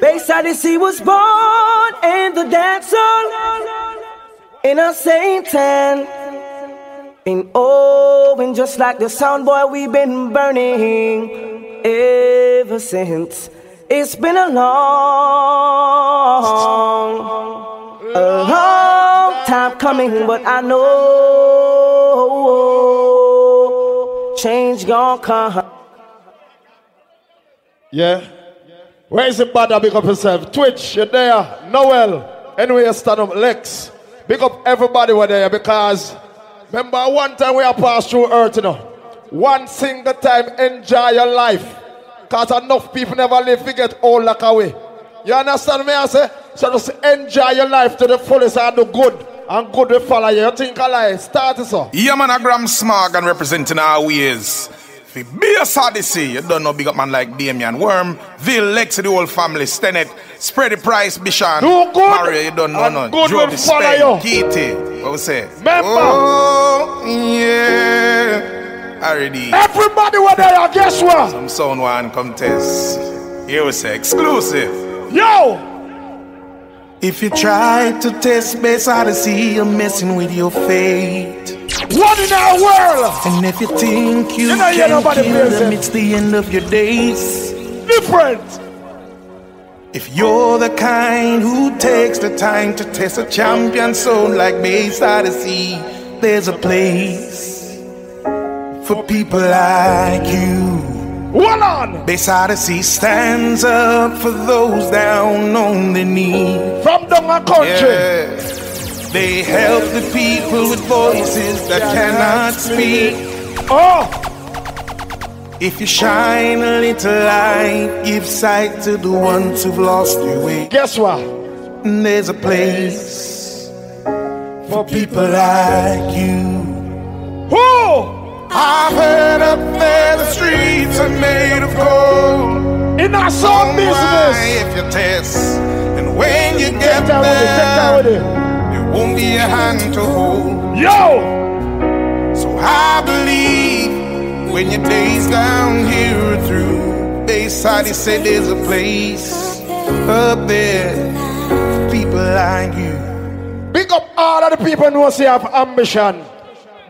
Bass Odyssey was born in the dance hall in a Saint. In oh, and just like the sound boy, we've been burning ever since. It's been a long, a long time coming, but I know change gonna come. Yeah. Where is the brother? Big up yourself. Twitch, you're there. Noel. Anyway, you stand up. Lex. Big up everybody over there because remember one time we are passed through earth, you know. One single time, enjoy your life. Because enough people never live, we get old like away. You understand me? I say? So just enjoy your life to the fullest and do good. And good will follow you. You think I lie? Start it so. Yeah, man, a gram smog and representing our ways. Bass Odyssey, you don't know big up man like Damien Worm, Vil, Lexi, the whole family, Stenet, Spread the Price, Bishan, Do good. Mario, you don't know none, good Joe will follow you. Kitty, what we say? Remember. Oh, yeah, already. Everybody over there, guess what? Some sound one contest. Here we say exclusive. Yo! If you try to test Bass Odyssey, you're messing with your fate. One in our world! And if you think you, You know can nobody kill them, it. it's the end of your days. Different! If you're the kind who takes the time to test a champion soul like Bass Odyssey, there's a place for people like you. One on! Bass Odyssey stands up for those down on their knees. From a country. Yeah. They help the people with voices that cannot speak. Oh! If you shine a little light, give sight to the ones who've lost their way. Guess what? There's a place for people like you. Who? I've heard up there the streets are made of gold. In our Oh business! if you test, and when you get that with it, take there, it. there won't be a hand to hold. Yo! So I believe when your days down here are through, Bayside, he said there's a place up there for people like you. Big up all of the people who say have ambition.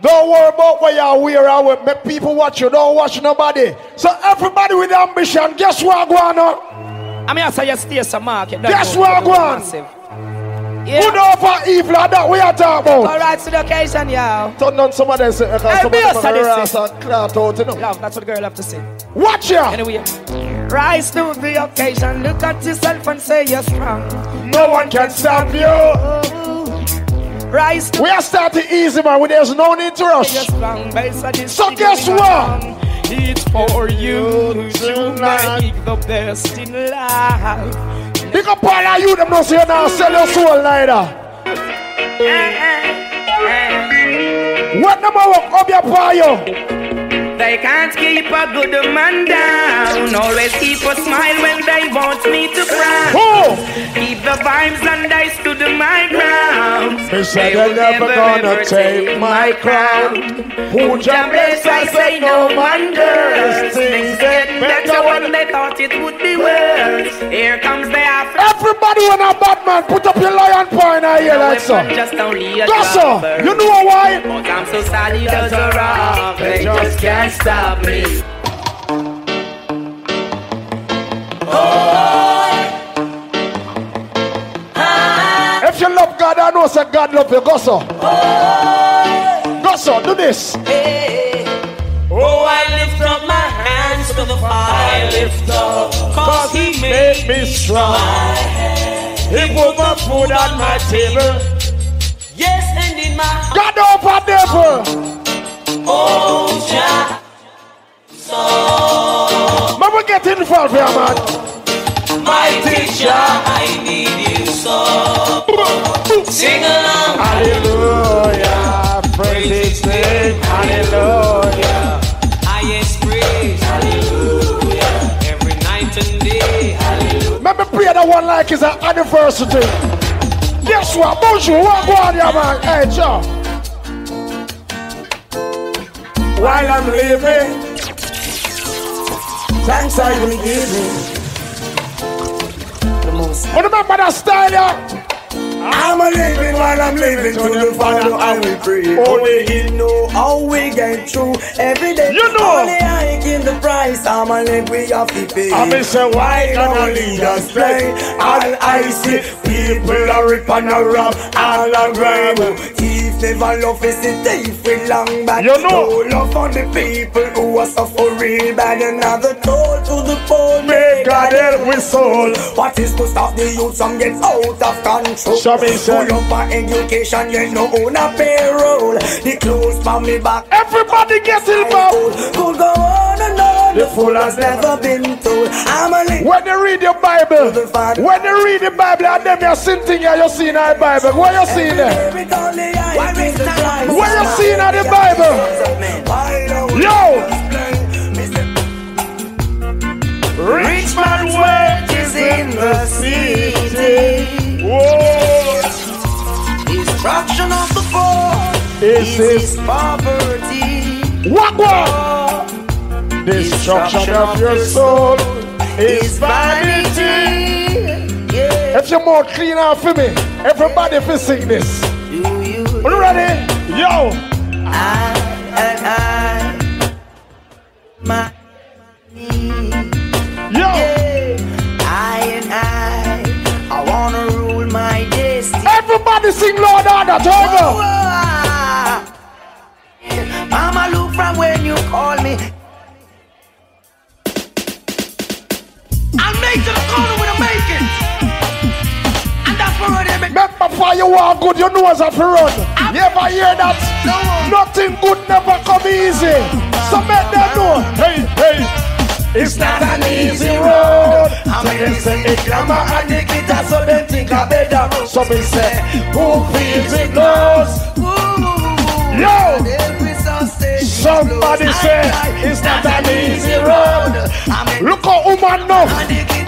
Don't worry about where you are, where are, where make people watch you. Don't watch nobody. So everybody with ambition, guess what going on? I mean, I say you stay some market. Guess what, go on? Yeah. Know for evil that we are talking about? right to the occasion, yo. Turn on some of them say, because Hey, some be of a them are sadist. Eh. and clout out, you know. Love, that's what the girl have to say. Watch ya! Anyway, rise to the occasion. Look at yourself and say you're strong. No one can stop you. Rise We are starting easy, man. We- There's no need to you're rush. strong. Bass Odyssey So guess what? It's for you to make the best in life. Big up all of you, them don't say now sell your soul neither. What number work up your fire? They can't keep a good man down. Always keep a smile when they want me to frown. Who? Keep the vibes and I stood my ground. They said they're never gonna take my crown. Who Bless, I say no wonders. Things get better when they thought it would be worse. Here comes the after. Everybody when a bad man, put up your lion point I hear like so. Just only a You know why? But I'm so solid as a rock. They just can't stop me. If you love God, I know say God love you. Go so. Go so. Do this. Oh, I lift up my hands to the fire. lift up, cause he made me strong. He put my food on my table. Yes, and in my heart, God over devil. Oh. So, Man, we get involved here, man. my teacher, I need you so. Sing along. Hallelujah. Praise his name. Hallelujah. Highest praise. Hallelujah. Every night and day. Hallelujah. Remember, pray that one like is an anniversary. Guess what? Bonjour. What go on here, man? Hey, Joe. While I'm living. Thanks I will give most. Remember that style, yeah? I'm a living while I'm living to the Father I will pray. Only He know how we get through every day. You know. Only I give the price. I'm a live we have to pay. I mean, say, why don't don't lead us play? All I see people are ripping and a rob, all a grime. Thief never love is the thief with long back. You know. No love for the people who are suffer real bad. Another toll to the poor. May God help with soul. What is to stop the youth from get out of control? So me say- Full up for education, you know own a payroll. The clothes for me back. Everybody get involved. Could go on and on. The fool has never been told. I'm a little When you read your Bible, when you read the Bible and them you sing thing here, you see in the Bible. What you see there? What you see in the Bible? Yo! Rich man is in the city. Whoa! Destruction of the poor is poverty. what one? Destruction of your soul is vanity. Yeah. If you're more clean out for me, everybody fi sing ready? Yo! I and I, my Yo! yeah. I and I, I wanna rule my destiny. Everybody sing Lord Order, turn Oh. Mama, look from when you call me. I'll make to the corner a bacon. And Remember for you are good, you know as a run. You ever hear that? Nothing good never come easy. So make them know. Hey, hey. It's not an easy road. I mean, they say the glamour and the glitter, so them think I better. So me say, who feels it knows? Yo! Somebody say, it's not an easy road. Look how woman know.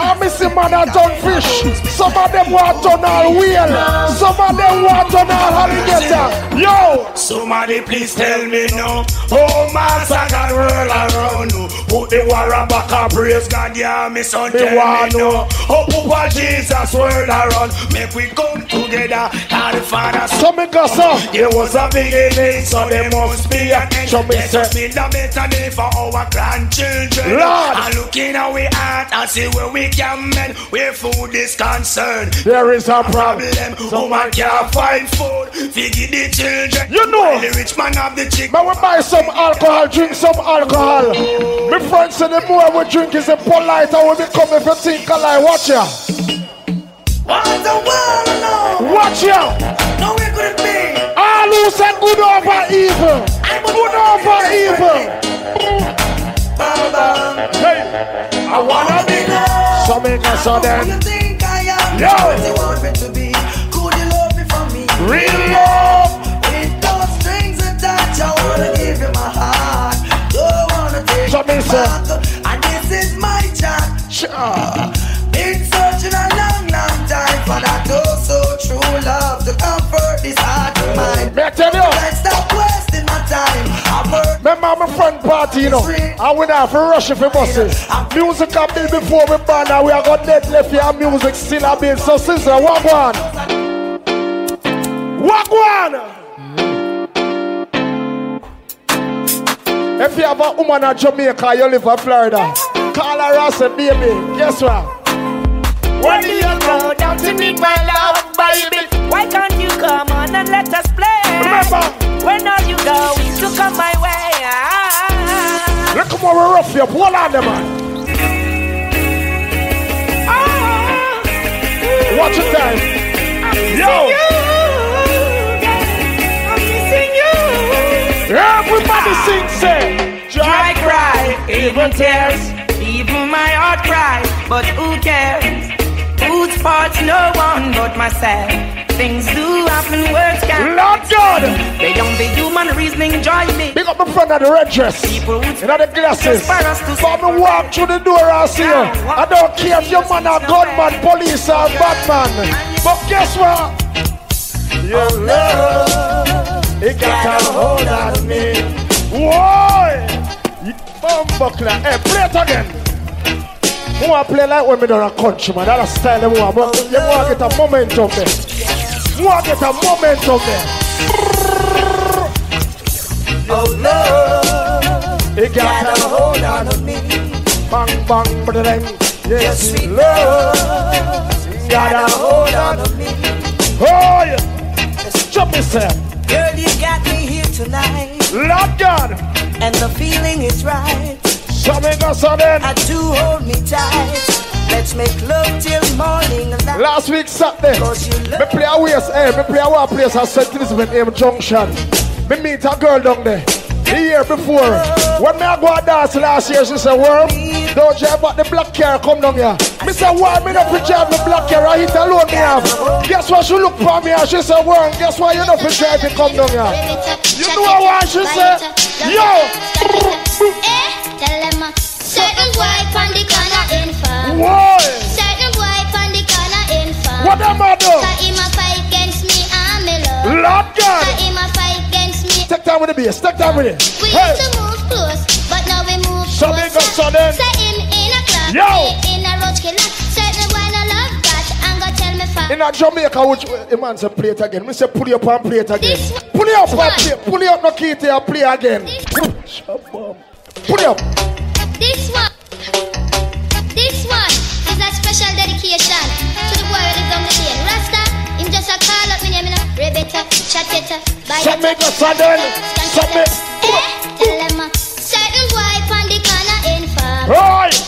I miss him man a done fish. Some of them want on all wheel. Some of them want on all alligator. Yo! Somebody please tell me now. Oh, master God roll around. no. Put the war back and praise God, yeah, me son tell me now. Oh, Papa Jesus world around. Make we come together. God the Father. So me go so. There was a beginning, so there must be an end. So me Let us build a better day for our grandchildren. Lord. And look in our heart and see where we can mend, where food is concerned. There is a problem. Problem, woman can't find food. Feed the children. You know. The rich man have the chick. But we buy some alcohol, drink some alcohol. My friends say the more we drink is the polite and we become if you think alike. Watch ya. What the world alone? Watch ya. No, we could be. Who say good over evil. Good over evil. Hey, I wanna be loved. So make us so then. you think I am? Yo. What you want me to be? Could you love me for me? Real love. With those strings attached, I wanna give you my heart. Don't wanna take So me back. And this is my chance. Been searching a long, long time for that Remember my friend party, you know. I went out for rush if buses. Music a build before we burn and we are got dead left here. Music still a build. So sister, walk one. Walk one. If you have a woman in Jamaica, you live in Florida. Call her and say, baby, guess what? When do you go down to meet my love, baby? Why can't you come on and let us play? Remember, When are you going to come my way? Ah, look how we rough up. Hold on, them, man. ah, Watch your time. you, Yo, I'm missing you. everybody sing, say. I cry, even tears, even my heart cry, but who cares? No one but myself. Things do happen, words can Lord God. Beyond the human reasoning, join me. Big up my friend at the red dress. People would You know the glasses. Just for us to But me walk through the door and see you. I don't care if your man a gunman, police or Batman. But guess what? Your love, it got a hold on me. Why? Bumbuckler. Hey, play it again. I want to play like we done a country, man. That's a style I want. But you want to get a momentum there. You want to get a momentum there. Oh, love. It got Got a hold on to me. bang, bang, bang. Your Yes, sweet love. love. Got a hold on to me. Oh, yeah. Jump yourself. Girl, you got me here tonight. Lord God. And the feeling is right. Or something. I do hold me tight. Let's make love till morning light. Last week Saturday, me play a ways, eh, me play a war place at St. Elizabeth M Junction. Me meet a girl down there. The year before, when me a go a dance last year, she said, "Worm, don't drive but the black car come down here." Me say, "Why me not drive the black car? I hit alone me have." Guess what? She look for me and she said, "Worm, guess why you not drive it come down here?" You know what she said? Yo. Eh, tell them a certain boy on the corner in farm. Why? Certain boy on the corner in farm. What am I do? Cause him a fight against me and me love. Lord Cause God. him a fight against me. Take time with the bass. Take time with it. We Hey. used to move close, but now we move So big up, so then. Yo. in a roach killer. Certain boy no love that, and go tell me fa. In a Jamaica, which the man say play it again. Me say pull it up and play it again. This. Pull it up and play. Pull it up, no key to play again. Pull it up. This one, this one is a special dedication to the boy on the lane. Rasta, him just a call up me name, you know. Rebecca, Chateta, Some make us sudden. Some make. Eh, tell them a certain boy on the corner in farm. Right.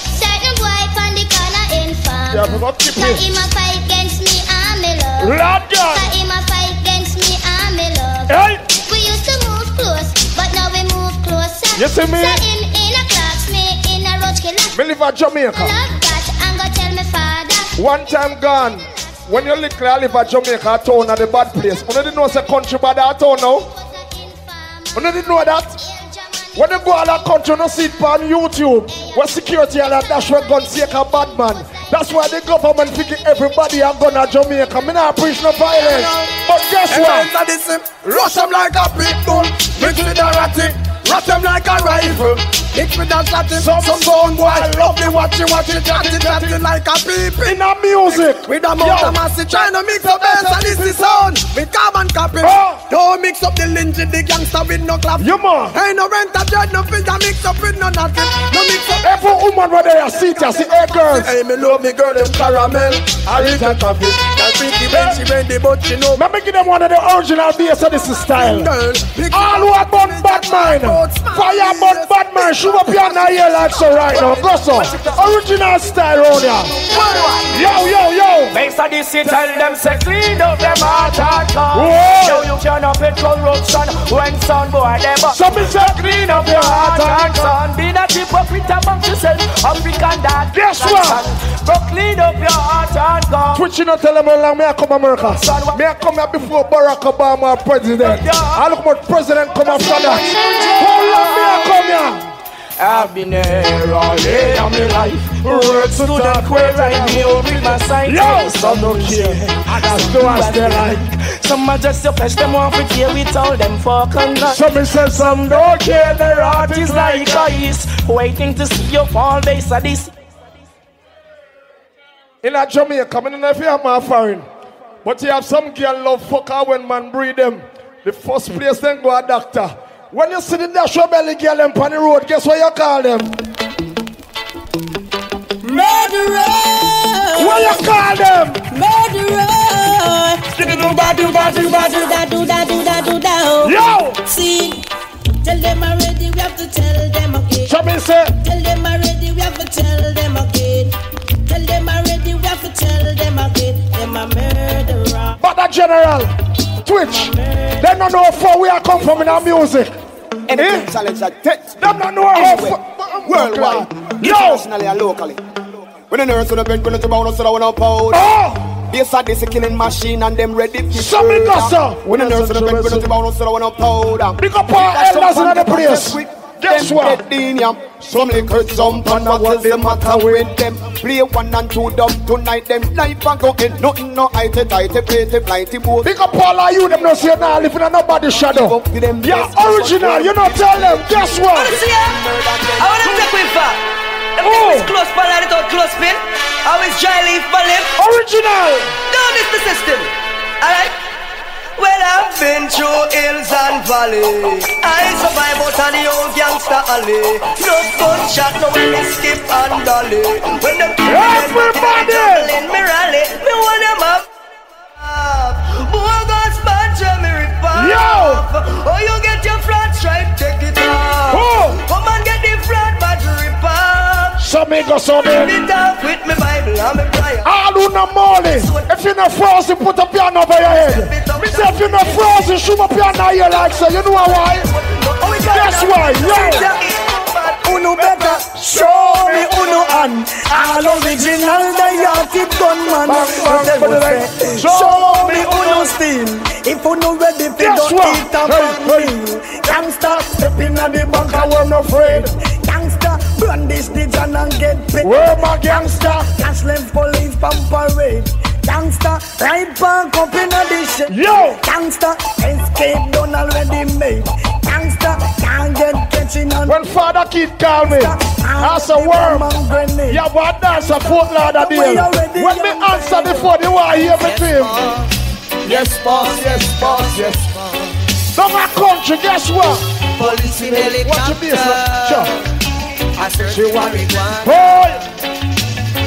In farm. Yeah, we got keep it. him a fight against me and me love. Lord God. Him a fight against me and me love. Hey. We used to move close, but now we move closer. You see me? Say him in a class, me in a roach killer. Me live at Jamaica. Love that and go tell me father. One time gone. When you little, I live at Jamaica, a town at the bad place. You didn't know it's a country bad at town now. You didn't know that. When you go out of country, you see it on YouTube. Where security and that dash where gun take a bad man. That's why the government figure everybody a gun at Jamaica. Me not preach no violence. But guess what? Enter this him, rush him like a pit bull, mix with a ratty, rush him like a rifle, mix with a shotty. Some some bone boy love the watchy watchy, chatty chatty like a peepee. In the music. With a mouth of massy trying to mix up bass and this is sound with carbon copy. Oh. Don't mix up the lingy, the gangster with no clap. You man. Ain't no rent a dread, no figure mix up with no nothing. No mix up. Every woman where they are see it, see hey girls. Hey, me love me girl, them caramel, I read and coffee. Can pretty when she ready, but she know me give them one of the original bass of this style. girl. All who are born bad mind. Fire born bad mind. Shoot up your now here like so right now. Go so. Original style oh, round here. Yo, yo, yo. Bass Odyssey, you tell them say clean up them heart and car. Whoa. Show you cannot pay corruption when son boy them up. So me say Clean up your heart and son. Be not hypocrite among yourself. African dad. Guess what? But clean up your heart and gun. Twitch you not tell them how long me I come America. Me I come here before Barack Obama president. I look more president come after that. Here? I've been here all day of my life. Words to the queer right me over my sight. Yo. some don't care. That's the ones they like. Some are just your flesh, them off to care with all them fuck not. So me say some don't care. Their heart is like ice, waiting to see you fall Bass Odyssey. In a Jamaica, I know if you have my foreign. But you have some girl love fucker when man breed them. The first place then go a doctor. When you see the dash belly girl them on the road, guess what you call them? Murderer, What you call them? murderer. Yo! See, tell them already. We have to tell them again. So me say, Tell them already. We have to tell them again. Tell them already. We have to tell them again. Them a murderer. but the general, Twitch, they don't know how far we are come from in our music. Anything Eh? challenge that text Them don't know how far. worldwide, Yo! internationally and locally. When the nurse on the bed, when the bound, I want to pound. Oh! They said this a killing machine and them ready to So big up, sir. When the nurse on the bed, when the bound, I want to pound. Big up our elders in the place. Guess them what? get in ya. Some little jump and what is the matter with them? Play one and two dub tonight, them life a go in. Nothing no IT, IT, play the flighty boat. Pick up all of you, them no say now living in nobody's shadow. Yeah, original, you know tell them, guess what? Wanna see ya? I wanna take with her. Them Oh. oh. close pan line without close pin. Always dry leaf for lip. Original! Don't miss the system. Alright? Well, I've been through hills and valleys. I survived out of the old gangster alley. No gunshot, no they skip and dolly. When them people in me rally, me want them up. Boy, God's bad, off. Yo! Oh, you get your flat stripe, take it So me go so Rip then. it off with me Bible and me prayer. All who no molly. If you not frozen, put a piano over your head. Me say if you not frozen, shoot a piano here like so. You know why? Oh, Guess why? Yo! Uno better show me uno and all original the yachted gunman. Bang, bang, But they would say, bang. Show me uno still. If uno ready to go what? eat a hey. meal. Gangsta stepping at the bank we're not afraid. Gangsta brandish the gun and get paid. Where my gangster? Cash left police pump parade. Gangsta ride back up in a dish. Yo! Gangsta escape done already made. Gangsta can't get catching on. When Father Kid call me, that's a worm. Yeah, but that's a Fort Lauderdale. When me answer the phone, you want to hear me scream. Yes, boss, yes, boss, yes. Boss. From my country, guess what? Police in Watch your bass, helicopter. sure. I search She want marijuana. Boy,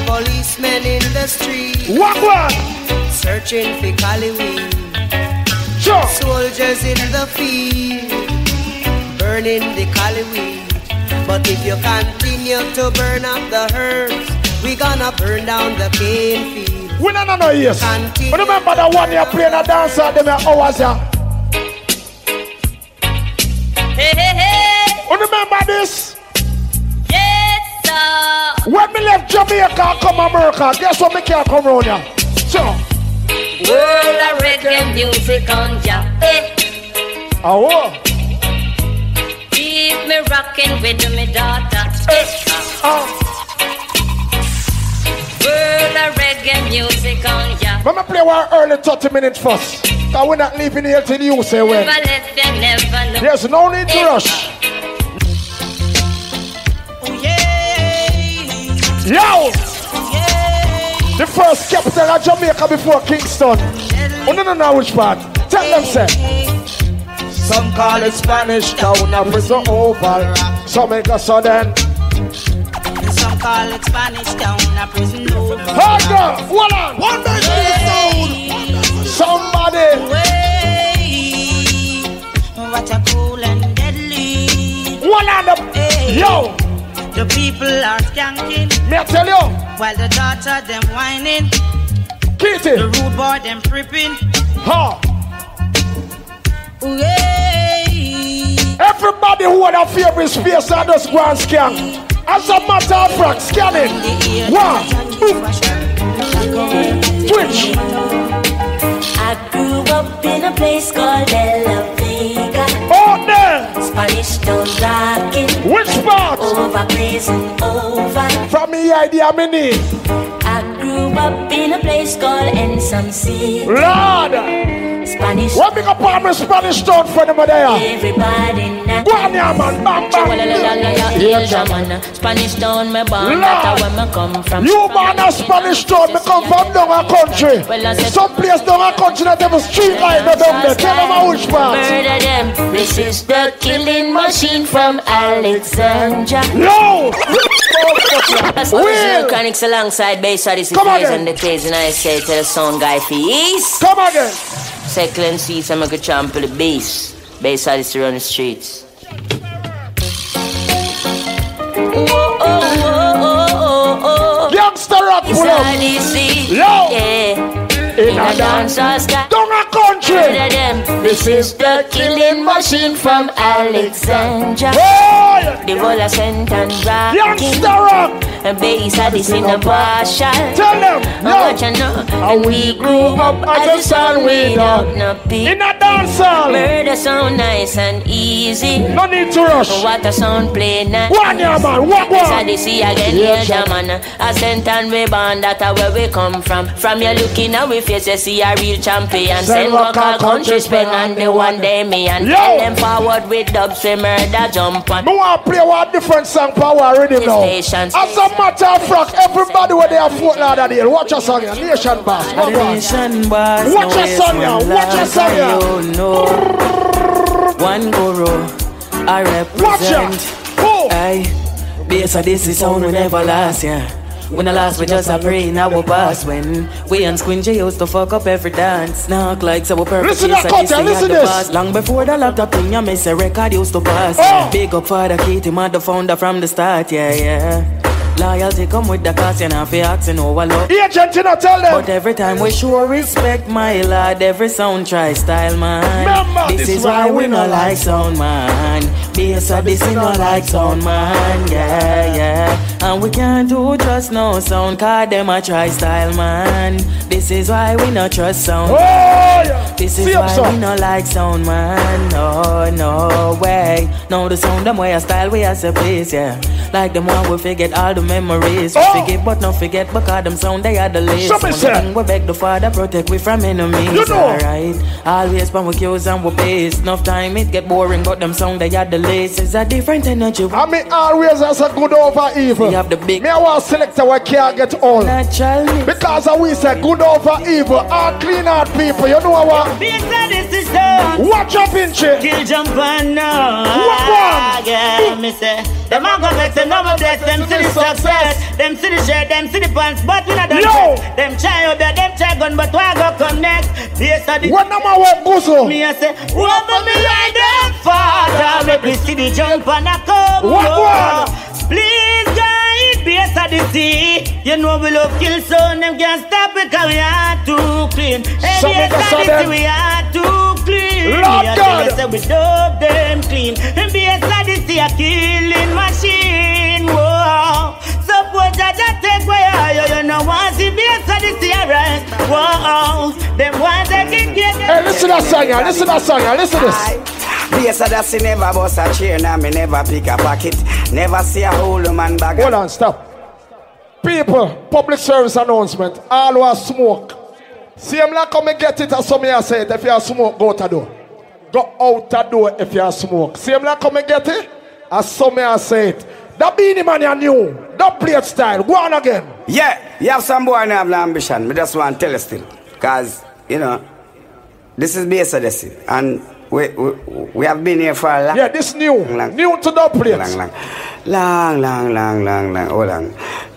Policemen in the street what one? searching for cali weed. Sure. Soldiers in the field burning the cali weed. But if you continue to burn up the herbs, we gonna burn down the cane field. We don't know yes. But remember that one year playing a dancer, them hours yeah. Hey, hey, hey. You remember this? When me left Jamaica and come America, guess what me can't come round here? So. World of reggae music on ya. Hey. Oh, Keep me rocking with me daughter. Hey. oh. World of reggae music on ya. Let me play one early 30 minutes first. Cause we're not leaving here till you say when. Never let them never know. There's no need to rush. Yo! The first capital of Jamaica before Kingston. Oh, no, no, no, which part? Tell them, say. Some call it Spanish town, a prison oval. Some make a sudden. Some call it Spanish town, a prison over. Hold on, hold on. One Somebody. Way, what a cool and deadly. One on the. Hey. Yo, The people are skanking me I tell you. while the daughter them whining. The Kitty. rude boy them tripping. Ha. Way, Everybody who had a favorite space and just go and scan. As a matter of fact, scanning. One, boom, twitch. I grew up in a place called Ella Vega. There. Spanish town rocking. Which part? Over blazing over. From me idea, need. I grew up in a place called NSMC. Lord. Spanish. What big up on Spanish town friend over there? Everybody now. Go on here, man. Yeah, German, Spanish town, me born, that's where me come from. You man a Spanish town, me come from down a country. Some place down a country that have a street light that down there. Tell them how which part. Murder them. This is the killing machine from Alexandria. Yo! Original Chronics alongside Bass Come Phase and the Case and I say to the sound guy for ease. Come again. Second seats I'm gonna trample the bass. Bass Odyssey run the streets. Youngster It's pull up. Yo! Yeah. In a dance hall style. Down a country. This is the killing machine from Alexandria. Boy! the whole of St. Ann rock. Youngster rock. And bass at this in a partial. Tell them, yo. want you know. And we grew up as a son we no peep. In a dancehall. Murder sound nice and easy. No need to rush. What a sound play nice. One yeah, man, This one. a the sea again, Yeah, yeah, man. A St. Ann we born, that a where we come from. From your looking at we face, you see a real champion. Send rock our country spend and the one day me and tell them forward with dubs we murder jump on. Me want play one different song power rhythm now. Station, As a matter of fact, everybody where they are Fort Lauderdale, watch a song here. Nation Boss. On. Nation boss, Watch no a song waste here. one Watch a life, song here. I. One guru, I Watch represent. out. Aye, bass this is sound we never last, yeah. When I last we just a pray in our past when we and Squingy used to fuck up every dance. Knock like so we perfect Listen yes, that I this listen the this. past. Long before the laptop thing, I miss a record used to pass. Oh. Big up Father Katie, mother founder from the start, yeah, yeah. Loyalty come with the cost, you know, for asking over love. Agent, you know, tell them. But every time we show respect, my lord, every sound try style, man. Remember, this, is why we no like sound, man. Bass this is no like sound, man. Yeah, yeah. And we can't do just no sound, cause them a try style, man. This is why we no trust sound. Oh, yeah. This is See why son. we no like sound, man. No, no way. No, the sound, them way a style, we as a place, yeah. Like them one we forget all the memories. We Oh. forget, but not forget, because them sound, they are the least. So me One thing we beg the Father, protect we from enemies. You know. Alright. Always when we kills and we pace. Enough time it get boring, but them sound, they are the least. It's a different energy. I mean, always as a good over evil. We have the big Me, I want to select our can't get all. natural. Because as we say good over evil, all clean out people. You know what? This is the sound. Watch up in shit. Kill jump and no. What one? Yeah, me say. Them a go vex, them never bless, them see the success. Them see the shirt, them see the pants, but we not done Yo. yet. Them try over, them try gun, but why go connect? This are the When I'm a walk me I say, over me ride them father, make me see the jump and I come. What one? Please guide, base of the sea. You know we love kill so them can't stop it cause we are too clean. Hey, So base make of the sea, we are too clean. Lord a God. say we dub them clean. And base of the sea, a killing machine. Whoa. Suppose that I take away you, you know want see Bass Odyssey, right? Whoa. Them ones that can get Hey, listen to that song, yeah. Listen to that song, yeah. Listen to this. Bass Odyssey never bust a chain and me never pick a pocket. Never see a whole man bag. Hold on, stop. People, public service announcement. All who are smoke. See him like come and get it as some here said. If you are smoke, go out the door. Go out the door if you are smoke. See him like come and get it? As some say it. That Beenie Man you new. That plate style. Go on again. Yeah, you have some boy and have no ambition. Me just want to tell you still. Cause, you know, this is of the Sea. And we, we, we have been here for a long Yeah, this new. Lang. New to that plate. Lang, lang. Long, long, long, long, long. Hold on.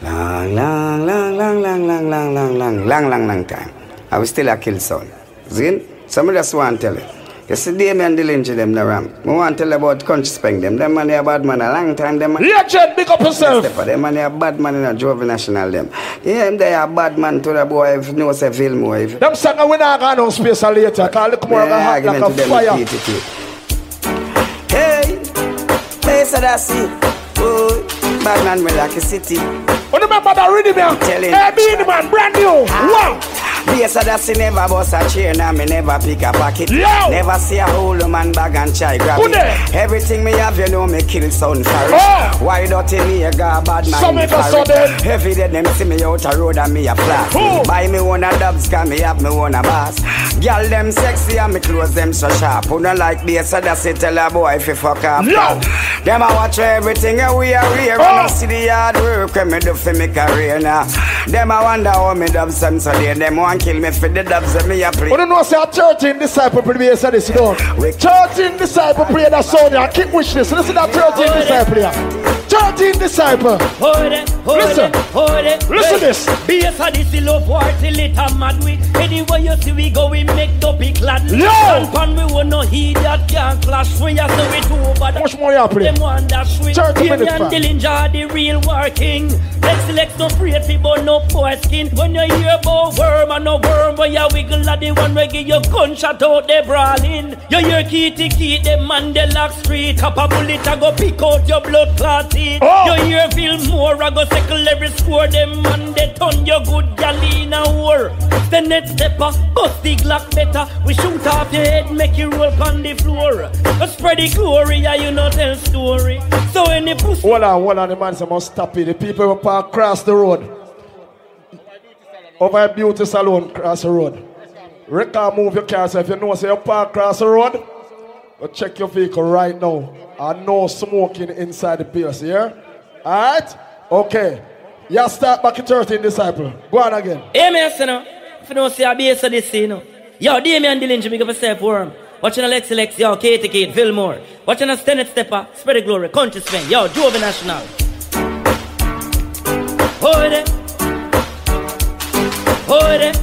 Long, long, long, long, long, long, long, long, long, long, long, long time. I will still a kill sound. See? So I just want to tell you. You see Damien Dillinger them the ram. I want to tell about country speng them. Them man they a bad man a long time. Them man. Yeah, big up yourself. Step them man they a bad man in a Jove National them. Yeah, them they a bad man to the boy if know say Vilmore. If Them song we not gonna no space later. Cause look more yeah, like a them fire. with TTT. Hey, place of that sea. Oh, bad man me like a city. Oh, remember that rhythm here? Telling. Hey, Beenie Man, brand new. Wow. Bass Odyssey never bust a chain and me never pick a pocket. Yo. Never see a whole man bag and try grab it. Everything me have, you know me kill sound for it. Oh. Why don't you me a bad man So for it? so. Every day them see me out a road and me a flat. Who? Buy me one a dubs, can me have me one a boss. Girl them sexy and me clothes them so sharp. Who not like Bass Odyssey tell a boy if you fuck up. Yo. Them a watch everything and we are here. Oh. I see the hard work when me do for me career now. Them a wonder how me dubs them so they them want kill me for the dubs that me a play. You don't know, say a 13 disciple play the this, you know. 13 disciple play that sound here. Keep wish this. Listen to that 13 disciple here. 13 disciple. Hold it, hold Listen. it, hold it. Listen this. Bass Odyssey love war till it a mad we. Anywhere you see we go, we make the big lad. Yo! And pan we want no idiot can't clash. We are so we too over How much more you play? them one that sweet. 30 Hear minutes, and fam. Dillinger, the real working. Lex Lex no afraid people no poor skin. When you hear about worm and no worm, when you wiggle at the one where give your gunshot out they brawling. You hear kitty key them man they lock street. Top a bullet a go pick out your blood clot teeth. Oh. You hear feel more I go circle every score. Them man they turn your good gal in a war. The net stepper bust the Glock better. We shoot off your head make you roll on the floor. But spread the glory, yeah you know tell story. So any pussy Hold on, hold on, the man say must stop it. The people will park across the road. Over a beauty salon cross the road. Record move your car, so if you know say you park cross the road, go check your vehicle right now. And no smoking inside the place, yeah? Alright? Okay. You start back at 13 disciple. Go on again. You know. If you don't see a Bass Odyssey, you know. Yo, Damien Dillinger, big up yourself, worm. Watching Alex Lex, yo, Katie Kate, Fillmore. Watching a Stenet Stepper, Spread the Glory, Country Spain, yo, Jove National. Hold it. Hold it.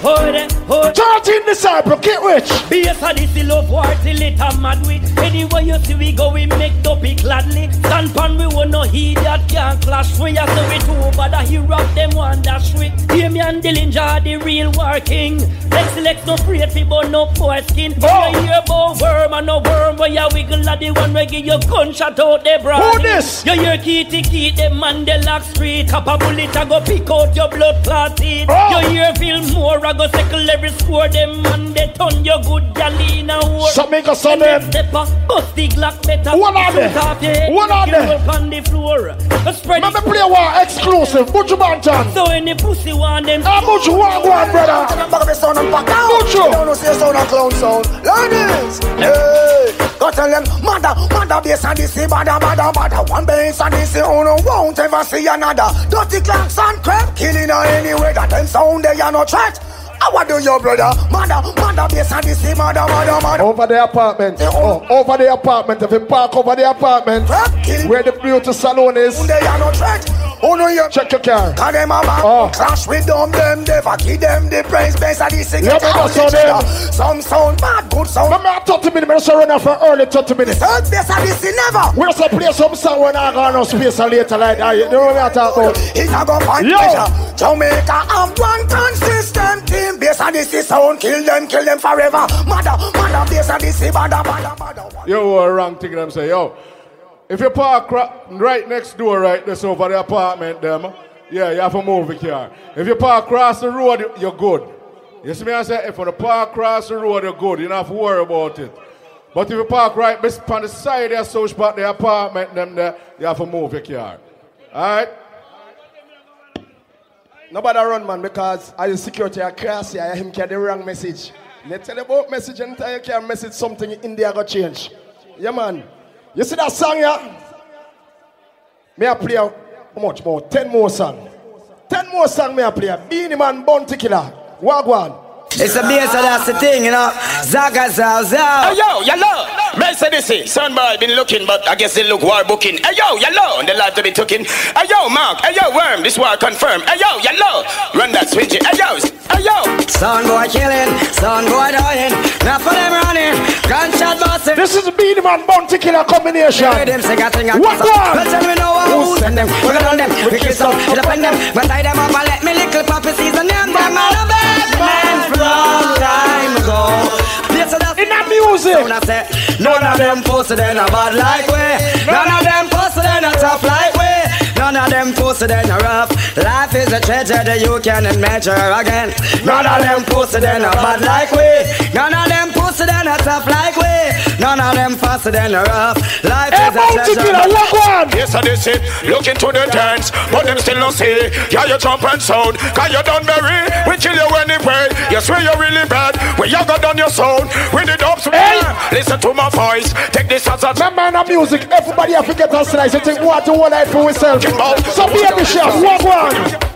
Hold it. Hold it. 13 disciple, get rich. Bass Odyssey love war till it a mad with. Anywhere you see we go, we make the big gladly. Stand pan we want no idiot can't clash. We so we too over the hero them one dash we. Hear me and Dillinger the real working. Lex Lex no afraid people no poor skin. Oh. You hear about worm and no worm where you wiggle at the one where give you gunshot out the broad. Who this? You hear kitty man the lock street. Top a bullet a go pick out your blood clot teeth. Oh. You hear feel more a go circle every score them man they turn your good Galina war. Jamaica saw them. Bust the Glock better. One of them. One of them. on the floor. Spread Let me play one exclusive. Buju Banton. So any pussy want them. Ah, mucho one go on, brother. Buju. Don't say sound a clown sound. Ladies. Hey. Go tell them, mother, mother, bass and this, mother, mother, mother. One bass and this, oh no, won't ever see another. Dirty clocks and crap killing her anyway. That them sound they are no threat. How what do your brother? Mother, mother, bass and this, mother, mother, mother. Over the apartment. Eh, oh. oh, over the apartment. If you park over the apartment, where the beauty salon is, They are. Oh no, you check your car. Cause them a man Oh. clash with them, them never give them the praise Bass Odyssey Yeah, but that's them- Some sound bad, good sound. Remember, I 30 minutes, I run out for early 30 minutes. Third base of this never. We're to play some song when I got no space and later like that. You know what I'm talking about? He's a go find Yo. pleasure. Jamaica have one consistent team. Bass Odyssey is sound, kill them, kill them forever. Mother, mother, Bass Odyssey is mother, mother, mother. Yo, uh, wrong thing them say, yo. If you park right next door, right, this over the apartment, them, yeah, you have to move the car. If you park across the road, you- you're good. You see me, I say, if you park across the road, you're good. You don't have to worry about it. But if you park right on the side of so spot the apartment, them there, you have to move your car. Alright? Nobody run, man, because I the security are crazy. I him carry the wrong message. They tell about message and tell you can message something in there got change. Yeah, man. You see that song, yeah? May I play how much more? Ten more song. Ten more song may I play. Beenie Man Bounty Killer. Wagwan. It's a bass, that's the thing, you know. Zaga Zow. Hey yo, yellow. Man said this is son boy been looking, but I guess they look war booking. Hey yo, yellow, and the life to be taken. Hey yo, Mark. Hey yo, worm. This war confirmed. Hey yo, yellow. Run that switchy. Hey yo, hey yo. Son boy killing, son boy dying. Now for them running, gunshot busting. This is a Beenie Man Bounty Killer combination. Hear them sing a thing and What kiss up. one? Well, tell me now uh, who send them. We got on them, we kiss up, we defend them. But tie them up and let me little puppy season them. Them man a bad man from time ago. Yes, so that's in that music. Sound I say, none of them posted in a bad like way. None of them posted in a tough like way. None of them posted in a rough. Life is a treasure that you cannot measure again. None of them posted in a bad like way. None of them posted in a tough like way. None of them faster than a rough. Life Hey, is a treasure. Killer, walk on. Yes, I did it. Look into the dance, but them still don't see. Yeah, you jump and sound. Cause you done berry. We kill you anyway. You swear you're really bad. When you got done your sound. With the dubs, hey. listen to my voice. Take this as a Remember in the music, everybody have to get a slice. You think what to one life for yourself. So be a chef, walk on.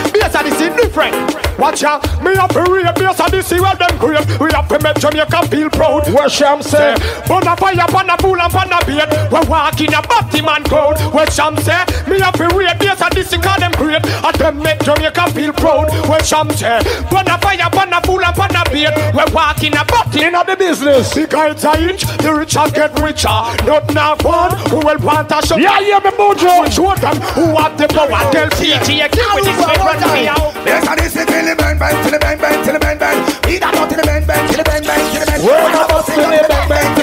Bass of this is different Watch out, me have to read based on this, see what them create. We have to make Jamaica feel proud. What Sham say? Burn a fire, burn a fool and burn a beard. We walk in a Batman crowd. What Sham say? Me have to read based on this, call them create. And them make Jamaica feel proud. What Sham say? Burn a fire, burn a fool and burn a beard. We walk in a Batman of the business. The guys are inch, the richer get richer. Not now one who will want a shot. Yeah, yeah, me mojo. Show them who have the power. Tell give with this man, run me out. Yes, and this is till the bang bang, till the bang bang, till the bang bang. He that go till the bang bang, till the bang bang, till the bang. The bus till the bang bang,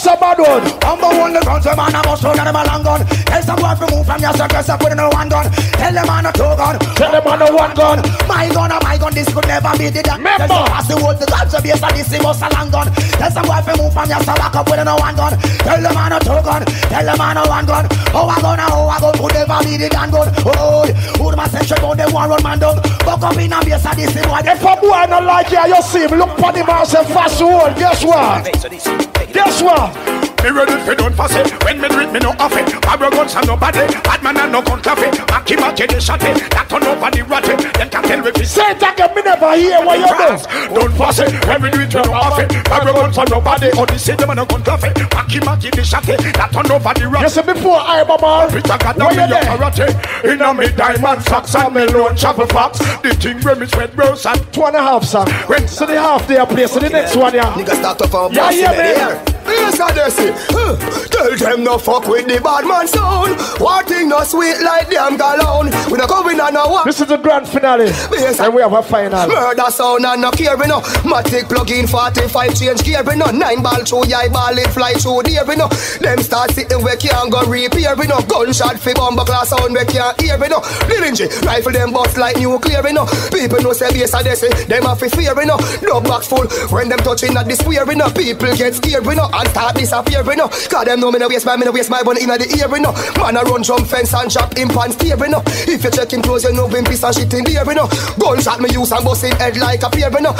the. Cause a bad one. Number one, the guns, the man a bust round and them a long gun. Tell some boy to move from your circus up with no one gun. Tell them man a two gun. Tell them man a one gun. My gun, oh my gun, this could never be the damn. Remember. Pass the word, the guns are based on this, he must a long gun. Tell some boy to move from your circus up with no one gun. Tell them man a two gun. Tell them man a one gun. Oh, I gun, oh, I gun, could never be the damn gun. Oh, who the say straight on them one run man down. Buck up in a Bass Odyssey, boy. If a boy not like you, you see him, look for the man say fast forward. Guess what? Guess what? Me ready for done for say. When me do it, me no off it. Barrow guns and nobody. Bad man and no gun coffee Maki maki the shot it. That on nobody rot it. Them can tell me fi Say it again, me never hear what you do. Don't pass it When me do it, me no off it. Barrow guns and nobody. Or the say them and no gun coffee Maki maki the shot it. That on nobody rot You see before I, Mama. Peter got Where down you me your karate. In a me diamond socks and me lone chapel fox. The thing where me sweat rose and Two and a half, son. When- So the half there play, so the next one, yeah. Niggas start off on Yeah, bossy yeah, men man. here. Yes, I say. Huh. Tell them no fuck with the bad man sound. One thing no sweet like them gallon. We no coming on no one. This is the grand finale. Yes, And we have a final. Murder sound and no care no Matic plug in 45 change gear no Nine ball through yeah ball it fly through there we no Them start sitting we can't go repair we no Gunshot fi bomber class sound we can't hear we no Lyringy rifle them bust like nuclear we no People no say base a they say Them have fi fear no Dub box full when them touching at the square we no People get scared we no And start disappear we eh, no. Cause them know me no waste my me no waste my bun inna the ear we no. Man a run jump fence and chop him pants steer we eh, no. If you check him close you know him piss and shit in the air we no. Gunshot me use and bust him head like a pear we no.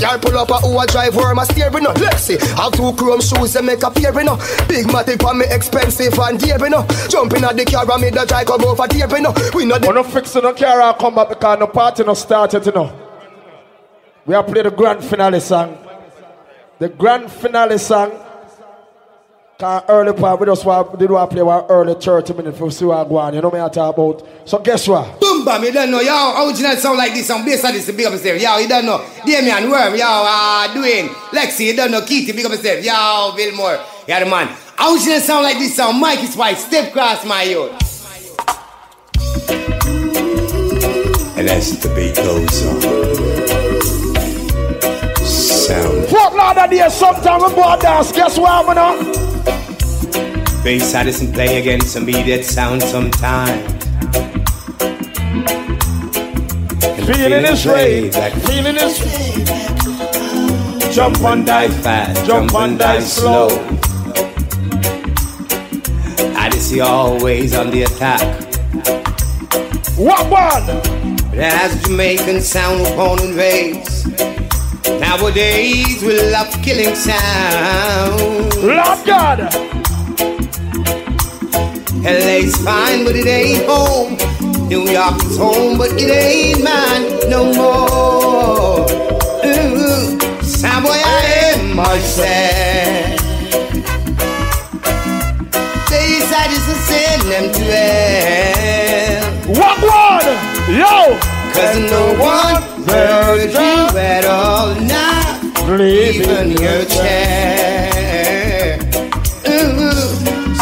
Y'all pull up a who a drive worm a steer we no. Let's see have two chrome shoes they make a pair we no. Big matic for me expensive and dear we no. Jumping at the car and me the drive come over dear we no. We no When no fix no car, I'll come back because no party no started, you know. We have played the grand finale song. The grand finale song. Cause early part, we just want, did want play one early 30 minutes for see what go on. You know me I talk about. So guess what? Boom me don't know, yo, original sound like this, on bass like this, big up yourself, yo, you don't know, Damian Worm, yo, uh, Dwayne, Lexi, you don't know, Keith, big up yourself, yo, Vilmore, yeah, the man, original sound like this, sound, Mikey Spice, step cross my youth. And as the beat goes on, sound of Days, sometime we go dance. Guess what, man? know? bass I listen play against immediate sound sometime. And Feeling is rave like Feeling is jump and dive fast, jump and dive slow. See always on the attack. What one? But as Jamaican sound upon raise, nowadays we love killing sound. Love God. LA's fine, but it ain't home. New York is home, but it ain't mine no more. Ooh, boy, I am myself. They decided to send them to hell. What one? Yo! Cause no one heard you at all night, Even your chair. Ooh,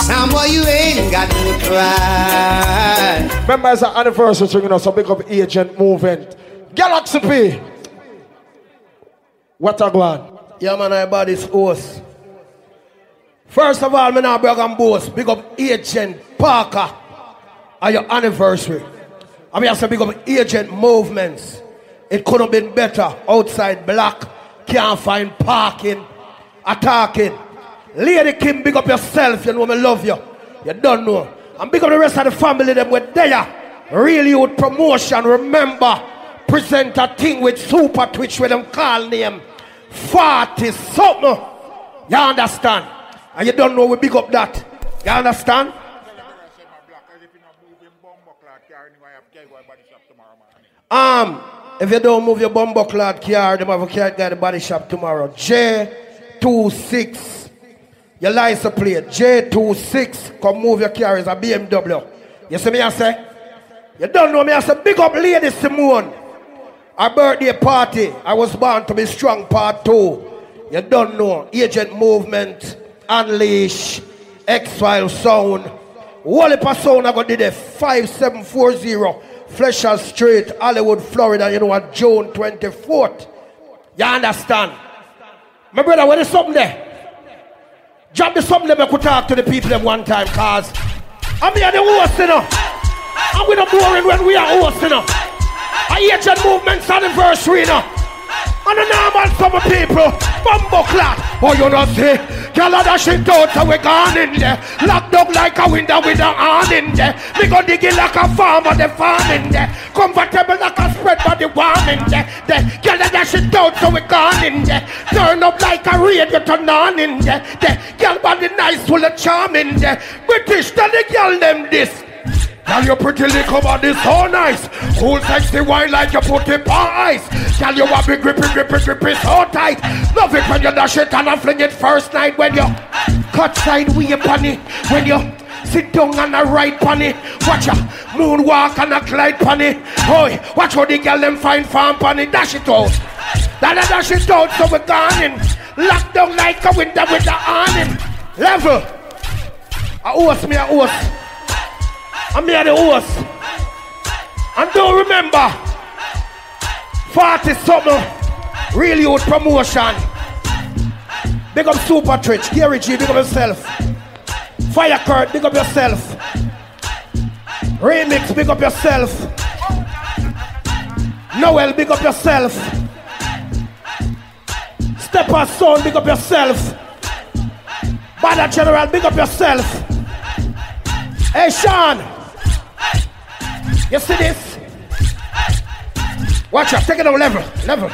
sound boy, you ain't got to cry. Remember, it's an anniversary, so you know, so big up agent movement. Galaxy P. What a go? Yeah, man, I bought this horse. First of all, me now brag and boast. Big up Agent Parker on your anniversary. I mean, I say big up Agent Movements. It could have been better. Outside black, can't find parking, attacking. Lady Kim, big up yourself. You know me love you. You don't know. And big up the rest of the family. Them were there. Really with promotion. Remember, present a thing with Super Twitch with them call name 40 something. You understand? And you don't know we big up that. You understand? Um, if you don't move your bumbo clad car, them have a car guy the body shop tomorrow. J26. Your license plate. J26. Come move your car. It's a BMW. You see me I say? You don't know me I say big up lady Simone. Our birthday party. I was born to be strong part two. You don't know. Agent movement. Unleash. X-File sound. Wally I got did a 5740 Fletcher Street, Hollywood, Florida, you know what, June 24th. You understand? My brother, what is something there? Drop the something there, I could talk to the people them one time, cause I'm here the host, you we not boring when we are host, you know. I agent movement's anniversary, you know. And the normal summer people, bumbo clock. Oh, you know, see, girl, that shit out, so we gone in there. Locked up like a window with a hand in there. Me go digging like a farmer, the farm in there. Comfortable like a spread body warm in there. The girl, that shit out, so we gone in there. Turn up like a radio, turn on in there. The girl, body nice, full of charm in there. British, tell the girl them this. Girl, you pretty little body so nice. Cool, sexy wine like you put it on ice. Girl, you want me grippy, grippy, grippy so tight. Love it when you dash it and I fling it first night. When you cut side way upon it. When you sit down and a ride pon it. Watch ya moonwalk and a glide pon it. Boy, watch how the girl them find farm pon it. Dash it out. That a dash it out so we gone in. Locked down like a window with the awning. Level. A horse me a horse. I'm here the host. And don't remember, 40 something, real youth promotion. Big up Super Twitch, Gary G, big up yourself. Fire Kurt, big up yourself. Remix, big up yourself. Noel, big up yourself. Stepper Son, big up yourself. Bada General, big up yourself. Hey Sean, you see this? Watch out, take it on level, level.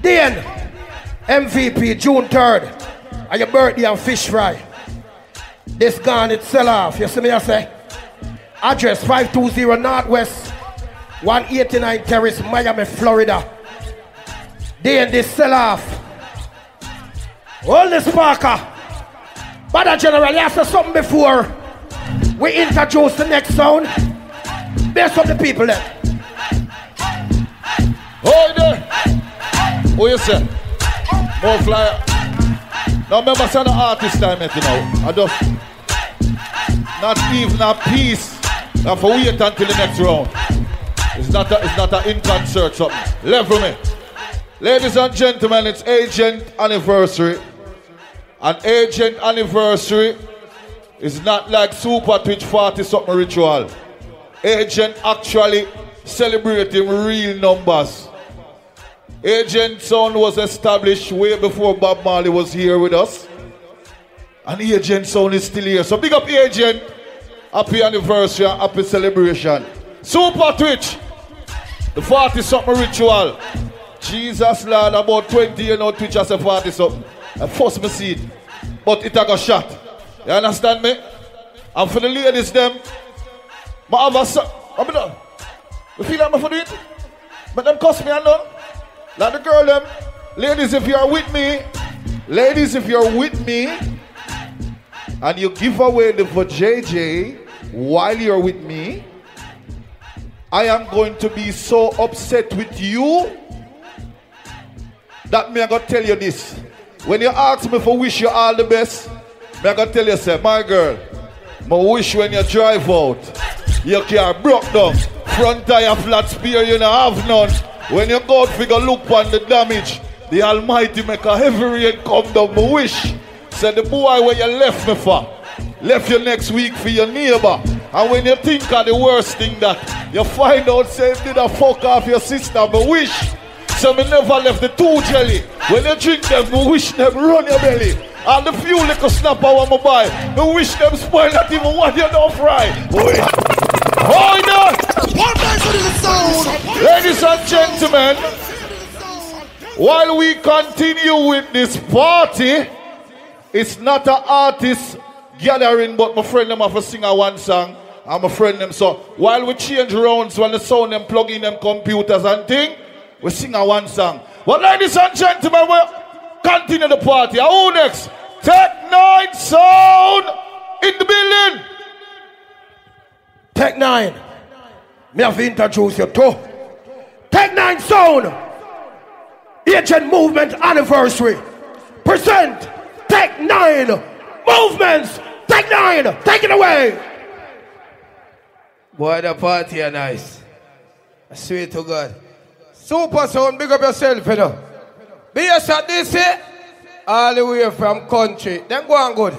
Dan, MVP, June 3rd, and your birthday and fish fry. This gun, it sell off. You see me, I say? Address 520 Northwest, 189 Terrace, Miami, Florida. Dan, this sell off. Hold this Parker. But General, you to something before we introduce the next sound. Best of the people then. Hold there. Who you say? More flyer. Now remember, it's an artist time, yet, you know. I just not even a piece. I have to wait until the next round. It's not a, it's not an in concert something. Level me. Ladies and gentlemen, it's agent anniversary. An agent anniversary is not like Super Twitch 40 something ritual. Agent actually celebrating real numbers. Agent Sound was established way before Bob Marley was here with us. And Agent Sound is still here. So big up Agent. Happy anniversary happy celebration. Super Twitch. The 40 something ritual. Jesus Lord, about 20 you know Twitch as a 40 something. I force me see it. But it a got shot. You understand me? And for the ladies them, have a son. I mean, you feel like I'm for do it? But them cost me a none. Like the girl them. Ladies, if you are with me, ladies, if you're with me, and you give away the for JJ while you're with me, I am going to be so upset with you that me I gonna tell you this. When you ask me for wish you all the best, me I gonna tell you, my girl, my wish when you drive out, your car broke down, front tire flat spear, you don't have none. When you go figure look on the damage, the Almighty make a heavy rain come down. My wish, say the boy where you left me for, left you next week for your neighbor. And when you think of the worst thing that you find out, say, did a fuck off your sister, my wish. So me never left the two jelly. When you drink them, me wish them run your belly. And the few little snapper I want buy, me wish them spoil not even one you don't fry. Wait. Hold on. Ladies and gentlemen, while we continue with this party, it's not an artist gathering, but my friend them have to sing a one song. I'm a friend them. So while we change rounds, when the sound them plug in them computers and thing, we sing a one song. But ladies and gentlemen, we continue the party. Who next? Tek Nine Sound in the building. Tek Nine. Me have to introduce you to Tek Nine Sound. Agent Movement Anniversary. Present Tek Nine Movements. Tek Nine. Take it away. Boy, the party are nice. I swear to God. Supa Sound, big up yourself, you know. Be a shot this here. All the way from country. Then go on good.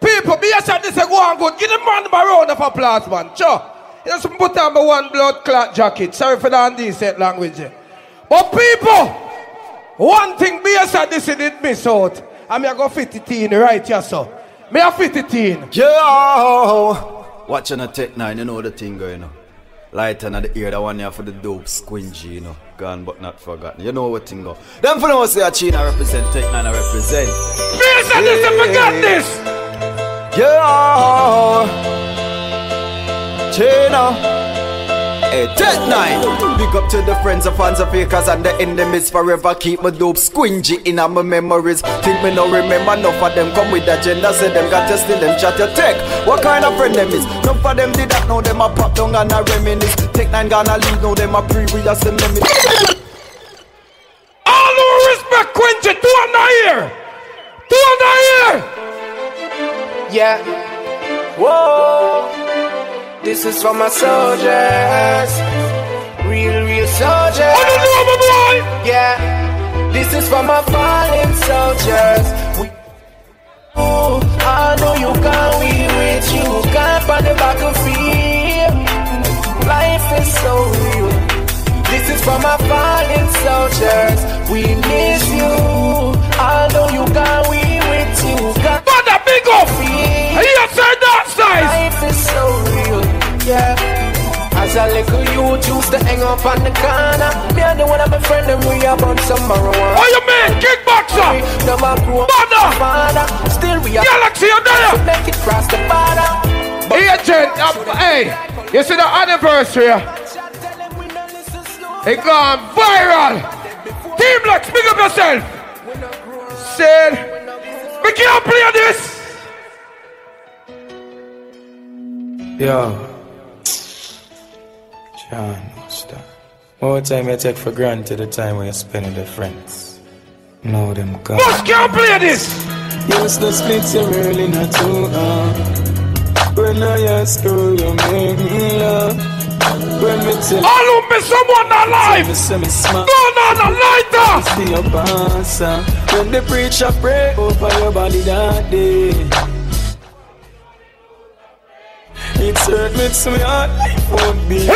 People, be a shot this go on good. Give them man a round of applause, man. Sure. You some put on my one blood clot jacket. Sorry for the undecent language. eh. But people, one thing shot this did miss out. I'm going to fit it in right here, so. Me a fit it in. Yo! Watching a Tek 9, you know the thing going on. Light under the ear, the one here for the dope squingy, you know. Gone but not forgotten. You know what thing go. Them for know say a China represent, 9 I represent. This and this, I forgot this! Yeah! China! Hey, Tek 9! Big up to the friends of fans of fakers and the enemies forever. Keep my dope squingy in all my memories. Think me no remember enough of them come with agenda. Say them got to steal them chat your tech. What kind of friend them is? Enough of them did that, now them a pop down and a reminisce. Take 9 gonna leave, now them a previous them limit. All the respect, Quincy, two of them here. Two of them here. Yeah. Whoa. This is for my soldiers. Real, real soldiers. Oh, yeah. This is for my fallen soldiers. We Ooh, I know you can we with you. Camp on the battlefield. Life is so real. This is for my fallen soldiers. We miss you. I know you can we with you. Camp Mother, big up. As a little youth used to hang up on the corner. Me and the one of my friend them we about some marijuana. What you mean, kickboxer? Never grew up Mother. father. Still we are Galaxy, you there? to make it cross the border. Agent, um, hey, you see the anniversary? It gone viral. Team Lex, big up yourself. Said, we can't play this. Yo. John, stop. More time you take for granted the time when you spend with your friends. Now them gone. Boss can't play this. Used to split you really not too uh. When I ask you, you make me love. When me tell All of me someone alive. Me say me smile. Turn on a lighter. See your answer. When the preacher pray over your body that day. It's hurt me to my heart, life won't be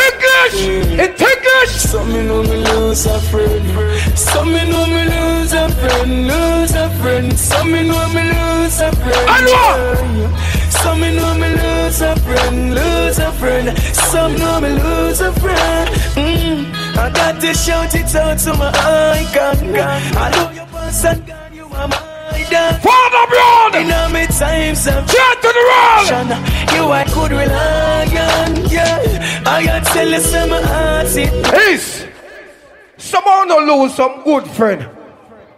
English! It's English! Some me know me lose a friend Some me know me lose a friend Lose a friend Some me know me lose a friend Alwa! Some me know me lose a friend Lose a friend Some know me lose a friend mm. I got to shout it out to my icon I love your boss and God you are my Father blood! In all my times of Get to the roll! You I could rely on Yeah I tell you some hearts it Ace! Somehow no lose some good friend.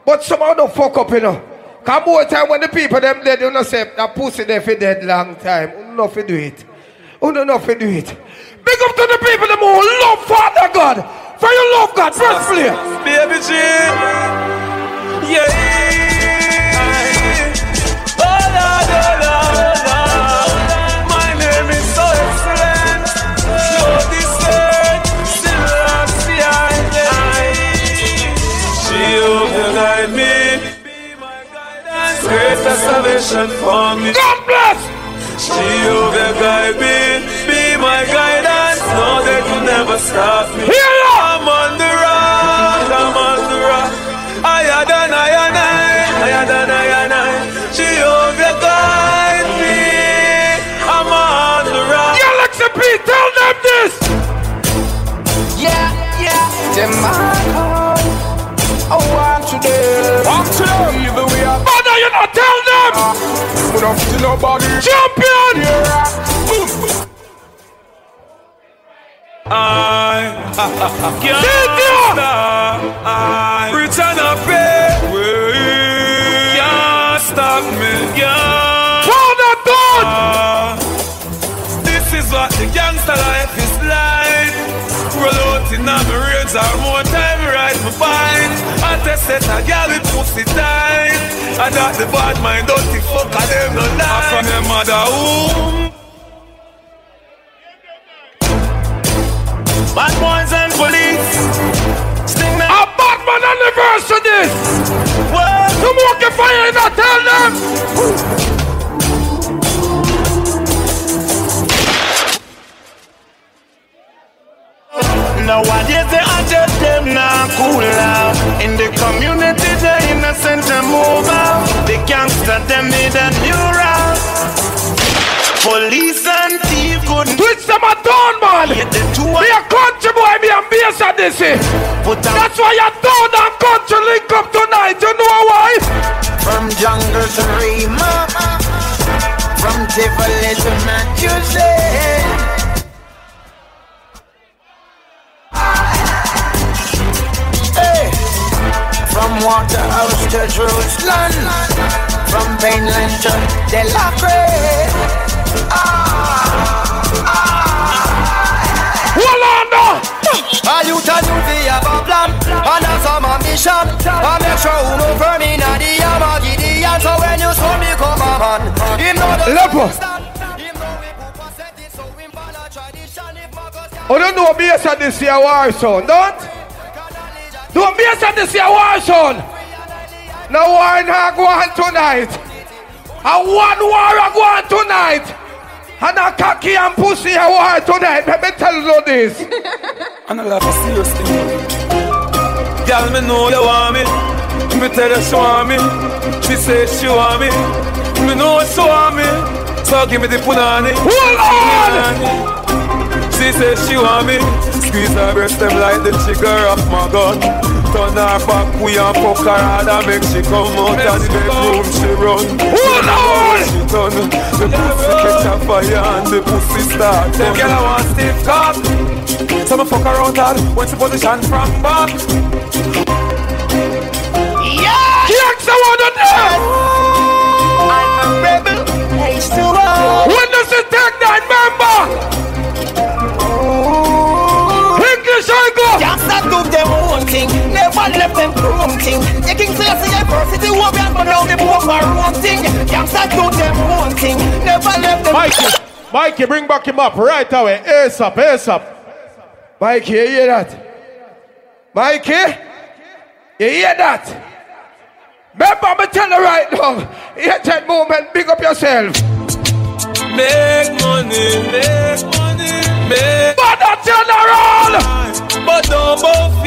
But somehow don't fuck up, you know. Cause more time when the people them dead, you know say that pussy they for dead long time. You know fi do it. You know not fi do it. Big up to the people them who love Father God. For you love God, first play. Baby G Yeah salvation for me God bless She will guide me Be my guidance No, they could never stop me I'm on the rock I'm on the rock Higher than I and I Higher than I and I She will guide me I'm on the rock Galaxy P, tell them this! Yeah, yeah. Them man, I want to them. Want to them. Even we are Father, you not tell them! Up to nobody. Champion! I, I, return a pay. Can't stop me. Yeah. This is what the gangster life is like. Roll out in me rage or more time ride my bike. I test set a girl with pussy tight. I got the bad mind, don't think fuck of them no lie. From your mother womb. Bad boys and police. Sting A Batman anniversary. What? Smoke fire in a tell them. Nowadays they adjust them now cool out In the community the innocent them move out The gangster them need a new route Police and thief couldn't Twitch them a down man. Hate the two Me a country boy, me a Bass Odyssey eh. That's why you down and country link up tonight, you know why? From jungle to Rema, from Tivoli to Manchester. Hey, from Waterhouse to Jerusalem, from Mainland to Delacree. Hold on now. A youth a new fi have a plan And a some ambition I make sure who know firm in a the Armageddon So when you saw me come a man Him know the Lepo. Oh, don't know bass at this year war son, don't? Don't bass at this year war son. No war not go on tonight. And one war a go on tonight. And a cocky and pussy a war tonight. Let me tell you this. And I love a serious thing Girl, me know you want me Me tell her she want me She say she want me Me know she want me So give me the punani Hold on! She say she want me. Squeeze her breast them like the trigger of my gun. Turn her back, we and fuck her hard and make she come out of the bedroom she run. Hold on! She done The pussy catch a fire and the pussy start Them. girl I want stiff cock. So me fuck around her when she position from back? Yeah! Yanks I wanna know! I'm a rebel, hey Stuart uh, When does it take that member? Do them own thing, never left them own thing. The King Selassie University warriors, but now they move our own thing. Gangsta do them own thing, never left them. Mikey, Mikey, bring back him up right away. Ace up, ace up. Mikey, you hear that? Mikey, you hear that? Remember me tell you right now, agent movement, big up yourself. Make money, make money, make But a general! But don't both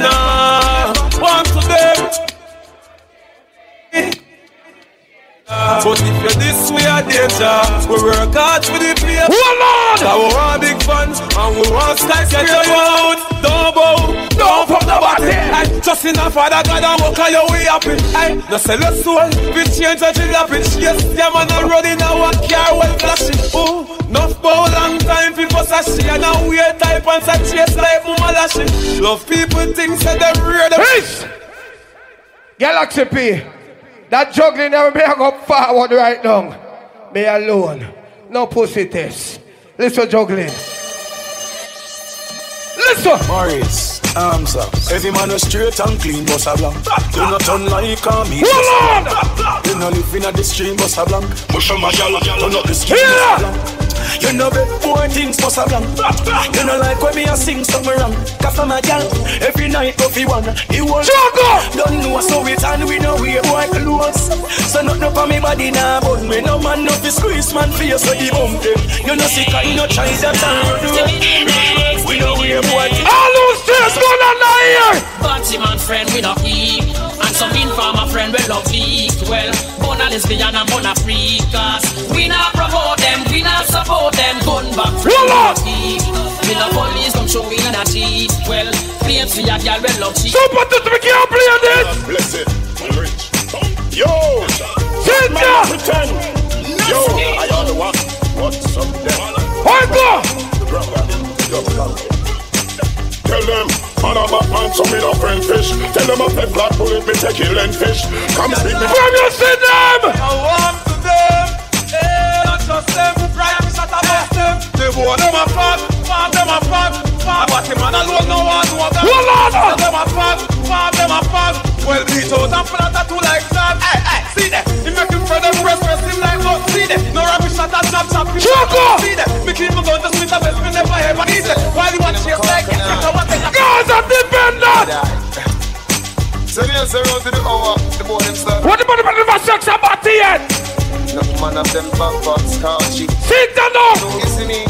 nah One to them But if you're this way a danger. We work hard for the play Hold on! Cause we want big fun And we want skyscraper Get you out Don't bow Don't fuck nobody Aye, Just in a father God and walk on your way happy Aye, No sell your soul We change chill up Yes, yeah man a road in a one car well flashy Ooh, Enough bow long time a shit. And a weird type and such chase like mama lashy Love people think say them real. Peace! Galaxy P. That juggling never be go forward right now. Me alone. No pussy test. Listen juggling. Listen! Morris, arms up. Every man was straight and clean, boss a blank. You not turn like a me. Hold You no live in a the stream, boss a blank. Mush on my gal, turn up the stream, Here! boss a blank. You know big boy things, boss a blank. You know like when me a sing something wrong. Cause from my gal, every night go fi one. You want Juggle! Don't know so it and we know we boy close. So not no for me body now, but me no man no fi squeeze man face so the bump them. Eh. You know sick I no try that and We know we boy. All who's just gonna lie here! Fancy man friend we not eat And some informer friend we love eat Well, born a lesbian and born a freak Cause we not promote them, we not support them Gun back friend we Voila! not eat We not police come show we not cheat Well, claims we a girl we love cheat Super to we can't play this! Bless it, I'm rich. Yo, Ginger! pretend. Yo, I only want what's up there. Hold go! Tell them, man, I'm a man, so me no friend fish. Tell them a pep black bullet, me take kill and fish. Come speak me. From you see them! I want to them. Eh, not just them. Right, me shot about them. They want them a fuck, fuck them a fuck. But him man alone no one know them. Hold on! Fuck them a fuck, fuck them a fuck. Well, beat out and flat tattoo like that. Hey, hey, see that? He make him friend and press, press him like no. See that? No rubbish shot and chop, chop. him. Choco! See that? So me say round to the hour, the boy them start. What the money for the sex about the end? No man of them box car. Sit down now! You see me?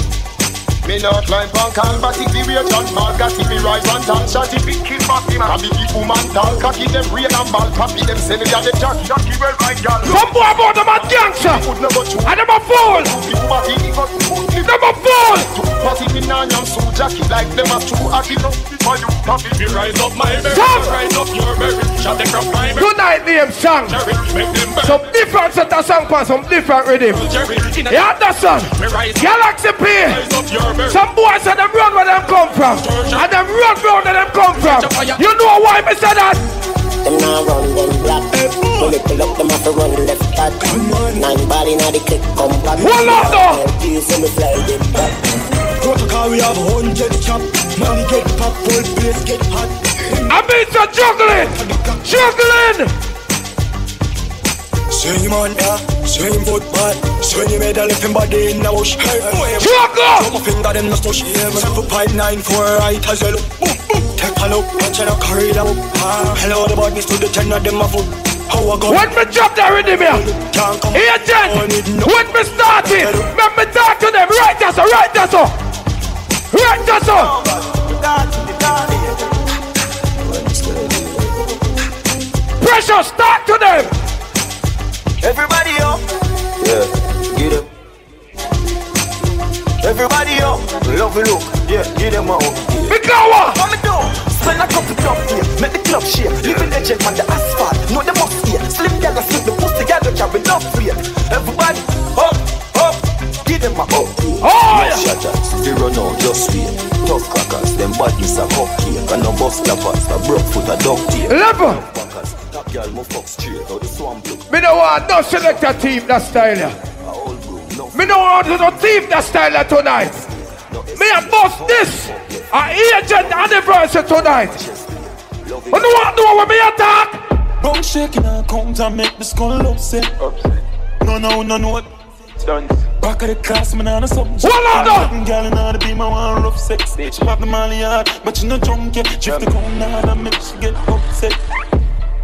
Me not climb on can, but if the real John got if he rise one tall shot, if he kill back him, and the woman tall cocky them real and ball copy them send me a the jockey, jockey well right gal. Some boy about them a gangster! And them a fool! Them a fool! But if in on so jockey like them a true active, for you coffee, You rise up my berry, Stop! rise up your berry. Shot them from my berry. Tonight name song. Make them burn. Some different set of song for some different rhythm. You understand? Galaxy P. Some boys say them run where them come from. And them run round where them come from. You know why me say that? Them now run them black. When they pull up, them have to run left back. Nine body now they kick come back. Hold on, though. You see me fly them back. Protocol we have a hundred chop. Money get pop, full place get hot. I mean so juggling, juggling. Swing man, yeah, swing football. Swing him head and lift him body in the bush. Hey, Juggle! Drop a finger, them no touch. Yeah, man, up pipe nine four right as well. Boom, boom. Take a look, watch out, carry them up. Ah, hello, the badness to the ten of them a foot. How I go? When me drop that rhythm here, here Jen, when me start it, let me talk to them right there, so right there, so. Right there, so. Pressure, start to them. Everybody up. Yeah, get them. Everybody up. Love you look. Yeah, get them out. Mikawa. What me do? Spend a couple club here, make the club shake. Living legend on the asphalt, know the must here. Slim a slip the pussy a carry enough weight. Everybody up, up, give them a up. Oh, yeah. Shatters, they run out, just wait. Tough crackers, them bodies are cupcake. And no bus clappers, a broke foot, a dog tail. Level. Girl, move fuck straight out the swamp. Me no want no selector team that style here. Me no want no team that style here tonight. Me a boss this. A agent anniversary tonight. You know what do when me attack? Bone shaking and count and make the skull upset. No, no, no, no. Back of the class, man, on a subject. Hold on, I'm girl in order to be my one rough sex. She pop the molly hard, but you no drunk yet. Drift the cone hard and make she get upset.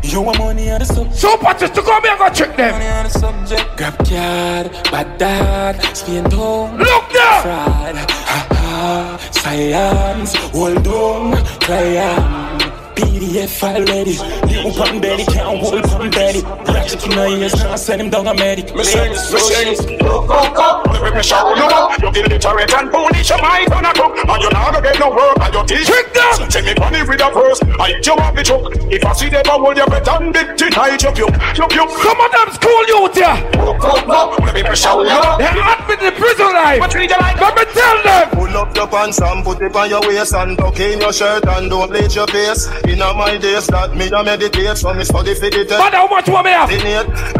You want money on the subject. So patches to come here and go trick them. Money on the subject. Grab card, bad dad, spin down. Look there. Fraud, ha ha, science, hold on, client. PDF file ready. Little pan belly, can't hold pan belly. Ratchet in my ears, now send him down a medic. Me sing, me sing. Look, look, look. Let me shout you up. You illiterate and foolish, you might wanna cook. And you not gonna get no work, and you teach. Trick them. Take me money with a verse. I you up the choke. If I see them, I hold you better than big tonight. You you, you you. Some of them school youth here. Look, look, look. Let me shout you up. They admit the prison life. But let me tell them. Pull up your pants and put it on your waist and tuck in your shirt and don't bleach your face. In a my days that me a meditate, so me study for the test. But how much want me have?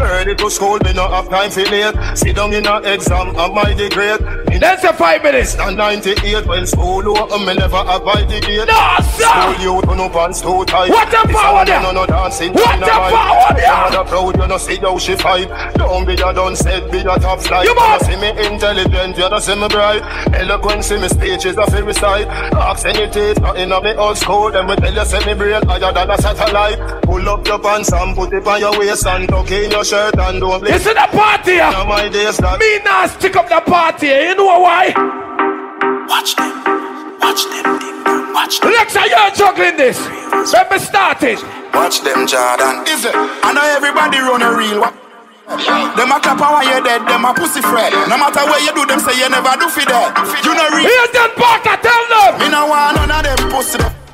Early to school, me no have time for late. Sit down in a exam, am I the great? That's a five minutes. And 98 when school open, me never have my ticket. No, sir. School you turn up pants too tight. What a power there. No, no dancing. What a power there. Mother proud, you no see how she fight. Don't be a done said, be a top flight. You must. no see me intelligent, you no see me bright. Eloquence in me speech is a very sight. Ask any teeth, not in a me old school. Then we tell you say me brain higher than a satellite. Pull up your pants and put it on your waist and tuck in your shirt and don't blink. This is the party here. Now my days that Me not stick up the party. You know why? Watch them, watch them, watch them. Lexa, you're juggling this. Let me start it. Watch them, Jordan. Is it? I know everybody run a real one. Them a clap while you dead, them a pussy fret. No matter what you do, them say you never do for that. You know real. Here's that Parker, tell them. Me no want none of them pussy.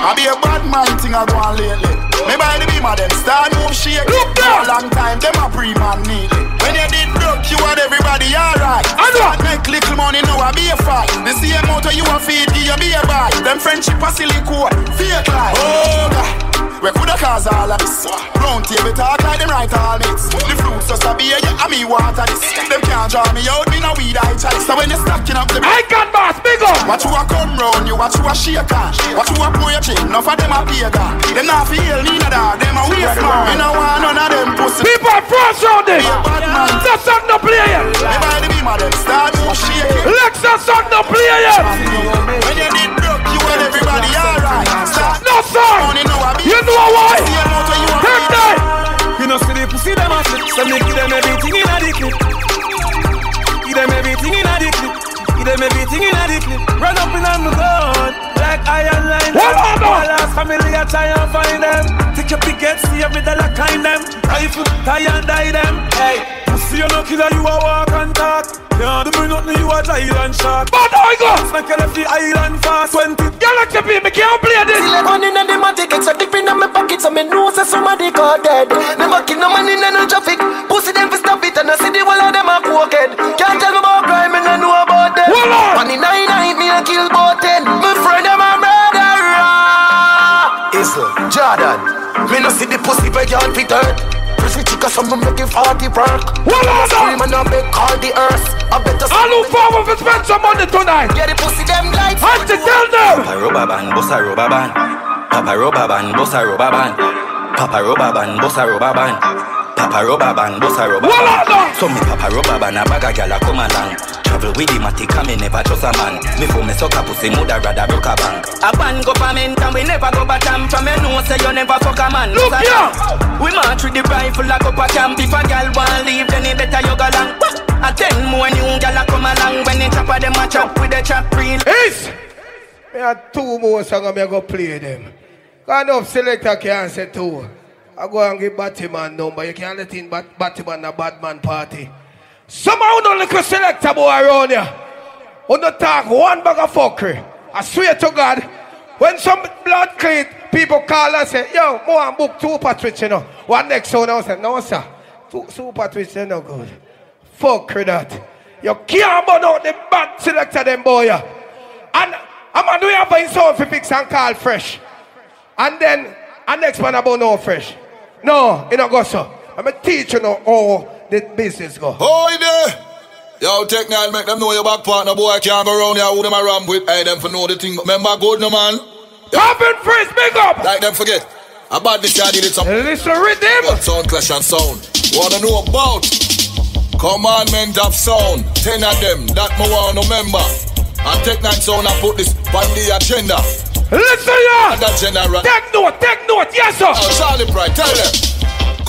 I be a bad mind thing I go on lately. Me by the beam of them start move shake. Look. For a long time, them a pre-man neatly. When you did broke, you and everybody alright. I know. Start make little money, now I be a fight. The same motor you a feed, give you be a buy. Them friendship a silly code, fake life. Oh God. We coulda cause all of this? Round table talk like them right all mix. The fruits just a beer, yeah, and me water this. Them can't draw me out, me no weed I chalice. So when you stacking up the I got boss, big up! Watch who a come round you, watch who a shake on Watch who a chin, enough of them a pagan Them not feel me dog, them a waste man. Me no want none of them pussy. People are frost round this. That's not no player. Me by the beam of them, start to shake it. Lexus on no player them everything in a the clip. Run up in on the gun. Like iron line. Hold on, no. My last family I try and find them. Take your picket, see every dollar kind them. Rifle, tie and die them. Hey Pussy you no killer, you a walk and talk. Can't do me nothing, you a giant and shark But I go. Make you left the island fast. 20 Galaxy people can't play this. See like money in the matic, extra dip in my pocket, so me know say somebody got dead. Never kill no money in no traffic. Pussy Jordan Me no see the pussy on fit hurt Pretty chica some me make it 40 work Well, hold on. Scream and I make call the earth I better I look forward to spend some money tonight Get the pussy them lights. I to tell them Papa rubber band, bossa rubber band. Papa rubber band, bossa rubber band. Papa rubber band, bossa rubber band. Papa rubber band, bossa rubber band. So me papa rubber band, a bag a gyal a come along. Travel with the matic and me never trust a man. Me for me suck a pussy, mother rather broke a bank. A band government and we never go back camp From you know say you never fuck a man Look Cause here. We march with the rifle like up a camp If a gal want leave then it better you go long A ten more new gal a come along When they chop a them a chop with the chop reel Ace Me have two more songs and me go play them. Cause enough selector can't say two. I go and give Batman number. You can't let in Bat- Batman a bad man party. Somehow little selector boy around here. On the talk one bag of fuckery. I swear to God, when some blood clean people call and say, yo, more and book super twitch, you know. One next one I say, no sir. Two, super twitch, they no good. Fuckery that. You can't burn out the bad selector them boy. And I'm do you have a sound for fix and call fresh. And then and next one about no fresh. No, it don't go so. I'm a teacher now how oh. The business go. Oh, Oi there! Yo, take nine, make them know your back partner, boy. I Can't go round here who them a ramp with. Hey, them for know the thing. Remember, good no man. Carbon freeze, big up. Like them forget. About this guy did it some. Listen, rhythm. Sound clash and sound. Wanna know about? Commandment of sound. Ten of them that me wanna remember. And take nine sound and put this on the agenda. Listen, yeah. And that general. Take note, take note, yes, sir. Oh, Charlie Pride, tell them.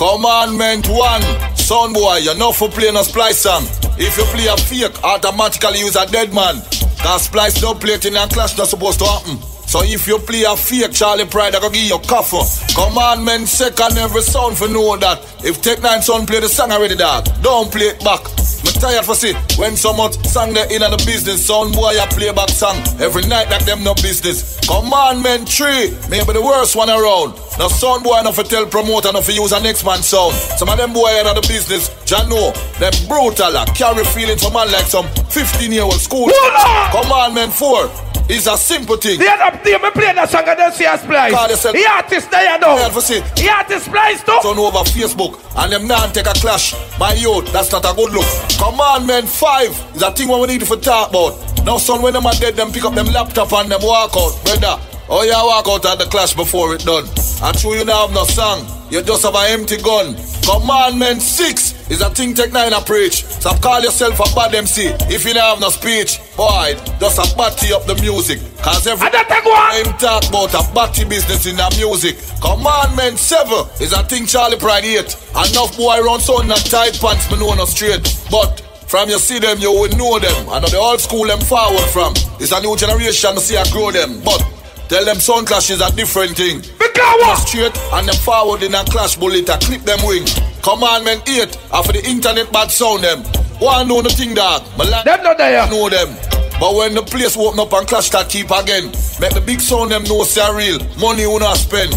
Commandment one, son boy, you're not for playing a splice song. If you play a fake, automatically use a dead man. Cause splice play it in a clash, not supposed to happen. So if you play a fake Charlie Pride, I go give you a coffee. Commandment second every sound for know that. If Take Nine son play the song already, dog, don't play it back. Me tired for see when so much song they in the business. Sound boy a play back song every night like them no business. Commandment three, maybe the worst one around. Now sound boy enough to tell promoter enough to use a next man sound. Some of them boy in the business, Jah know them brutal a carry feelings for man like some 15 year old school. Commandment four is a simple thing. The other day, me play that song and then see a splice. Call yourself- The artist there, though. Yeah, for see. The artist splice, too. Turn over Facebook and them not take a clash. My youth, that's not a good look. Commandment 5 is a thing what we need to talk about. Now, son, when them are dead, them pick up them laptop and them walk out. Brother, oh, yeah, walk out at the clash before it done. True, you now have no song. You just have an empty gun. Commandment 6 is a thing take nine a preach. So call yourself a bad MC. If you don't have no speech, boy, just a batty up the music. Cause every time talk about a batty business in the music. Commandment 7 is a thing Charlie Pride 8. Enough boy run son and tight pants, me know no straight. But from you see them, you will know them. I know the old school them forward from. It's a new generation, see I grow them. But tell them sound clash is a different thing. Because straight and them forward in a clash bullet, a clip them wing. Commandment 8, after the internet bad sound them. One know the thing dog. Them not there. Know them. But when the place open up and clash that keep again, make the big sound them know say real. Money you not spend.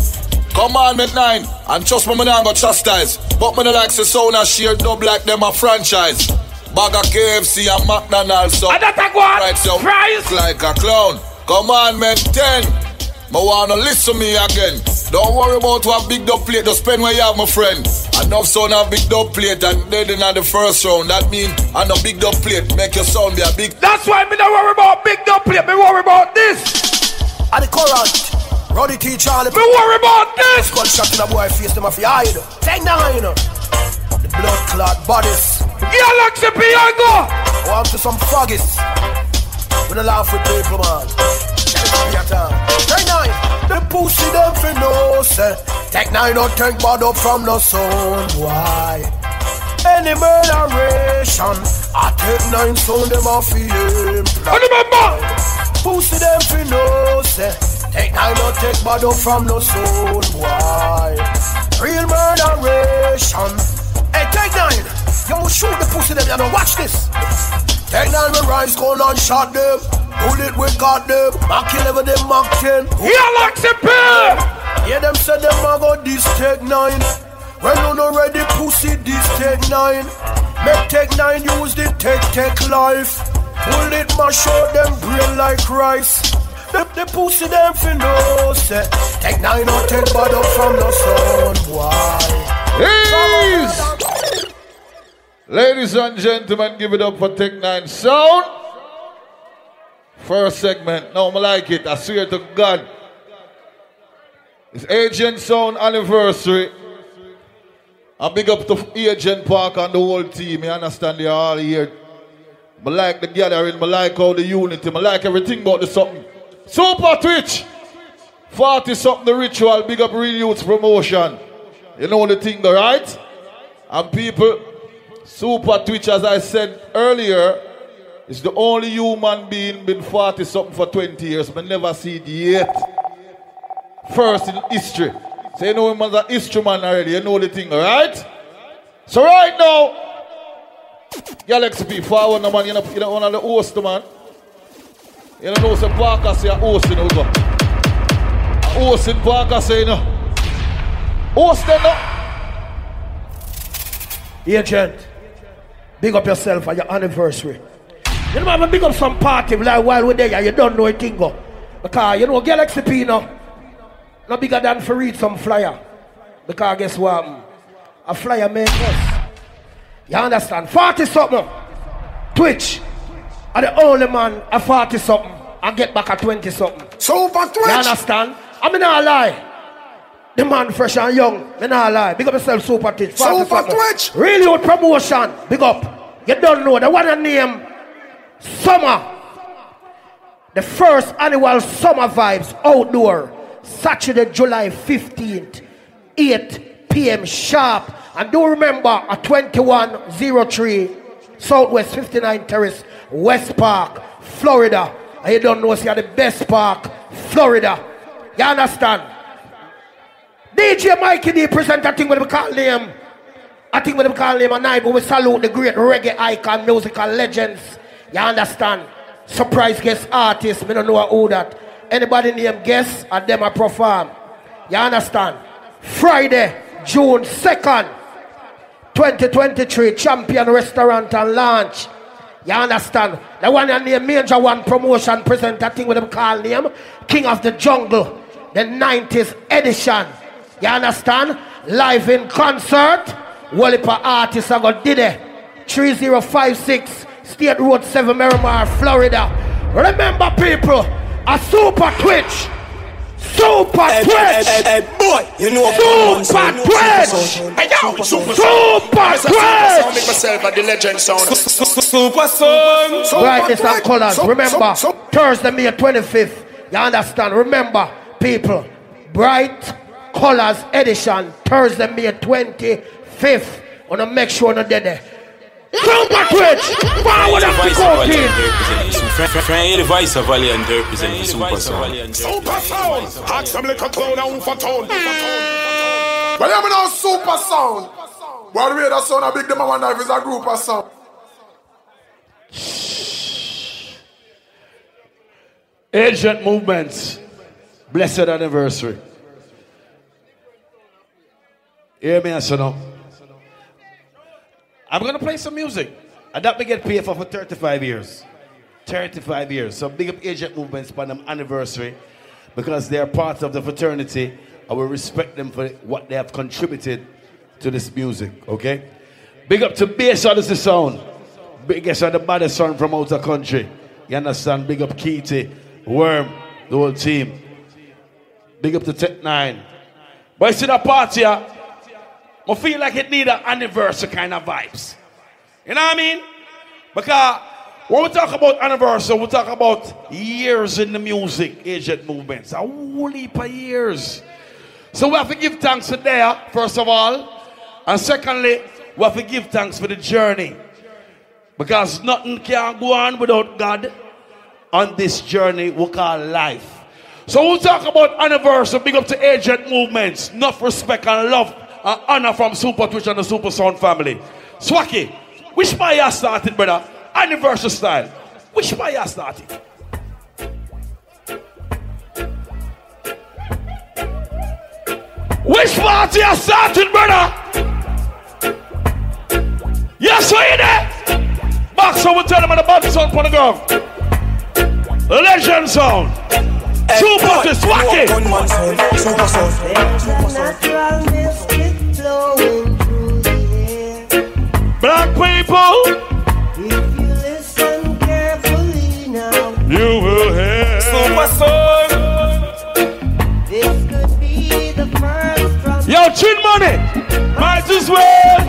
Commandment 9. And trust me, me not go chastise. But me no like the sound and share dub like them a franchise. Bag of KFC and McDonald's. So And that a go on. right, so Fries. like a clown. Commandment 10. Me wanna listen me again. Don't worry about what big dub plate. Just spend where you have my friend. Enough sound have big dub plate and dead in the first round. That mean and a big dub plate make your sound be a big. That's why me don't worry about big dub plate. Me worry about this. And the current. Roddy T. Charlie. Me worry about this. Gunshot in a boy face, them off your hide. Take nine. The blood clot bodies. Galaxy Piango. Want to some foggies. With a laugh with people, man. Take nine. The pussy them fi know, say. Take nine or take bad up from the sound. Why? Any murderation, I take nine sound them off him. Remember, pussy them fi know, say. Take nine or take bad up from the sound. Why? Real murderation. Hey, take nine. Yo, shoot the pussy them, you know, watch this. Take nine when rise gun and shot them. Bullet we got them. I Mac 11 them Mac 10. Galaxy Pill. Yeah, them said them a go this take nine. When you no ready, pussy this take nine. Make take nine use the take take life. Pull it, mash out them brain like rice. The, the pussy them fi know say Take nine or take bad up from the sun Why? Please! Ladies and gentlemen, give it up for Tek 9 Sound. First segment. No, I like it. I swear to God. It's Agent Sound anniversary. I big up to Agent Park and the whole team. You understand they are all here. I like the gathering. I like all the unity. I like everything about the something. Super Twitch. 40 something the ritual. Big up Real Youth Promotion. You know the thing, right? And people, Super Twitch, as I said earlier, is the only human being been 40 something for 20 years. But never see it yet. First in history. So you know him as a history man already. You know the thing, alright? So right now, Galaxy forward no man, you know, you know one of the host man. You don't know some Parker say a host in over. A host Parker say you know. Host them no. Agent, big up yourself for your anniversary. You know, man, big up some party like while we're there, you don't know a thing go. Because, you know, Galaxy P, no, no bigger than for read some flyer. Because guess what? Um, a flyer make us. You understand? 40 something. Twitch. Are the only man a 40 something and get back at 20 something. Super Twitch. You understand? I mean, not lie. The man fresh and young. Me not lie. Big up yourself, Super Twitch. 40 Super. Twitch. Really good promotion. Big up. You don't know. The one I name Summer. The first annual Summer Vibes Outdoor. Saturday, July 15th. 8 p.m. sharp. And do remember at 2103 Southwest 59 Terrace, West Park, Florida. And you don't know, see, the best park, Florida. You understand? DJ Mikey D present a thing with the call name. I think the call name a night, but we salute the great reggae icon, musical legends. You understand? Surprise guest artists, me don't know who that. Anybody name guest and them a perform. You understand? Friday, June 2nd, 2023, Champion Restaurant and Lounge. You understand? The one and name major one promotion present a thing with call name King of the Jungle, the 90s edition. You understand? Live in concert. Wallipa artists are going did it. 3056 State Road 7 Miramar, Florida. Remember people, a super twitch. Super Hey, twitch. hey, hey, hey, boy, you know Super twitch. Hey, yo, super Super Mr. Super twitch. sound, make myself a the legend sound. Supa sound. Brightness and colors. Remember, Thursday, May 25th. You understand? Remember, people, Bright Colors Edition, Thursday, May 25th. Wanna make sure you're there. Super Twitch! Forward up the cocaine! Friend, the vice of Valiant representing Supa Sound. Supa sound. Ask some little clown and for town. Well, I'm now supa sound. Well, the way that sound, I big them. I wonder if it's a group or sound. Agent Movements. Blessed anniversary. Hear me, son. now. I'm gonna play some music. And that we get paid for for 35 years. 35 years. So big up agent movements for them anniversary because they are part of the fraternity. I will respect them for what they have contributed to this music, okay? Big up to Bass the Sound. Biggest of the baddest son from outer country. You understand? Big up Kitty, Worm, the whole team. Big up to Tek 9. But you see that party, here, I feel like it need an anniversary kind of vibes. You know what I mean? Because when we talk about anniversary, we talk about years in the music agent movements. A whole heap of years. So we have to give thanks for there, first of all. And secondly, we have to give thanks for the journey. Because nothing can go on without God on this journey we call life. So we'll talk about anniversary, big up to agent movements, enough respect and love Uh, and honor from Super Twitch and the Supa Sound family. Swaki, which part you started, brother? Anniversary style. Which part you started? Which party you started, brother? Yes, are you there? Boxer will tell them on the bottom sound for the ground. Legend sound. Super to swacky. Supa sound. Black people. If you listen carefully now, you will hear. Supa sound. Yo, chin money. Might as well.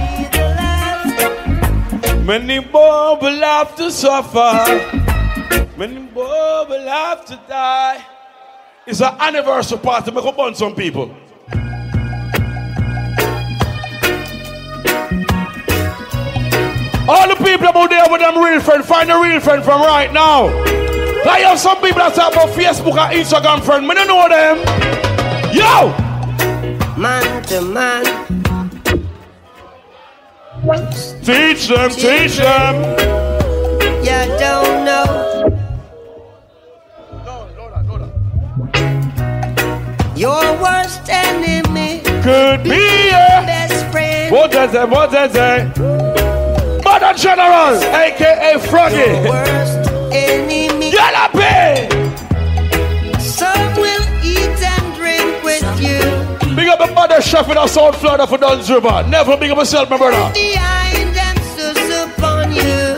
Many more will have to suffer. Many more will have to die. It's an anniversary party. Make up on some people. All the people out there with them real friend, find a real friend from right now. I have some people that talk about Facebook and Instagram friend. Me don't know them. Yo! Man to man. Teach them, teach them. You don't know. Your worst enemy Could be your best friend. What is it? What is it? Mother General, aka Froggy. enemy. Yellow Pig. Some will eat and drink with you. Big up the mother chef in our South Florida for Duns River. Never big up myself, my brother. Behind them sus upon you.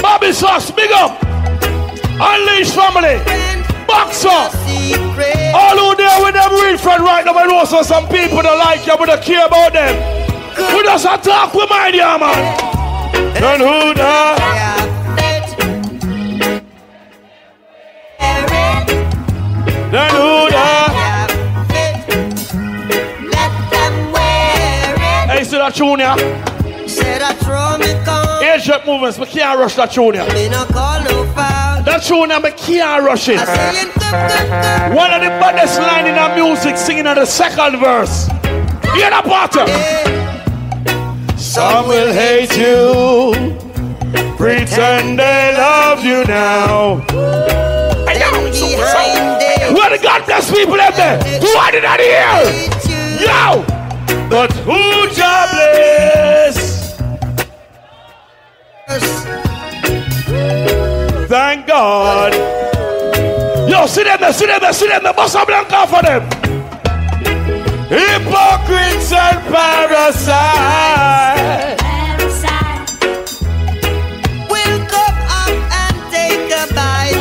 Bobby Sauce, big up. Unleash family. Boxer. All who there with them real friend right now, I know so some people that like you, but don't care about them. We just a talk with my dear man. And who there? Then who there? Hey, see that tune here? Said I throw me con. Agent movements, we can't rush that tune here. Me no call no foul. That tune here, we can't rush it. One of the baddest line in our music singing on the second verse. Hear that part? Some will hate you, pretend they love you now. The God bless people out there? Who are out here? Yo! But who jobless? Thank God. Yo, sit there, sit them sit them there. Bust a blanca for them. Hypocrites and parasites. We'll come up and take a bite.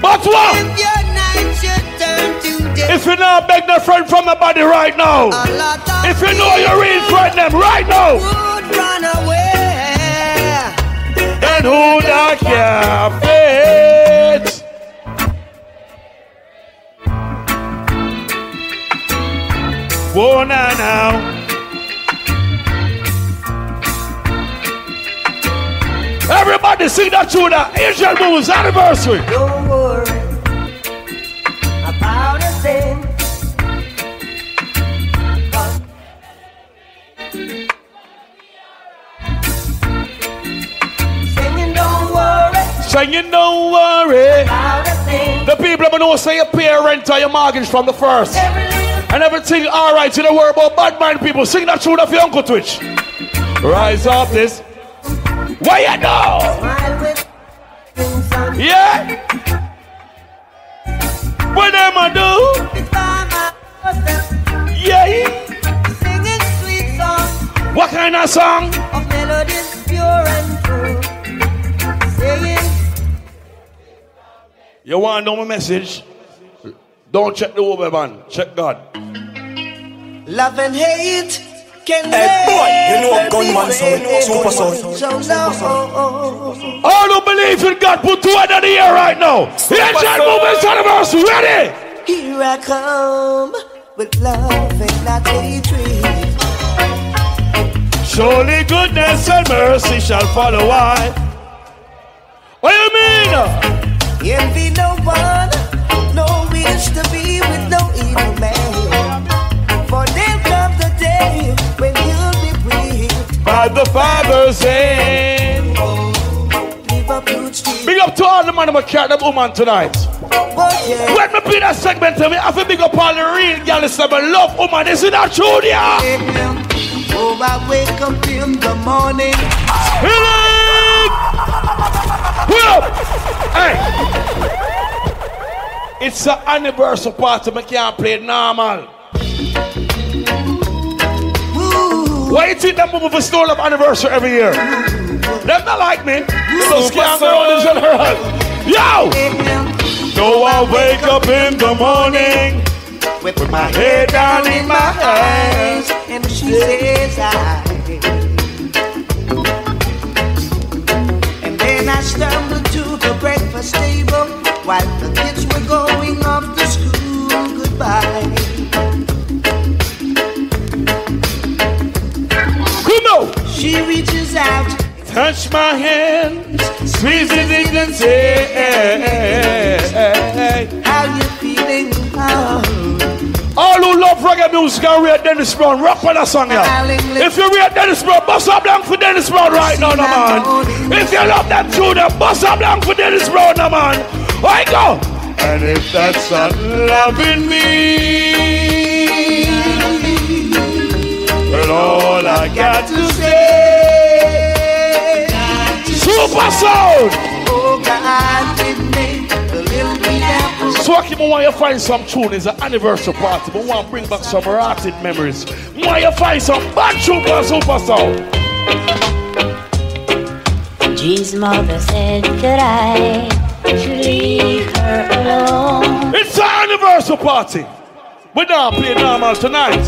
But what? If your night should turn to day. If you not beg the friend from the body right now, if you know you're real friend them right now, would run away. then who that care? Whoa, now, now. Everybody sing that tune, uh, that Asian Moves anniversary. Don't worry about a thing. Singing, don't worry Singing, don't worry about a The people who know say you pay rent or your mortgage from the first. And everything alright, you don't worry about bad mind people. Sing that tune of your Uncle Twitch. Rise up this. Why you know? Yeah? What am I do? Yeah. Singing sweet songs What kind of song? of melodies pure and true. Saying You want to know my message? Don't check the woman, man. Check God. love and hate can Hey, boy, you know never gunman be sound, friends. supa sound. So now, All who believe in God, put two under the air right now. The Agent Movement Universe, ready? here I come with love and not hatred. Surely goodness and mercy shall follow I. What do you mean? Envy no one, no wish to be with no evil man. For there'll the day when you'll be with. By the Father's hand. Big up to all the man who carry them woman tonight. Oh, yeah. When me play that segment, me have to big up all the real girls that love woman. Is it not true, yeah? Oh, I wake up in the morning. Up! Hey! It's an anniversary party, I can't play it normal. Why you think that move for stole up anniversary every year? Them not like me. So others on her head. Yo! So I wake up in the morning with my head down in my hands. And she says I. And then I stumble to the breakfast table while the kids were going off to school. Goodbye. On! She reaches out. Touch my hand, squeeze it in and say, How you feeling? Oh. All who love reggae music and read Dennis Brown, rock with that song, yeah. If you read Dennis Brown, bust up blank for Dennis Brown right now, no man. If you love that tune, bust up blank for Dennis Brown, no man. I go. And if that's not loving me, well, all I got to say, Supa Sound. Oh God, it made a little bit apple. So I keep want you find some tune. It's an anniversary party, but want to bring back some rotted memories. Want you find some bad tune Supa Sound. G's mother said that I should leave her alone. It's an anniversary party. We don't play normal tonight.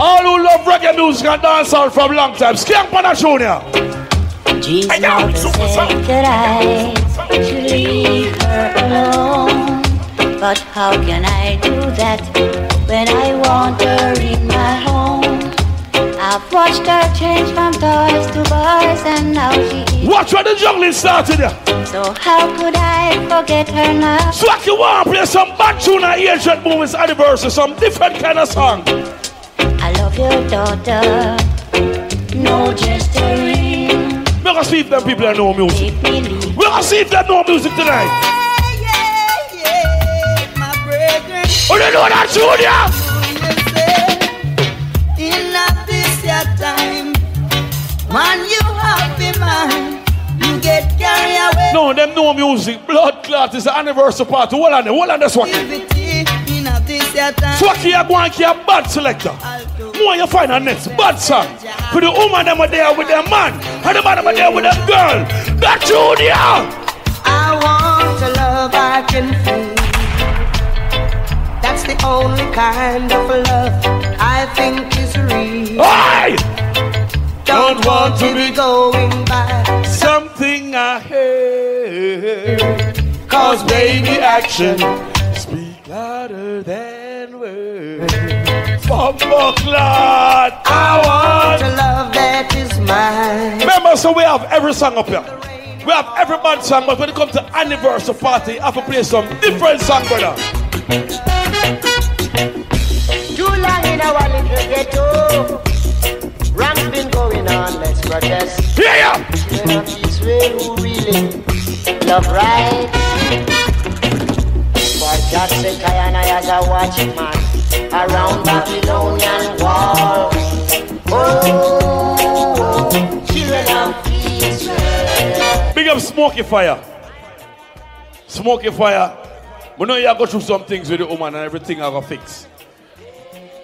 All who love reggae music and dancehall from long time, skank Pana Junior. G's mother said that I should leave her alone. But how can I do that when I want her in my home? I've watched her change from toys to boys and now she is. Watch where the juggling started. So how could I forget her now? So I can want to play some bad tune at Agent Movements anniversary, some different kind of song. I love your daughter. No gesturing. We're gonna see if them people that know music. We're gonna see if they know music tonight. Oh, they know that Junior! In a this your time, man, you have mine. You get carried away. No, them know music. Blood clot is the anniversary party. Hold on there, hold on there, Swaki. In a this your time. Swaki, you're going to a bad selector. More you find a next bad song. For the woman them are there with their man, and the man them are there with their girl. That Junior! I want a love I can feel. That's the only kind of love I think is real. I don't want to be going by something I heard. Cause baby action speak louder than words. Bumbo clot, I want a love that is mine. Remember, so we have every song up here. We have every bad song, but when it comes to anniversary party, I have to play some different song, brother. Too long in our little ghetto been going on, let's protest. Yeah, yeah. Israel who really love right. For God's sake, I and I as a watchman around Babylonian wall. Oh, children of Israel. Big up Smoky Fire. Smoky Fire. We know you have go through some things with the woman and everything I gotta fix.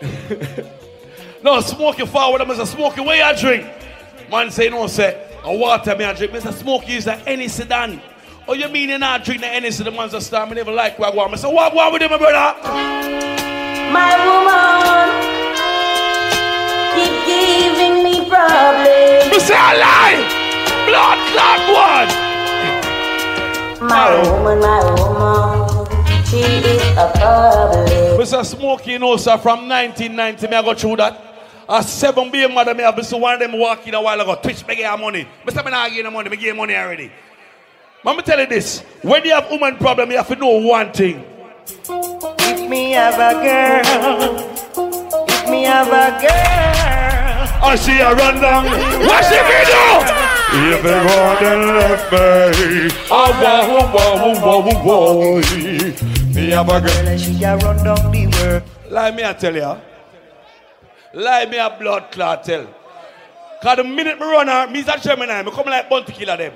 no, Smoky Fire with them is a Smoky. Where you drink? Man say no, say, a water me I drink. Mr. Smoky is like any sedan. Oh, you mean you not drink the any the man's a star? Me never like what I. Say, what want with him, my brother? My woman keep giving me problems. Me say a lie. Blood clot one. My oh. woman, my woman, she is a problem. Mr. Smokey, you know, sir, from 1990, me I go through that. A seven being mother, me have been one of them walking a while ago. Twitch, me get money. Mr. Me not getting money, me get money already. Let me tell you this. When you have woman problem, you have to know one thing. If me have a girl, if me have a girl, I see her run down. What she be do? If they go then left me, wow wow wow wow wow. Me have a girl and she a run down the world. Lie me I tell ya. Lie me a blood clot tell. Cause the minute me run her, me's a Gemini. Me come like bounty killer them.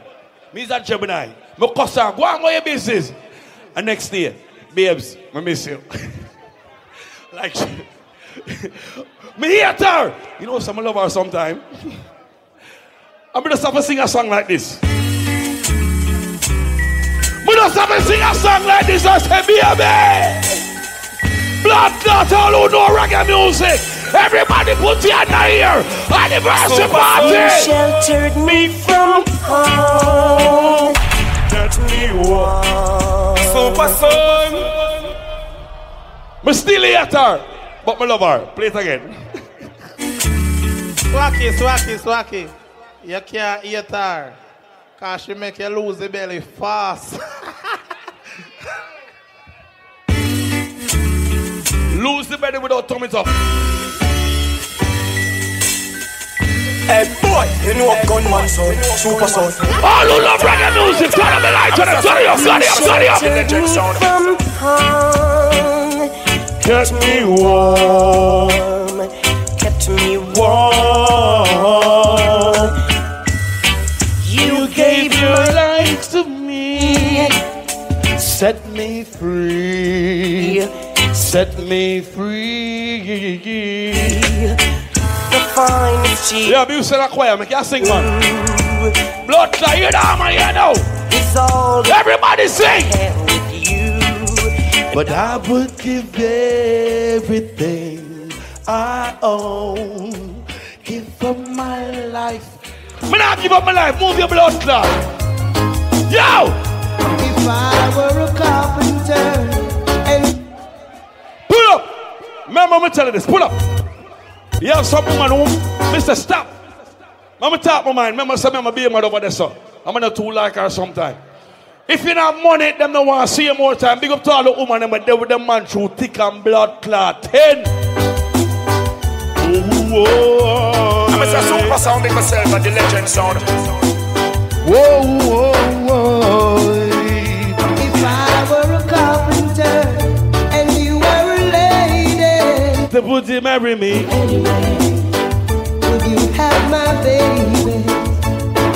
Me's a Gemini. Me cuss her. Go on with your business. And next day, babes, me miss you. like me hate her. You know some love her sometime. I'm gonna stop and sing a song like this. Me just have to sing a song like this. I say, baby. Blood clot all who know reggae music. Everybody put your hand here. Anniversary party. sheltered me from harm. Let me walk. Super son. Me still hate her, but me love her. Play it again. Swacky, swacky, swacky. You can't eat her. Cause she make you lose the belly fast. Lose the belly without tummy up. Hey boy, you know gunman son, super son. All who love reggae music, turn up the light, turn up, turn up, turn up, turn up. Sheltered me from harm. Kept me warm. Kept me warm. You gave your life to me. Set me free. Set me free. The finest cheek Yeah, music in a choir, make you sing, man. Blood clot, you know, man, you know. is all Everybody sing. with you. But I would give everything I own. Give up my life. Me not give up my life. Move your blood clot. Yo! If I were a carpenter and Pull up. Remember, I'm telling you this. Pull up. You have some woman who, Mr. Stop. I'm talk my mind. Remember, some of my be a mother over there, so I'm gonna too like her sometime. If you not money, them no want to see you more time. Big up to all the woman, them but they with them man through thick and blood clot. Ten. Ooh, oh, I'm a super sounding myself and the legend sound. Whoa, whoa, whoa. The booty marry me. would you have my baby?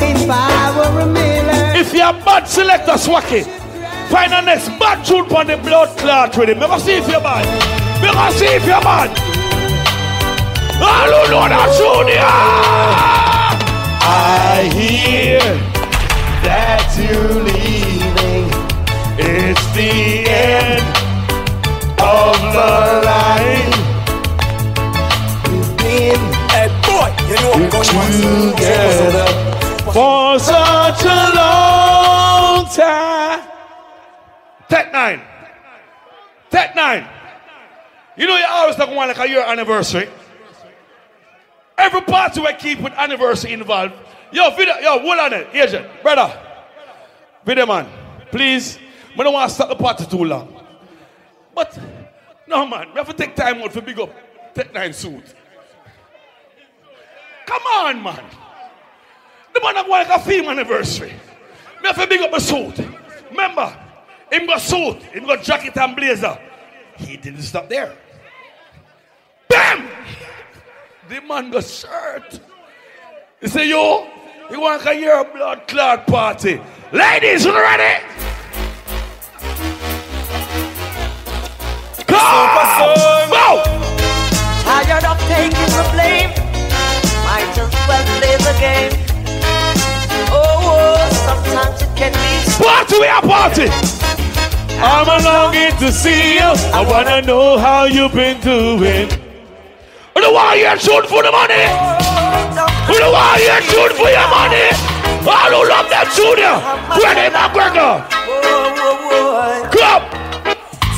If I were a miller, If you're bad, select a swacky. Find a next bad tune on the blood clot with him. Never see if you're bad. Never see if you're bad. All who know that tune, yeah. I hear that you're leaving. It's the end of the line. You know gunman Together for such a long time. Tek nine. Tek nine. You know you always talk about like a year anniversary. Every party we keep with anniversary involved. Yo, video, yo, hold on it, agent, brother. Video man, please. We don't want to stop the party too long. But no man, we have to take time out for big up Tek Nine suit. Come on, man. The man like a film anniversary. Me have to big up my suit. Remember, him got suit, him got jacket and blazer. He didn't stop there. Bam! The man got shirt. He say, yo, you want to hear a blood clot party. Ladies, you ready? Come! Go! Of taking the blame. Game. Oh, oh, sometimes it can be. Party, we are party! I'm longing to see you. I wanna know how you've been doing. Who the one you shoot for the money? The one you shoot for your money? All who love that junior. Freddie McGregor. Come.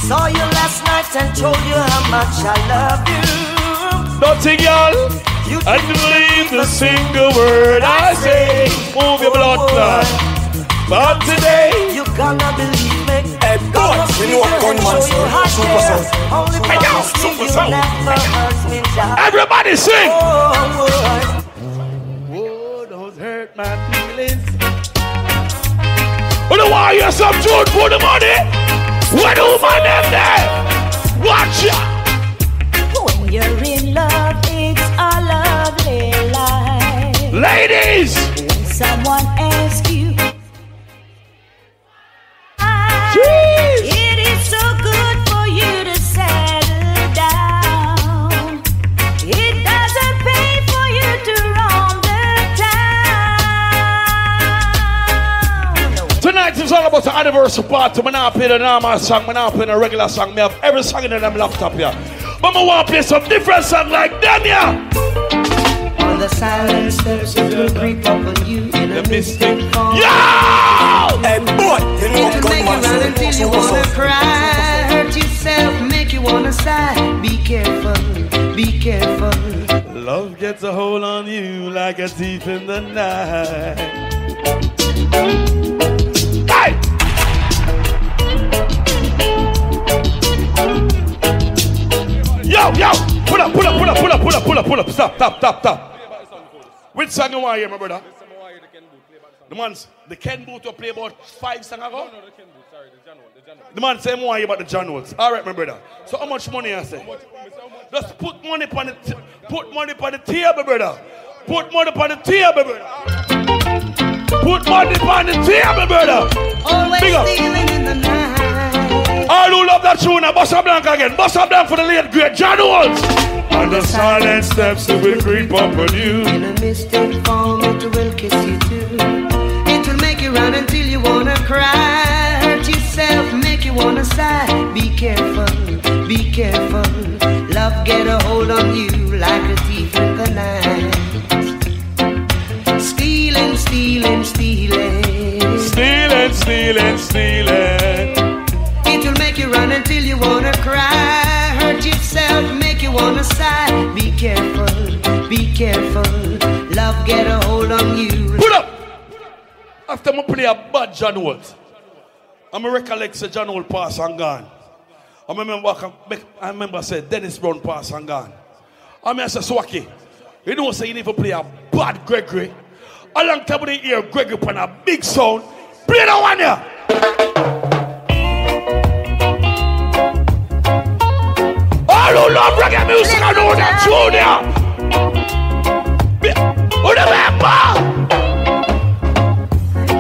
Saw you last night and told you how much I love you. Nothing, y'all. I believe the single word I say. Move your blood clot. But today, you gonna believe me. Hey, boy, you know what gunman sound, supa sound. Hey, yo, promise super you sound. never hurt me, child. Everybody sing. Oh, don't hurt my feelings. Who the one you some tune for the money? When who my name there? Watch ya. When you're Ladies. When someone asks you, Jeez. it is so good for you to settle down. It doesn't pay for you to roam the town. Tonight is all about the anniversary party. I'm not playing a normal song, I'm not playing a regular song. I have every song in them laptop here. But I want to play some different song like them here. The silent steps, will creep up on you in a mystic form. Yo! Hey, boy, you know what make you run until you wanna cry. Hurt yourself, make you wanna sigh. Be careful, be careful. Love gets a hold on you like a thief in the night. Hey! Yo, yo! Pull up, pull up, pull up, pull up, pull up, pull up, pull up. Stop, stop, stop, stop. Which song you want to hear, my brother? The man's the Ken Boot to play about five songs ago? No, no, the Ken Boot, sorry, the John the John The man say more about the John Woods. All right, my brother. So how much money I say? Just put money upon the t- put money upon the table, brother. Put money upon the table, brother. Put money upon the table, brother. Always Big up. stealing in the night. All who love that tune, I bust Bossa Blanca again. Bust Bossa Blanca for the late great John Woods. On the silent steps, it will creep up on you. In a mystic form, it will kiss you too. It will make you run until you wanna cry. Hurt yourself, make you wanna sigh. Be careful, be careful. Love get a hold on you like a thief in the night. Stealing, stealing, stealing. Stealing, stealing, stealing. Be careful, be careful. Love get a hold on you. Pull up. After I play a bad John Woods, I'm a recollect say John Woods pass and gone. I remember, I remember said Dennis Brown pass and gone. I mean, I said, Swaki, you know, say you to play a bad Gregory. A long time when you hear Gregory on a big sound, play that one here. Love reggae music, I know that Junior. Who the member?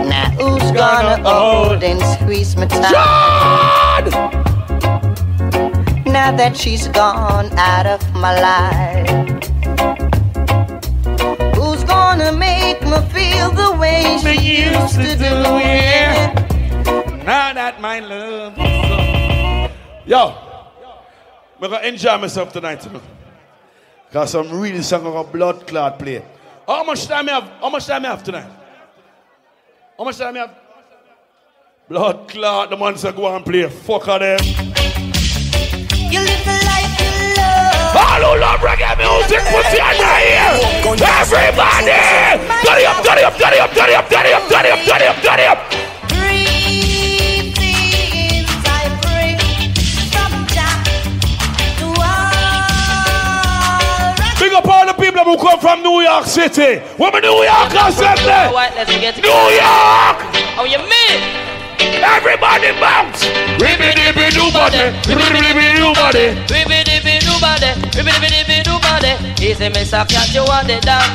Now who's gonna uh-huh. hold and squeeze my time? Now that she's gone out of my life, who's gonna make me feel the way she used to do? Yeah. Now that my love is gone. Yo, I'm gonna enjoy myself tonight, you know. Cause I'm really song of a blood clot play. How much time I have? How much time I have tonight? How much time I have? Blood clot, the man say go and play. Fuck of them. You live the life you love. All who love reggae music, put your hand here. Everybody! Dirty up, dirty up, dirty up, dirty up, dirty up, dirty up, dirty up, dirty up. Up all the people who come from New York City. What my New York assembly? White, let's get New York! How you mean? Everybody bounce. Ribby dibby do body. Ribby dibby do body. Ribby dibby do body. Ribby dibby dibby do body. Easy, Miss I catch you on the down.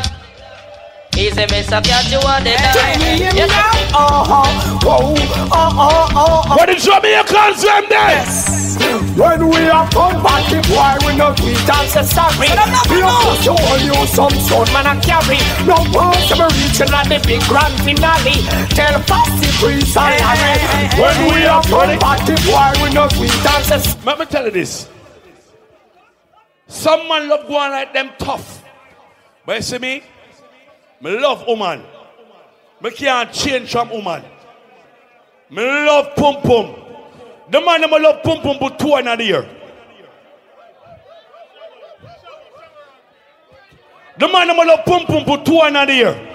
Easy, Miss I catch you on the down. Yes. Uh-huh. Oh, oh, oh, oh. What did Jamaicans them there? When we are fun party boy, we no tweet and say sorry. We have to show you some son man and carry. No possible reaching at the big grand finale. Tell Fasty Priest and Harry. When we are fun party boy, we no tweet and say Let me tell you this. Some man love going like them tough. But you see me? Me love woman. Me can't change from woman. Me love pum pum. The man that me love pum pum put two in the year. The man that me love pum pum put two in the year.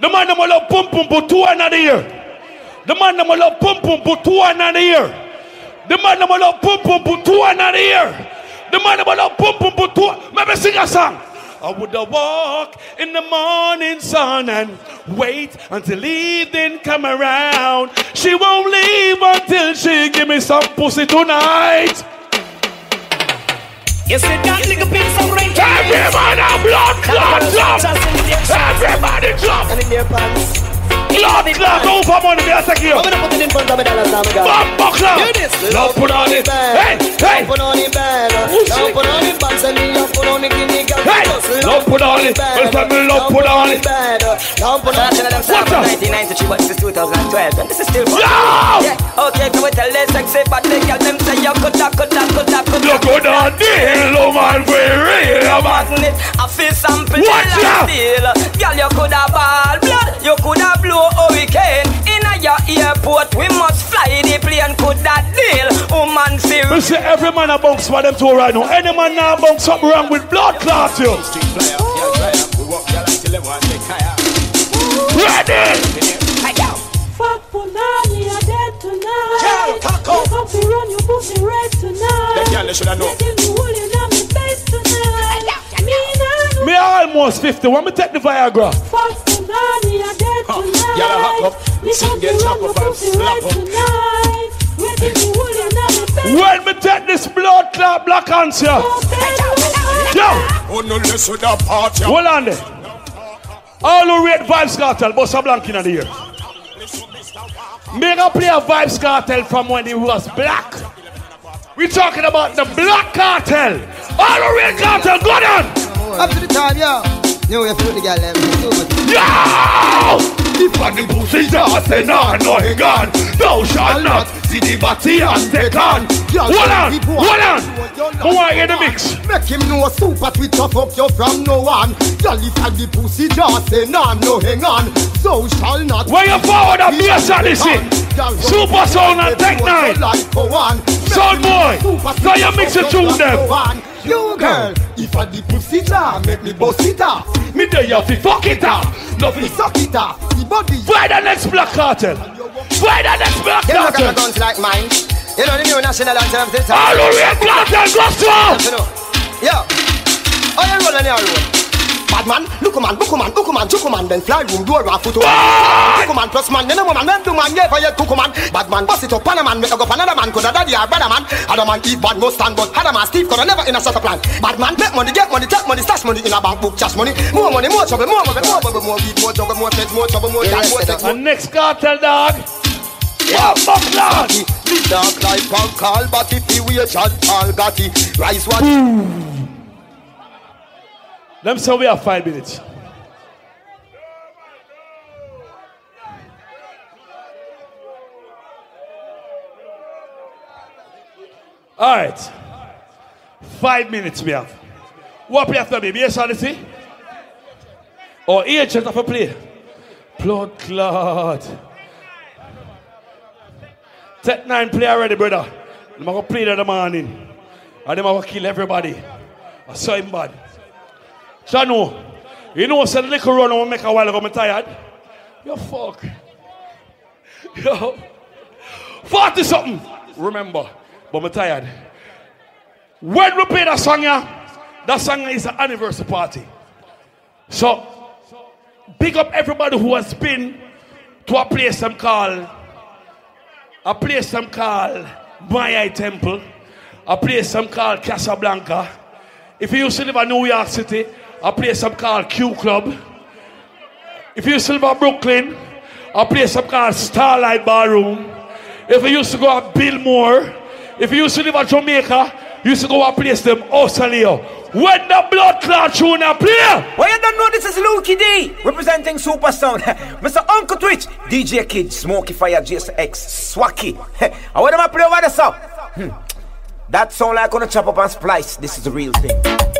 The man that me love pum pum put two in the year. The man that me love pum pum put two in the year. The man that me love pum pum put two in the year. The man that me love pum pum put two. Maybe sing a song. I would have walk in the morning sun and wait until evening come around. She won't leave until she give me some pussy tonight. You see that nigga pin some rain Everybody blood clot drop. Everybody drop. Blood clot over money me I take you. I'm gonna put it in front of me dollars now, me got Bumbo clot. Hear this. Love put on it. Hey, hey. Love put on it bad. Love put on it bad. Send me love put on it guinea girl. Hey, love put on it. Well, tell me love put on it. bad. Love put on it. What the? 1993, but this is 2012, and this is still fun. Yo! Yeah, okay, can we tell this sexy, but they girl them say you coulda, coulda, coulda, coulda. You could not deal, oh man, we real, oh, man. Wasn't it? I feel something Watch out! Girl, you coulda ball blood, you coulda blow hurricane. In a your airport, we must fly the plane. Coulda deal, woman feel. We say every man a bounce for them two right now. Any man now bounce something wrong with blood clot you. Ready? Fuck Punani, you're dead tonight. Girl, cock up. You come to run, you put me red tonight. The girl, they shoulda know. Give me wool in my face tonight. Me nah Me almost 50. When me take the Viagra. Fuck Punani, you're tonight. Y'all hack up. Me get chop up and slap up. tonight. You give me wool in my face. When me take this blood clot black answer. Yo, Oh no, listen to that part, yeah. hold on there. All who rate Vybz Kartel, bust a blank in the ear. Make a play a Vybz Kartel from when he was black. We talking about the black cartel. All the real cartel, go on. Up to the time, yo. You feel the girl them. Yo! If a the pussy just say no, no, gone. Thou shalt not see the body and take on. Hold on, hold on. Who want to hear the mix? Make him know super Twitter fuck you from no one. Y'all if I the pussy just say nah, no hang on. So shall not. Where you forward and on this shit? Supa Sound and Tek Nine. Sound boy. So you mix the tune them. You girl, if I the pussy jar, make me bust it off. Me there you fi fuck it up. No fi suck it off. The body. Why the next black cartel? Why the next black You know, cartel? got guns like mine. You know the new national anthem. All the red cartel go strong. Yo, how you roll on your road? Bad man, look a man, book a man, book a man, chook a man, then fly room door and foot. Book a man plus man, then a woman, then do man, for your cook a man. Bad man, bust it up, pan a man, make a go another man, could a daddy or brother man. Other man eat bad must stand, but other man Steve could never in a set of plan. Bad man, make money, get money, take money, stash money in a bank book, cash money. More money, more trouble, more money, more bubble, more beat, more juggle, more feds, more trouble, more time, more sex, And next cartel dog. Yeah, fuck. Live dark life and call, but if you wait all got it, rise what? Them say we have five minutes. All right. Five minutes we have. What play after me? The? Or agent of a play? Blood clot. Tek nine play already, brother. I'm gonna play that in the morning. And them gonna kill everybody. I saw him bad. Chano, you know, said little run I make a while ago, I'm tired. You fuck. Yo. 40 something. Remember. But I'm tired. When we play that song, yeah, that song is an anniversary party. So, big up everybody who has been to a place some called a place some called Maya Temple, a place some called Casablanca. If you used to live in New York City, a place some called Q Club. If you used to live in Brooklyn, a place some called Starlight Ballroom. If you used to go to Billmore, if you used to live at Jamaica, you used to go to a place them Osalio. When the blood clot tune a play. Well, you don't know this is Lukey D representing Supa Sound. Mr. Uncle Twitch, DJ Kid, Smoky Fire, GSX, Swacky. I want to play over the song. Hmm. That sound like gonna chop up and splice. This is the real thing.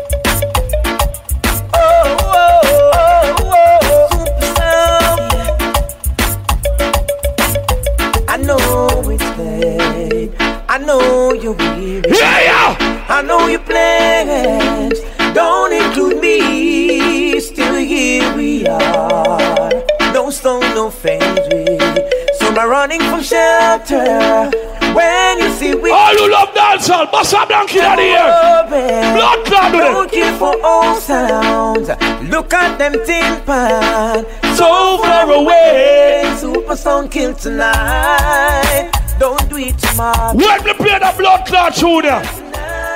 I know you're weary. Yeah, yeah. I know your plans don't include me. Still here we are. No stone, no fences. So I'm running from shelter. When you see we All who love dancehall, Bossa Blanky of here. Blood clot. Don't care for old sounds. Look at them tin pan. So far away. Supa sound kill tonight. Don't do it tomorrow. When we play the blood clot tune there.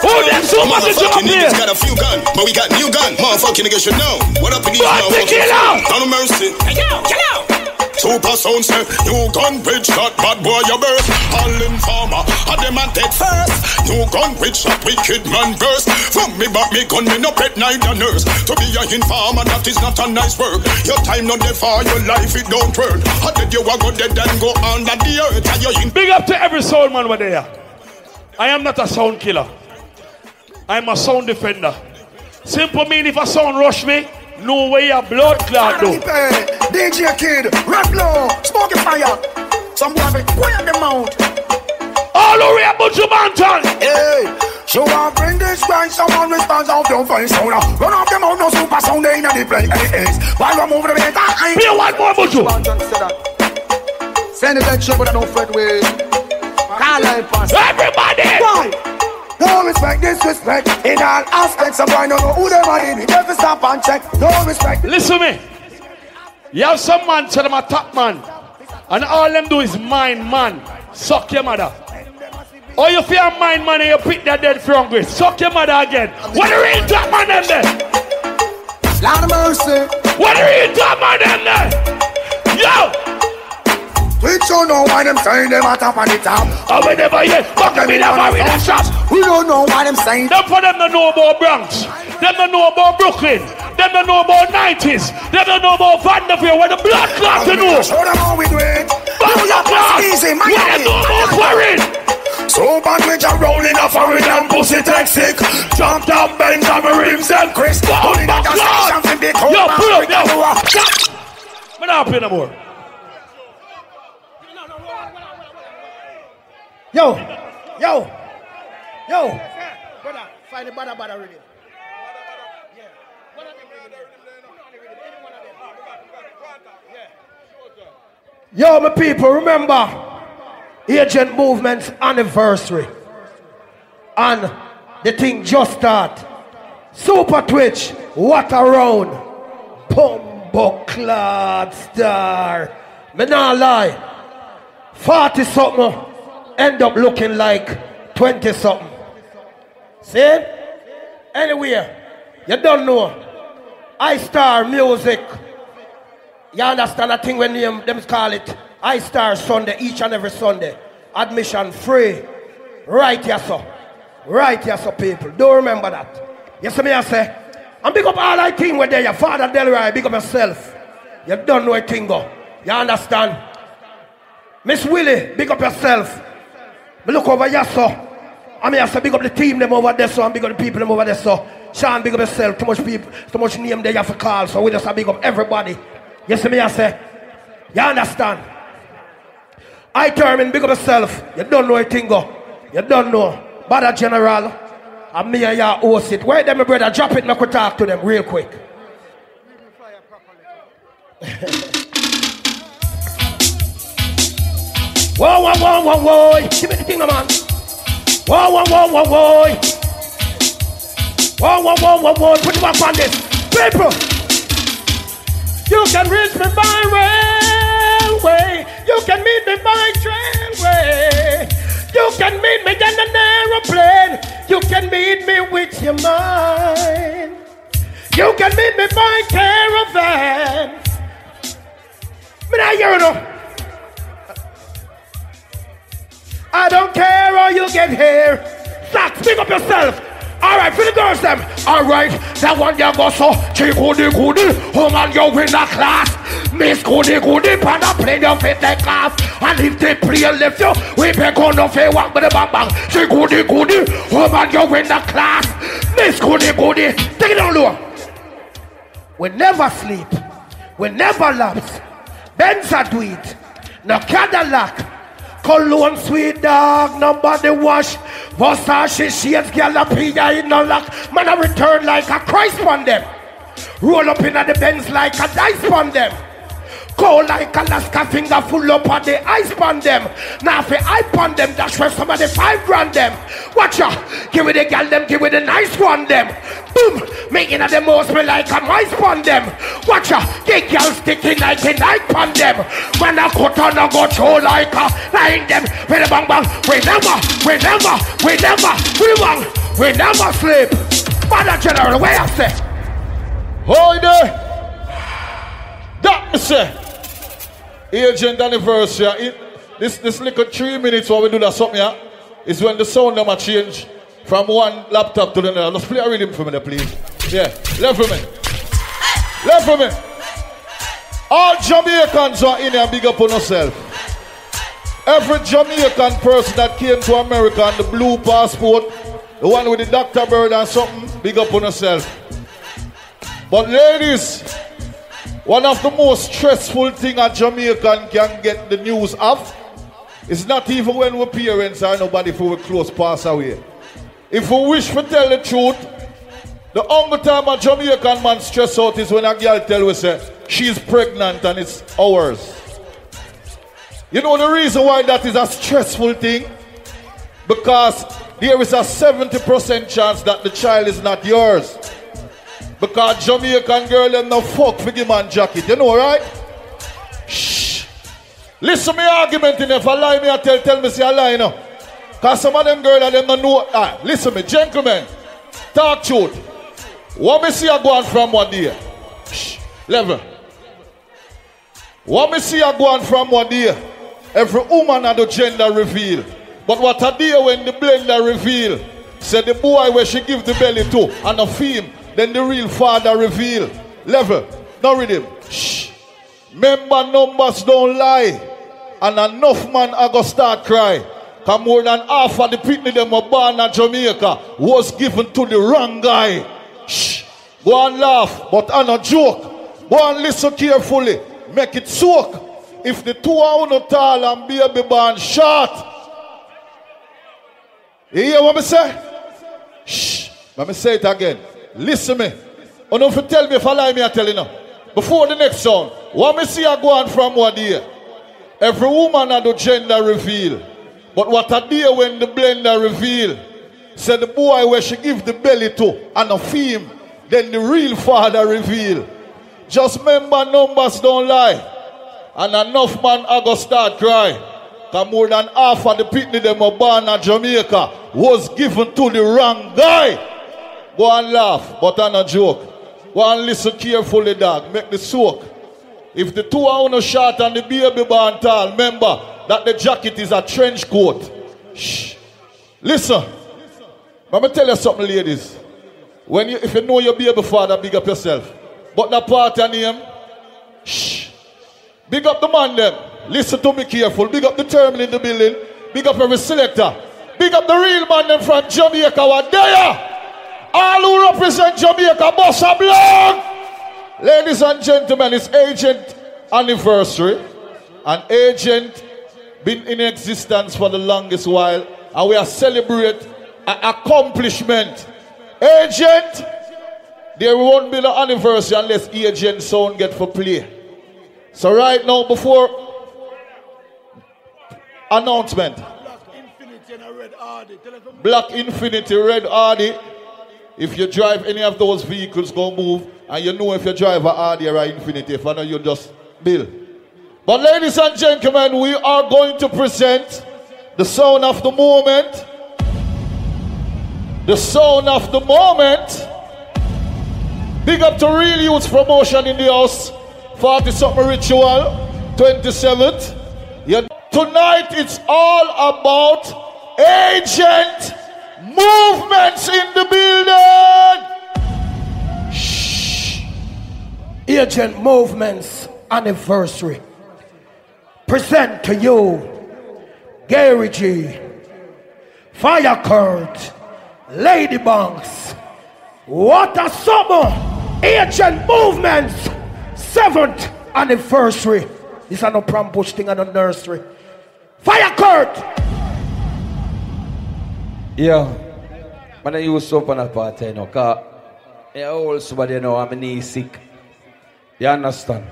Who them so much to jump Motherfucking here? niggas got a few gun, but we got new gun. Motherfucking niggas should know. What up in these But motherfuckers? tequila! Down mercy. Supa sound say, new gun bridge shot, bad boy your birth. All informer, a them a dead first. New gun bridge shot, wicked man burst. From me back me gun, me no pet neither nurse. To be a informer, that is not a nice work. Your time not there for your life, it don't turn. I did you a go dead and go under the earth. And you in Big up to every soul man over there. I am not a sound killer. I'm a sound defender. Simple mean if a sound rush me, no way a blood clot. DJ Kid, Rap Low, Smoky Fire. Some boy be quiet the mouth. All the way up to Mountain. Hey, so I bring this grind, someone responds out, don't find sound. Run off them out, no supa sound, they in the play. Hey, hey, while we move the beat, I Be one more, Buju. Send it that shit, but I don't fret with. Carline pass. Everybody! Why? No respect, disrespect in all aspects. Some boy don't know who them are. They never stop and check. No respect. Listen to me. You have some man tell them a top man. And all them do is mind man. Suck your mother. Or you fear mind man and you pick that dead from grace. Suck your mother again. What the real top man them there? Lord of mercy. What the real top man them there? Yo! We don't know why them saying them a top on the top. I will never hear. Fuck them in a marina shop. We don't know why them saying. Them for them don't know about Bronx. Them don't know about Brooklyn. Them don't know about 90s. Them don't know about Vanderbilt where the blood clot to know. Show them how we do it. Blood clot. Easy, Where them know about foreign. So bad we just rolling off foreign and pussy toxic. Jump down, bend on my rims and Chris. Pulling out the station from big hole. Yo, pull up, yo. I'm not playing no more. Yo, yo, yo. Brother, find the bada bada rhythm. Yo, my people, remember Agent Movement's anniversary. And the thing just start. Super Twitch, what a round. Bumbo clad star. Me not lie. 40 something end up looking like 20 something. See? Anyway, you don't know. I Star Music. You understand that thing when them, them call it I Star Sunday, each and every Sunday. Admission free. Right here, sir. Right here, sir, people. Don't remember that. Yes, me, I say? And big up all I think where there, your father Delroy, big up yourself. You don't know a thing, go. You understand? Miss Willie, big up yourself. Me look over here, so. I mean, I say big up the team them over there, so and big up the people them over there, so. Sean, big up yourself. Too much people, too much name there you have to call, so we just a big up everybody. You see me, I say. You understand? I determine big up yourself. You don't know a thing, go. You don't know. Bada General. And me and you host it. Wait them, my brother. Drop it, make we talk to them real quick. Whoa, whoa, whoa, whoa, whoa. Give me the thing, man. Whoa, whoa, whoa, whoa, whoa. Whoa, whoa, whoa, whoa, whoa. Put the back on this. People. You can reach me by railway. You can meet me by trainway. You can meet me in an aeroplane. You can meet me with your mind. You can meet me by caravan. Me not hear no. I don't care how you get here. Zach, speak up yourself. All right, for the girls them. All right, that one you go so. She goody goody. Oh man, you win a class. Miss goody goody. Pan a plane you fit the class. And if they play left you, we be gonna feel walk with the bang bang. Goody goody. Oh man, you win the class. Miss goody goody. Take it down low. We never sleep. We never lapse. Benz a do it. No Cadillac. Cologne sweet dog, nobody wash. Versace shades, Galapia in no lock. Man, I return like a Christ on them. Roll up in the Benz like a dice on them. Cold like Alaska, finger full up on the ice on them. Now if I on them, that's where somebody five grand them. Watch ya, give it the gal them, give it the nice one them. Boom, making of the most me like a mice on them. Watch ya, get gal sticking like a knife on them. When I cut on a go show like a line them. With a bang bang, we never, we never, we never, we bang, we never sleep. Father General, where I say? Hold it. That me say. Agent anniversary. It, this this little three minutes while we do that something is when the sound number change from one laptop to the other. Let's play a rhythm for me there, please. Yeah, left for me. Left for me. All Jamaicans are in here, big up on yourself. Every Jamaican person that came to America on the blue passport, the one with the Dr. Bird and something, big up on yourself. But ladies, one of the most stressful thing a Jamaican can get the news of is not even when we're parents or nobody for we close pass away. If we wish to tell the truth, the only time a Jamaican man stress out is when a girl tell we say she's pregnant and it's ours. You know the reason why that is a stressful thing? Because there is a 70% chance that the child is not yours. Because Jamaican girl them no fuck for man jacket. You know, right? Shh. Listen me argument in if I lie me I tell tell me say I lie now. Cause some of them girl them no know ah, listen me, gentlemen. Talk truth. What me see I go on from one day? Shh. Level. What me see I go on from one day? Every woman had a gender reveal. But what a day when the blender reveal. Said the boy where she give the belly to and a film. Then the real father reveal. Level. Now read him. Shh. Member numbers don't lie. And enough man are gonna start cry. Cause more than half of the people them were born in Jamaica was given to the wrong guy. Shh. Go and laugh, but I'm a joke. Go and listen carefully. Make it soak. If the two are not tall and baby born short. You hear what I say? Shh. Let me say it again. Listen me. Oh, don't for tell me if I lie me, I tell you now. Before the next song, what me see I go on from what year? Every woman had a gender reveal. But what a day when the blender reveal. Said the boy where she give the belly to and a fame. Then the real father reveal. Just remember numbers don't lie. And enough man I go start cry. Cause more than half of the people them were born in Jamaica was given to the wrong guy. Go and laugh, but I'm a joke. Go and listen carefully, dog. Make the soak. If the two are on a shot and the baby born tall, remember that the jacket is a trench coat. Shh. Listen. Let me tell you something, ladies. When you, if you know your baby father, big up yourself. But that part of name, shh. Big up the man them. Listen to me careful. Big up the terminal in the building. Big up every selector. Big up the real man them from Jamaica. What there? All who represent Jamaica, boss a blood. Ladies and gentlemen, it's agent anniversary. An agent been in existence for the longest while, and we are celebrate an accomplishment. Agent, there won't be no anniversary unless agent sound get for play. So right now, before announcement, Black Infiniti Red Audi. If you drive any of those vehicles, go move. And you know if you drive a Audi or a Infiniti, if I know you just bill. But ladies and gentlemen, we are going to present the sound of the moment. The sound of the moment. Big up to Real Youth Promotion in the house. 40 something ritual. 27th. Yeah. Tonight it's all about agent movements in the building. Shh. Agent Movements anniversary. Present to you Gary G, Fire Kurt, Lady Banks. What a summer! Agent Movements seventh anniversary. This is no pram push thing and no nursery. Fire Kurt! Yeah. Man, I use soap on a party, you know, because I old somebody, you know, I'm knee sick. You understand?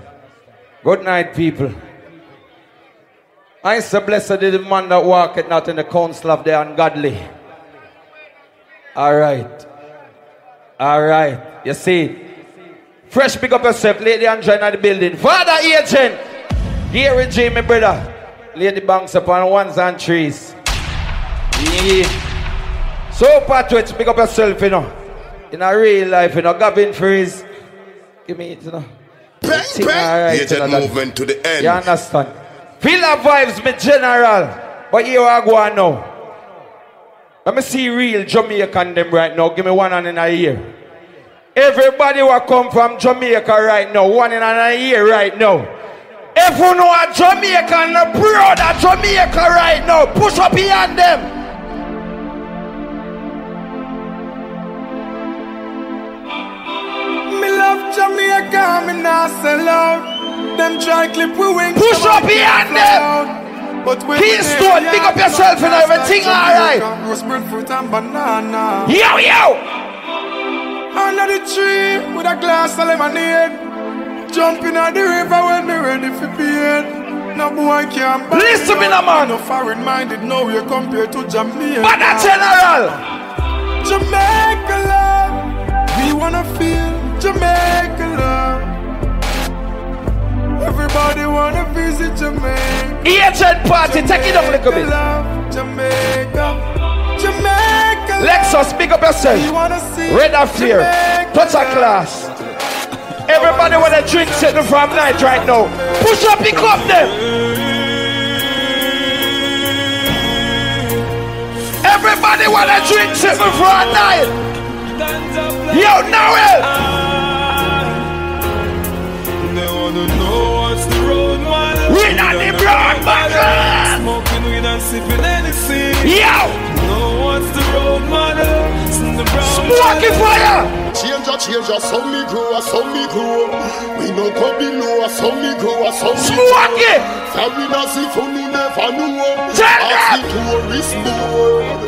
Good night, people. I say, blessed is the man that walketh not in the counsel of the ungodly. All right. All right. You see, fresh pick up yourself, Lady Angela in the building. Father Agent, Gary J, my brother. Lady Banks upon ones and trees. Yeah. So, Patrick, pick up yourself, you know. In a real life, you know, Gavin Freeze. Give me it, you know. Bang, Sing bang. alright, Agent you know, that- movement to the end. You understand? Feel the vibes, me general. But you are going now. Let me see real Jamaican them right now. Give me one hand in a year. Everybody who come from Jamaica right now, one in a year right now. If you know a Jamaican, a brother Jamaica right now, push up behind them. Love Jamaica, me not sell out. Them try clip we wing. Push up behind them. But when Keystone, pick up yourself and everything alright. Rose breadfruit and banana. Yo, yo. Under the tree with a glass of lemonade. Jumping on the river when me ready for paid. No boy can buy Listen me now, man. No foreign minded, no way compared to Jamaica. But a general. Jamaica love. We wanna feel Jamaica love. Everybody wanna visit Jamaica. Agent party, take it up a little bit. Love Jamaica. Jamaica. Lexus, pick up yourself. Wanna Red of fear. Jamaica Touch a class. Everybody want to drink sitting from night right now. Push up, pick up them. Everybody want to drink sitting from night. Yo, Noel. The broad. Smoking weed and sipping anything. Yo. Know what's the road, man. Smoking fire. Change a change a some me grow a some me grow We no come below a some me grow a some me Smoke it Foreign as if you never know Tell As the tourist board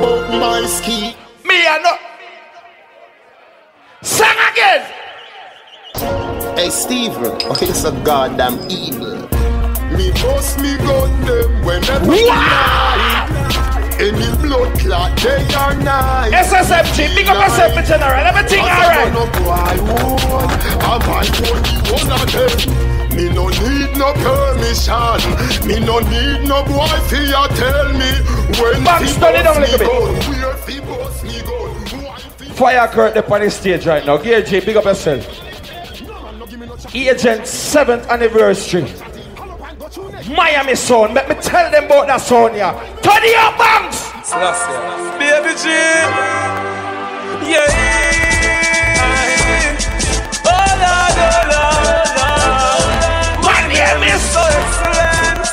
But my ski Me I know Sing again Hey Steven, oh a goddamn evil Me bust me gun them whenever Wow! Any blood clot day or night SSFG, big up yourself, my general. Everything alright. I only one of them? Me no need no permission. Me no need no boy for ya tell me when turn it down a bust little me gun, Where fi bust me gun? Fire Kurt up on the stage right now. J, big up yourself. Agent 7th anniversary. Miami sound. Let me tell them about that sound, yeah. Turn up, banks. Baby G. Yeah. Oh Lord, oh Lord, Lord. My so excellent.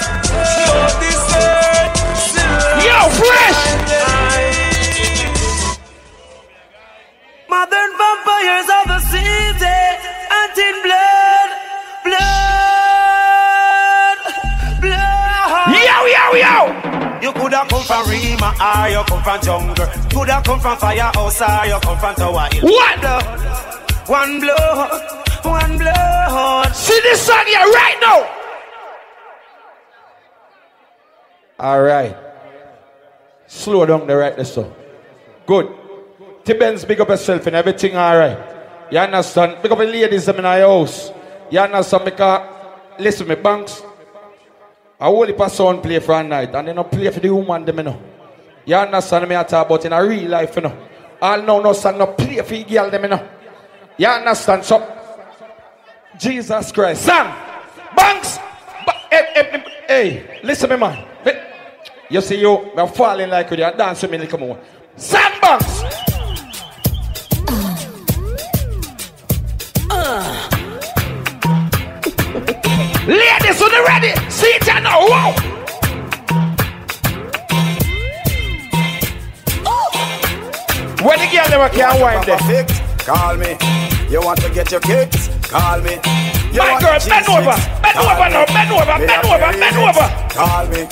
Lord, this Yo, fresh. Modern vampires of the city, hunting You coulda come from Rema or you come from jungle. Coulda come from firehouse or you come from Tower Hill. What? One blood, one blood. See this song here right now. All right. Slow down the right this so. Good. T-Benz, big up yourself and everything all right. You understand? Big up the ladies them in our house. You understand? Because, listen me, Banks, A whole heap of sound play for a night, and they don't play for the woman, them, you know. You understand me? I talk about in a real life, you know. All now no song no play for the girl, them, you know. You understand? So, Jesus Christ, son, banks, ba- hey, hey, hey, listen, me man. You see you, I'm falling like with you, dance with me, come on. Son, banks. Ladies, are you ready? See it now. Whoa. When the girl never can wind them. Call me. You want to get your kicks? Call me. You My girl, bend over, bend over now, bend over, bend over, bend over. Call me.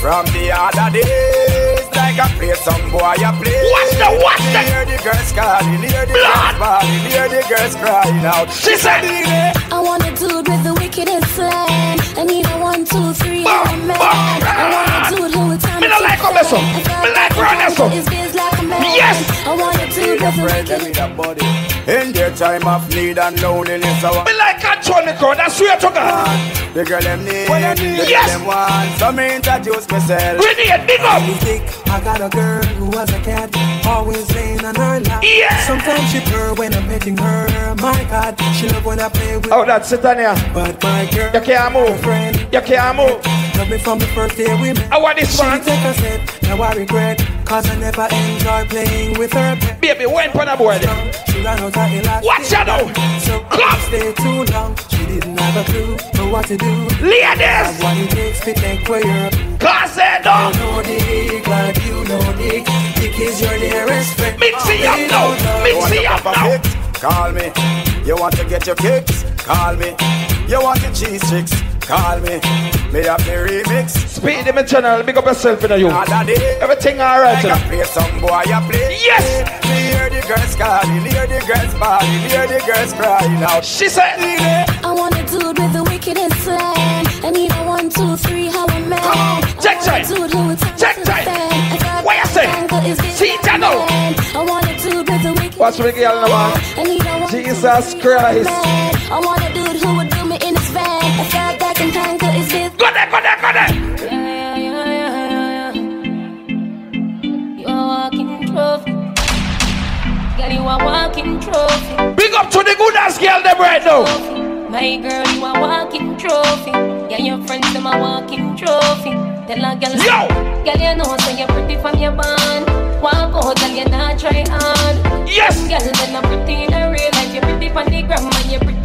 From the other days, like I play some boy, I play. Watch the, watch the. Hear the girls calling, hear the girls bawling, hear the girls crying out. She said, I want a dude with the wickedest slang. I need a one, two, three, I'm a man. I want a dude who would time Me don't like how this one. Me like round this one. His biz like a man. Yes. I want a dude with the wickedest In their time of need and loneliness, I want Me like control me crowd, I swear to God. the girl them need, What them the need? girl Yes. them want. So me introduce myself. Grenade, big up. I got a girl who was a cat, always laying on her lap. Yeah. Sometimes she purr when I'm petting her. My God, she love when I play with Oh, that's it, Tanya. But my girl, You can't move. Friend, You can't move. love me from the first day we met. I want this She one. take a step, now I regret, cause I never enjoy playing with her pet. Baby, when on a board. She ran out of elastic. Watch out now. So Come. stay too long. She didn't have a clue for what to do. Ladies. What it takes to take way up. Cause they You don't. know Dick, like you know Dick. Dick is your dearest friend. Mix it oh, up They now. don't know. Mix it up now. Call me. You want to get your kicks? Call me. You want the cheese sticks? Call me. Me have the remix. Speed them in big up yourself in the you. Everything alright. I play some boy, I play. Yes. Me hear the girls calling, hear the girls bawling, hear the girls crying out. She said, I want a dude with the wickedest slang. I need a one, two, three, how a man. Check I want time. a dude who would time Check to the time. fan. What you say? angle See like it now. I want a dude with the wickedest Watch me, girl, now, man. I need a one, Jesus Christ. I want a can conquer his biz. Go there, go there, go there. Yeah, yeah, yeah, yeah, yeah. You a walking trophy. Girl, you a walking trophy. Big up to the good ass girl them right now. My girl, you a walking trophy. Yeah, your friends them a walking trophy. Tell a girl, Yo! girl, you know say you're pretty from your band. Walk out, girl, you not try hard. Yes. Girl, then I'm pretty in a real life. You're pretty from the gram, and you're pretty in a real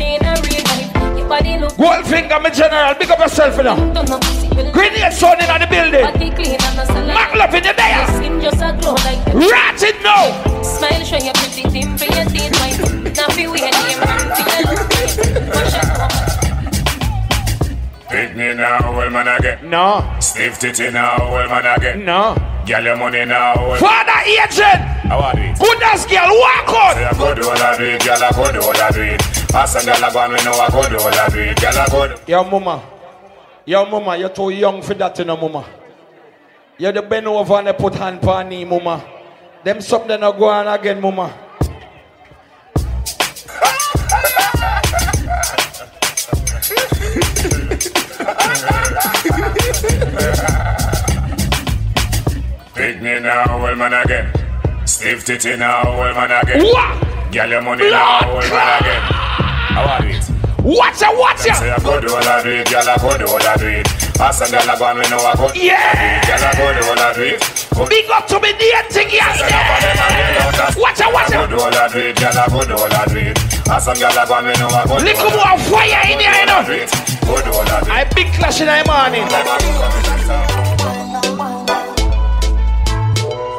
life. Your body look Goldfinger, me general, big up yourself don't know. Grenade son in the building. Body clean and no. Mac love in the day. skin just a glow like. Rat it now. Smile, show your pretty thing for your teeth. Now feel weird, you're Pick me now, well man get. No. Stiff titty now, well man get. No. Girl your money now, well. Father agent. How are it? Good ass girl, walk out. Say I go do all I do it, girl I go do all I do it. Pass a girl I go and me know I go do all I do it, girl I go do. Yo, mama. Yo, mama, you're too young for that, you know, mama. You're the bend over and they put hand on knee, mama. Them something not go on again, mama. Pick me now, well man again. Stiff titty now, well man again. What? Girl your money now, well man again. How are it? Watch ya, watch Say. I go do all I do it, girl I go do all I do it. Pass a girl go and me know I go do all I do it, girl I go do all I do it. Go Big up to me, dating, yes. Watch ya, watch ya. go do all I do it, girl I go do all I do it. Pass a girl go and me know I go Little more fire in here, you know. I do it. Go do all do it. Big clash in the morning.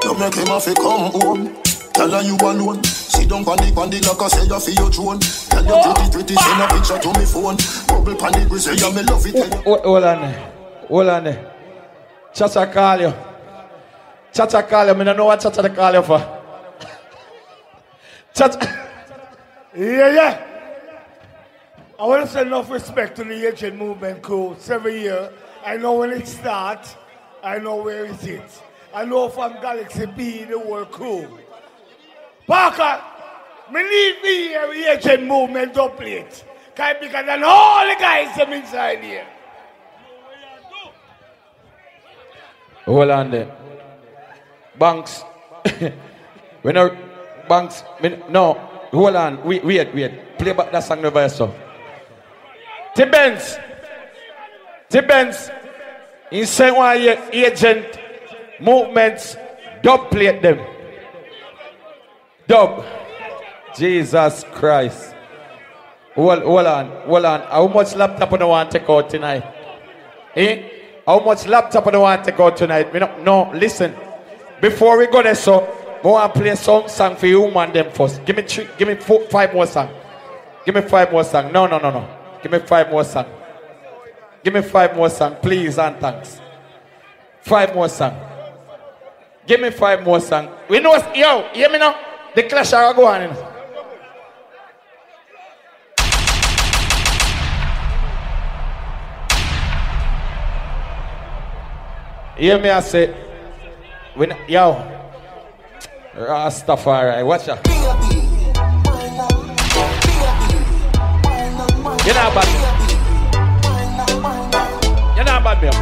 You make him have to come home. Tell her you alone. Sit down on the on the like I say you feel your drone. Tell you pretty pretty send a picture to me phone. Bubble pan the grizzly, yeah me love it. Tell you. Hold hold on. Hold on. Chacha call you. Chacha call you. I don't know what Chacha call you for. Chacha. Yeah, yeah. I want to send enough respect to the Agent Movement crew. Seven years. I know when it starts. I know where it is. I know from Galaxy B, the whole crew. Parker, me need me here with Agent Movement update. Cause bigger than all the guys them inside here. Hold on there. Banks. we no Banks. No. Hold on. Wait, wait, wait. Play back that song by yourself. Tibbens. Tibbens. In why your agent movements dub them. Dub. Jesus Christ. Hold, hold on, on. How much laptop you want to take out tonight? Eh? How much laptop you want to take out tonight? No, no, listen. Before we go there, so I want to play some song for you man them first. Give me three, give me four, five more song. Give me five more song. No, no, no, no. Give me five more song. Give me five more song, please and thanks. Five more song. Give me five more song. We know, what's, yo, hear me now? The clash are going on. Hear me, I say, when, yo, Rastafari, watch out. You're not bad. You're not bad, man.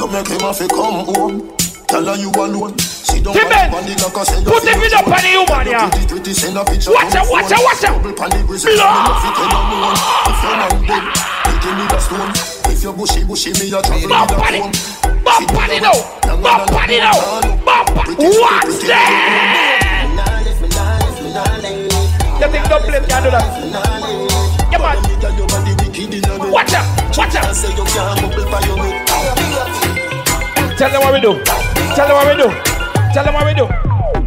You make him have to come home. Tell her you alone. Sit down Tibbet, on the locker, say you put the video on you, man, yeah. Pretty, pretty, send a picture Watch out, the watch out, watch out. Double pan the grizzly, Blood. me love it, tell her no one. If your man dead, hit him with a stone. If you bushy, bushy, me a travel with a phone. Bump on it now. Bump on it now. Bump on What's that? You think don't play can do that? Come on. Watch out. Watch out. Tell them what we do. Tell them what we do. Tell them what we do.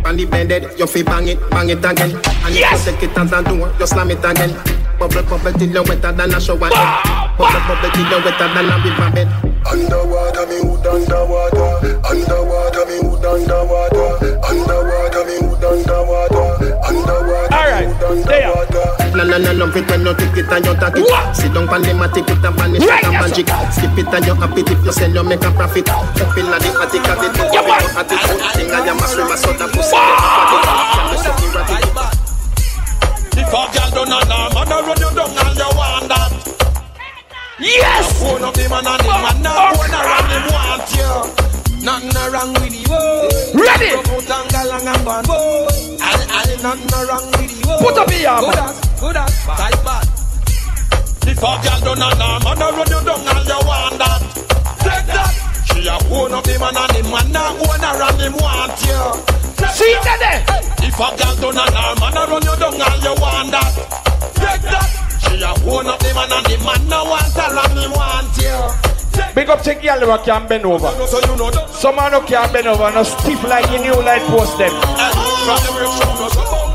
On the bed, you feel bang it, bang it again. And Yes. you take it as a door, you slam it again. Bubble, bubble till you wetter than a shower head. Bubble, bubble till you wetter than a river bed. Underwater, me hood underwater. Underwater, me hood underwater. Underwater, me hood underwater. Underwater, All right, there. No, no, no, love it when you take it and you take it. Sit down on the mat, take it and vanish like a magic. Skip it and you happy if you sell, you make a profit. Up in the attic, have it, you have it, attitude. Thing I am a swim, a soda pussy. If a girl don't know, man, I run you down and you want that. Yes! Phone up the man and the man now phone around him want you. Nothing wrong with you. oh. Ready? Come out and galang and band. All, all, nothing wrong with you. oh. Put up your arm. Good as, tight bad. If a girl don't know, man, I run you down and you want that. Take that. She a phone up the man and the man now phone around him want you. See that there? If a girl don't know, man, I run you down and you want that. Take that. She a phone up the man and the man now want her and him want you. Big up to girl who can bend over. Some man who can bend over, no stiff like you new light post them. Eh,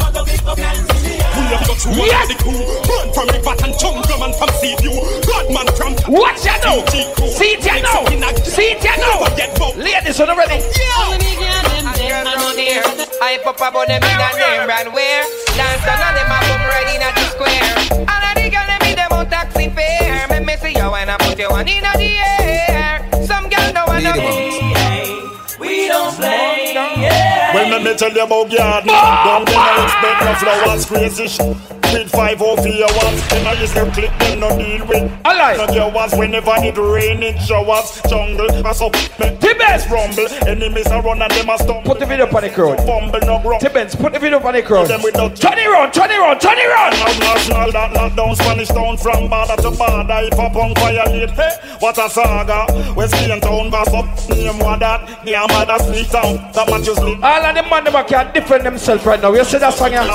Yes! Man from river and jungle man from sea view. God man from Watch ya now. See it ya now. See it ya now. Ladies, are you ready? I pop up on them in a name brand wear. Dance on them a come right in at the square. All of the girl them in them on taxi fare. Me me see you when I put you one in the air. Some girl know what We Well, let me tell you about garden. Don't expect no flowers, crazy shit. With five or few hours, then I used to click them no deal with. Alive. No was whenever it rain, it showers, jungle, I so the best rumble. Enemies are run and them a stumble. Put the video on the crowd. Fumble no. Tibbins, put the video on the crowd. Them with no Turn it round, turn it round, turn it round. National that knock down Spanish town from border to border. If a punk violate, hey, what a saga. West Spain town boss up, name what that. Yeah, mother sneak town, that man just leave. All of the man them can defend themselves right now. You see that song? Yeah?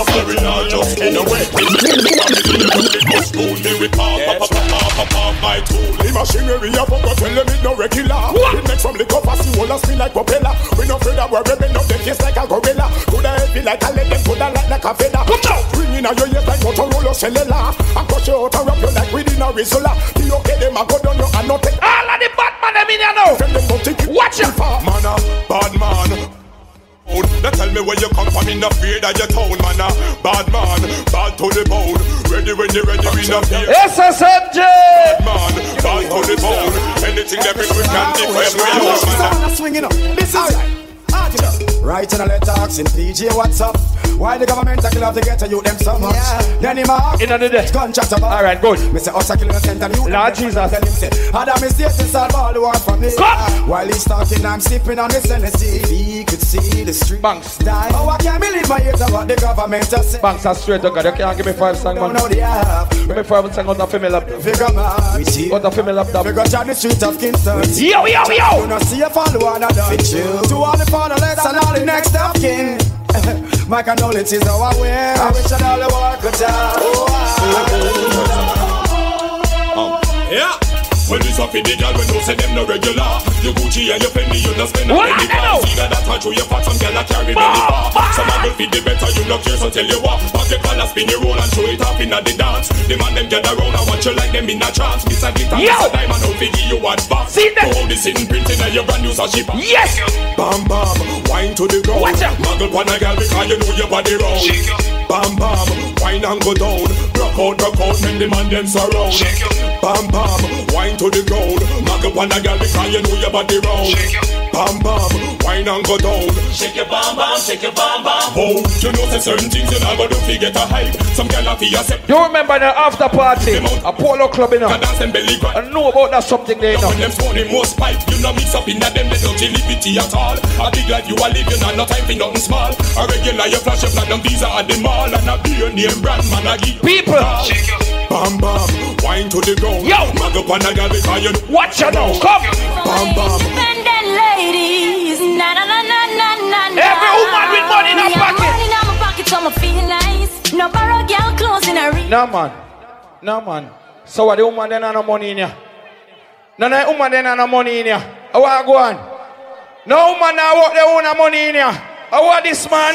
The machinery up up, tell them it no regular. It makes from lick up a soul and spin like propeller. We no afraid of we're ripping up them face like a gorilla. Coulda heavy like a lead, them coulda light like a feather. Come now, bring in a your ears like Motorola cellular. And cut you out and wrap you like within a Rizla. The okay them a go down you and not take. All of the bad man them in here now. Friend them go take it. Watch out. Man a bad man. Now tell me where you come from in the fear that you town man a bad man, bad to the bone. Ready when you ready we not fear. SSMJ. Bad man, bad to the bone. Anything that we can defend we are man. swinging up. This is Right in a letter asking PJ what's up. Why the government a kill off the ghetto youth them so much? Then him ask In the day. gunshot about. All right, good. Me say us a kill innocent and you Lord Jesus. Tell him say Had a mistake to solve all the war for me. While he's talking I'm sipping on this Hennessy. He could see the street Banks. die. Oh I can't believe my ears about the government a say. Banks are straight to God. You can't give me five song, man. Know the half. Give me five song on the female lap. Figure man. On the female lap. We go down the street of Kingston. Yo, yo, yo. You know see a follow one another. To all the fatherless and all the next of kin. My condolences how I wear. I wish I'd all the work could Um, yeah. When it's up in the girl, when you say them no regular You Gucci and your Fendi, you not spend a What? penny I. See that I through your fat, some girl a carry belly bar Some a feed the better, you no care, so tell you what Pop your collar, spin your roll and show it up in the dance The man them gather round and watch you like them in a trance Miss a glitter, Yo. miss a diamond, out fi give you advance See that? Hold this in printing and your brand new Sashi pants. Yes. Bam bam, wine to the ground Watch out. Muggle pon a girl because you know your body round Bam bam, wine and go down Rock out, rock out, make the man them surround. Bam bam, wine to the ground. Muggle pon a girl because you know your body round Bam bam, wine and go down Shake your bam bam, shake your bam bam Oh, you know say certain things you never do fi get a hype Some girl a fi accept You remember the after party? A polo club, you know. Dance them belly crack I know about that something there, you know. when them phone him most pipe, you know mix up in that them they don't liberty at all. A big life you are living and no time for nothing small. A regular you flash your platinum visa at the mall and a beer name brand man a give People. Bam bam, wine to the ground. Yo. mag up on a girl because you Watch out now, come. Bam bam. Independent ladies, na na na na na na na. Every woman with money in her have pocket. Money in my pocket, so me feel nice. No borrow girl clothes in a ring. No man. No man. So what the woman then have no money in ya? No no woman then have no money in ya. I go on? No woman now what they own money in ya. How what this man?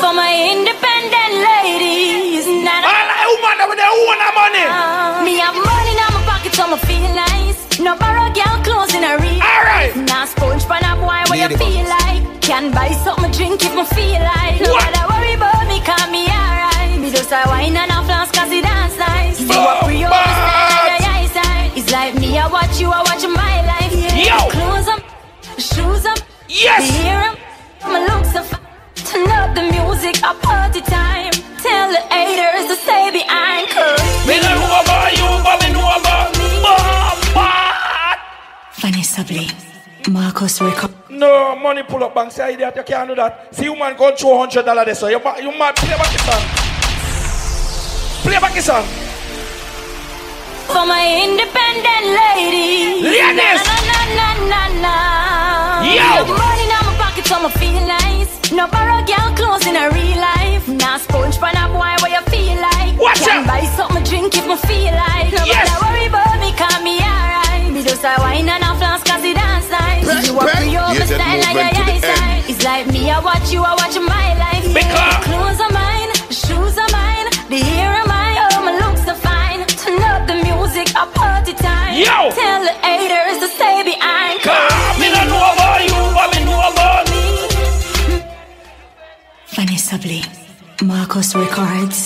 For my independent ladies, na. All the woman that with their own money. Me have money in my pocket, so me feel nice. No borrow girl clothes in a ring. Alright. Now sponge pan a boy what you feel like. Can buy something drink if me feel like. No What? matter worry about me, call me alright. Me just a wine and a floss cause it dance nice. You a pre boom. your eyesight. It's like me, I watch you, I watch my life. Yeah. Yo. Clothes up, shoes up. Yes. The hair up, my looks up. Turn up the music, a party time. Tell the haters to stay behind. Cause Me no know Vanessa Bling, Markus Record. No money pull up bank say idiot, you can't do that. See woman go throw hundred dollar there, so you ma- you might play back the song. Play back the song. For my independent ladies. Ladies. Na na na na na. Yo. Money in my pocket, so me feel nice. No borrow girl clothes in a real life. Now sponge pan a boy what you feel like. Watch Can out. buy something drink if me feel like. No Yes. matter worry about me, call me alright. Me just a wine and a floss cause it dance nice. Press, You a press. pre over Yes, style like movement your to the eyesight. It's like me, I watch you, I watch my life. Because- Clothes are mine, shoes are mine, the hair are mine, oh my looks are fine. Turn up the music, a party time. Yo. Tell the haters to stay behind. Cause me no know about you, but me know about me. Vanessa Bling, Markus Records.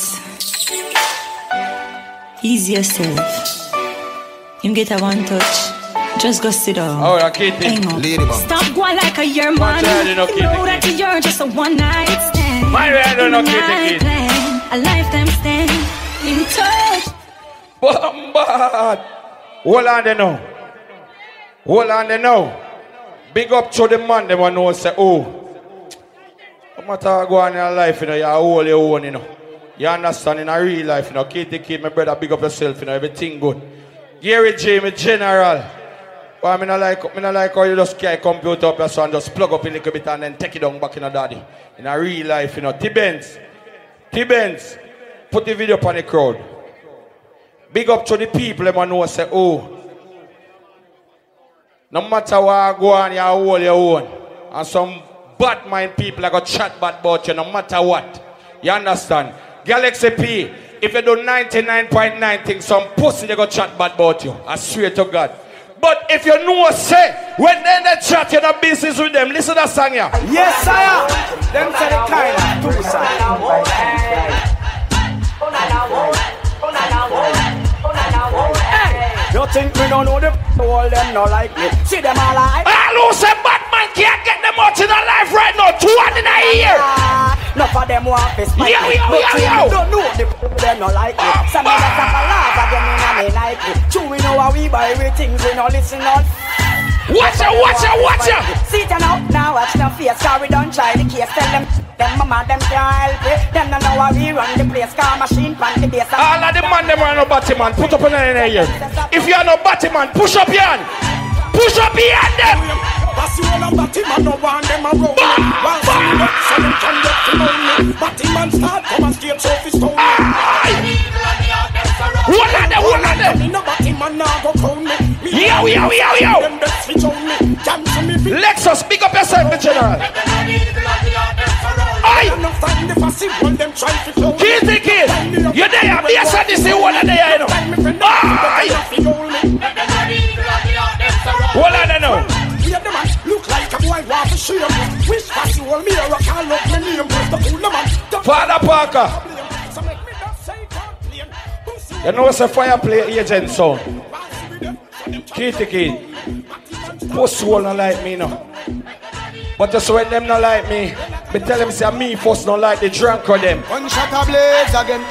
Ease yourself. Him get a one touch. Just go sit down. Oh, yeah, Kitty. Hang up. Ladybug. Stop going like a year Watch man. out, you know, Kitty, know that you're just a one night stand. My way, I don't know, Kitty, Night Kitty. plan, A lifetime stand. In touch. Bomba. Hold on there now. Hold on there now. Big up to the man, them one know say, oh. No matter go on in your life, you know, you hold your own, you know. You understand in a real life, you know. Kitty kid, my brother, big up yourself, you know, everything good. Gary J, my general. I mean, I like, I like how you just carry computer up your son, just plug up a little bit and then take it down back in a daddy. In a real life, you know. T-Benz. T-Benz. Put the video upon the crowd. Big up to the people, them know say, oh. No matter what I go on, you hold your own. And some bad mind people going to chat bad about you, no matter what. You understand? Galaxy P, if you do 99.9 things, some pussy they go chat bad about you. I swear to God. But if you know, say, when they in the chat, you're not business with them. Listen to that song here. Yes, sire. Them say the kind of two side. You think me don't know the all them no like me? See them all like. I lose a bad man can't get them out in their life right now. Two in a year. Ah, Enough of them want to spite Yo, me. But yo, yo. don't know the them no like me. Some of them have a laugh them in a me like me. True, we know how we buy we things, we no listen on. Watch out, watch out, watch out. See it now, now watch no face. Sorry, don't try the case. Tell them, them mama, them can't help it. Them don't know how we run the place. Car machine, pan the base. All of the man, them are no batty man. Put up on the here. If you are no batty man, push up your hand. Push up your hand them. That's the whole of Batty man, no one them around me. While some up, so them can get to know me. Batty man start, come and straight so fi stone me. One of them, one of them. Me no Batty man, now go crown me. Me Yo, yo, yo, yo. Them best switch on me. Me. Lexus, big up yourself, the general. Aye. Enough time if I see one them try to clone me. Keep the kid. You're there. Be a sad to see one of them, you know. Aye. Of them now. Have the man look like a boy want to shame. Wish pass you all me or I call up my name. The cool man. Father Parker. You know it's a fire play agent sound. Kitty kid. Post soul not like me no. But just when them not like me, me tell them say me first not like the drunk of them. One shot a blaze again.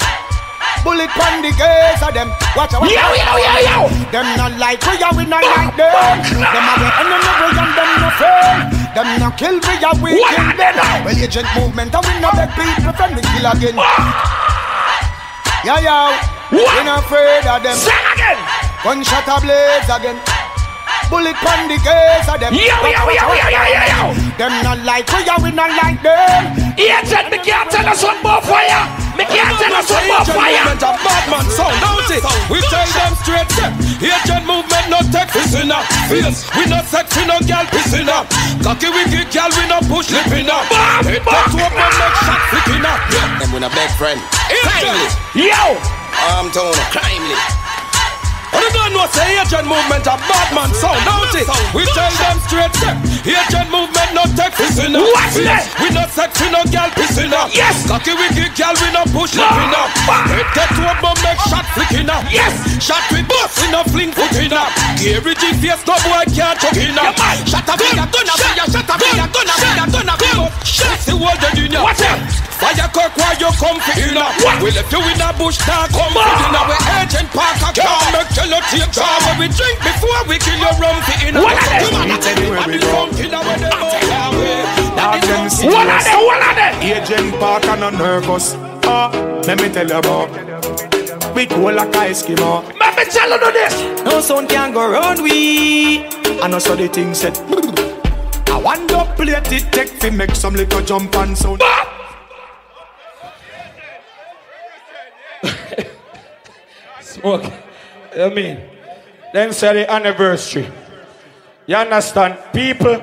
Bullet pan the gaze of them. Watch out. Yo, yo, yo, yo. Them not like we are, we not like them. Them are the enemy, we and them no friend. Them no kill, we are, we kill them. Well, agent movement, and we no beg people from the kill again. Yeah, yeah. We not afraid of them. Sing again. One shot a blaze again. Bullet pan the gaze of them. Yo, yo, yo, yo, yo, yo, yo. Them not like we are, we not like them. Agent, me can't tell us what more fire. Me can't tell us what more fire. a bad man sound, don't it? We tell them straight, say, agent movement no take this in a face. We not sexy, no girl pissing up. Cocky wicked girl, we no push lipping up. Head cut to up and make shot flicking up. Them with a big friend. Kindly. Yo. Arm tone. Kindly. I don't know, say agent movement a bad man sound, don't it? We tell them straight, say, agent movement no take a Watch face. that. We not sexy, no girl pissing up. Yes. Cocky wicked girl, we no push up. Head cut to up and make shot flicking up. Yes. Shot with bust, we no fling foot in up. Gary G face, no boy can't chuck in up. Shot a fire, gun a fire, shot a fire, gun a fire, gun a fire. Shot the world in ya. Watch out. Fire cock while you come for in up. We left you in a bush, now come for in up. We agent Parker can't make you no take job. We drink before we kill your rum for in up. What are they? Come on, Anywhere we go. Something that we don't know way. Dog them One of them, one of them. Agent Parker no nervous. Ah, let me tell you about. We cool like a Eskimo. Let me tell you this. No sound can go round we. And also the thing said. I want to plate it take fi make some little jump and sound. Smoke. I mean, then say the anniversary. You understand? People,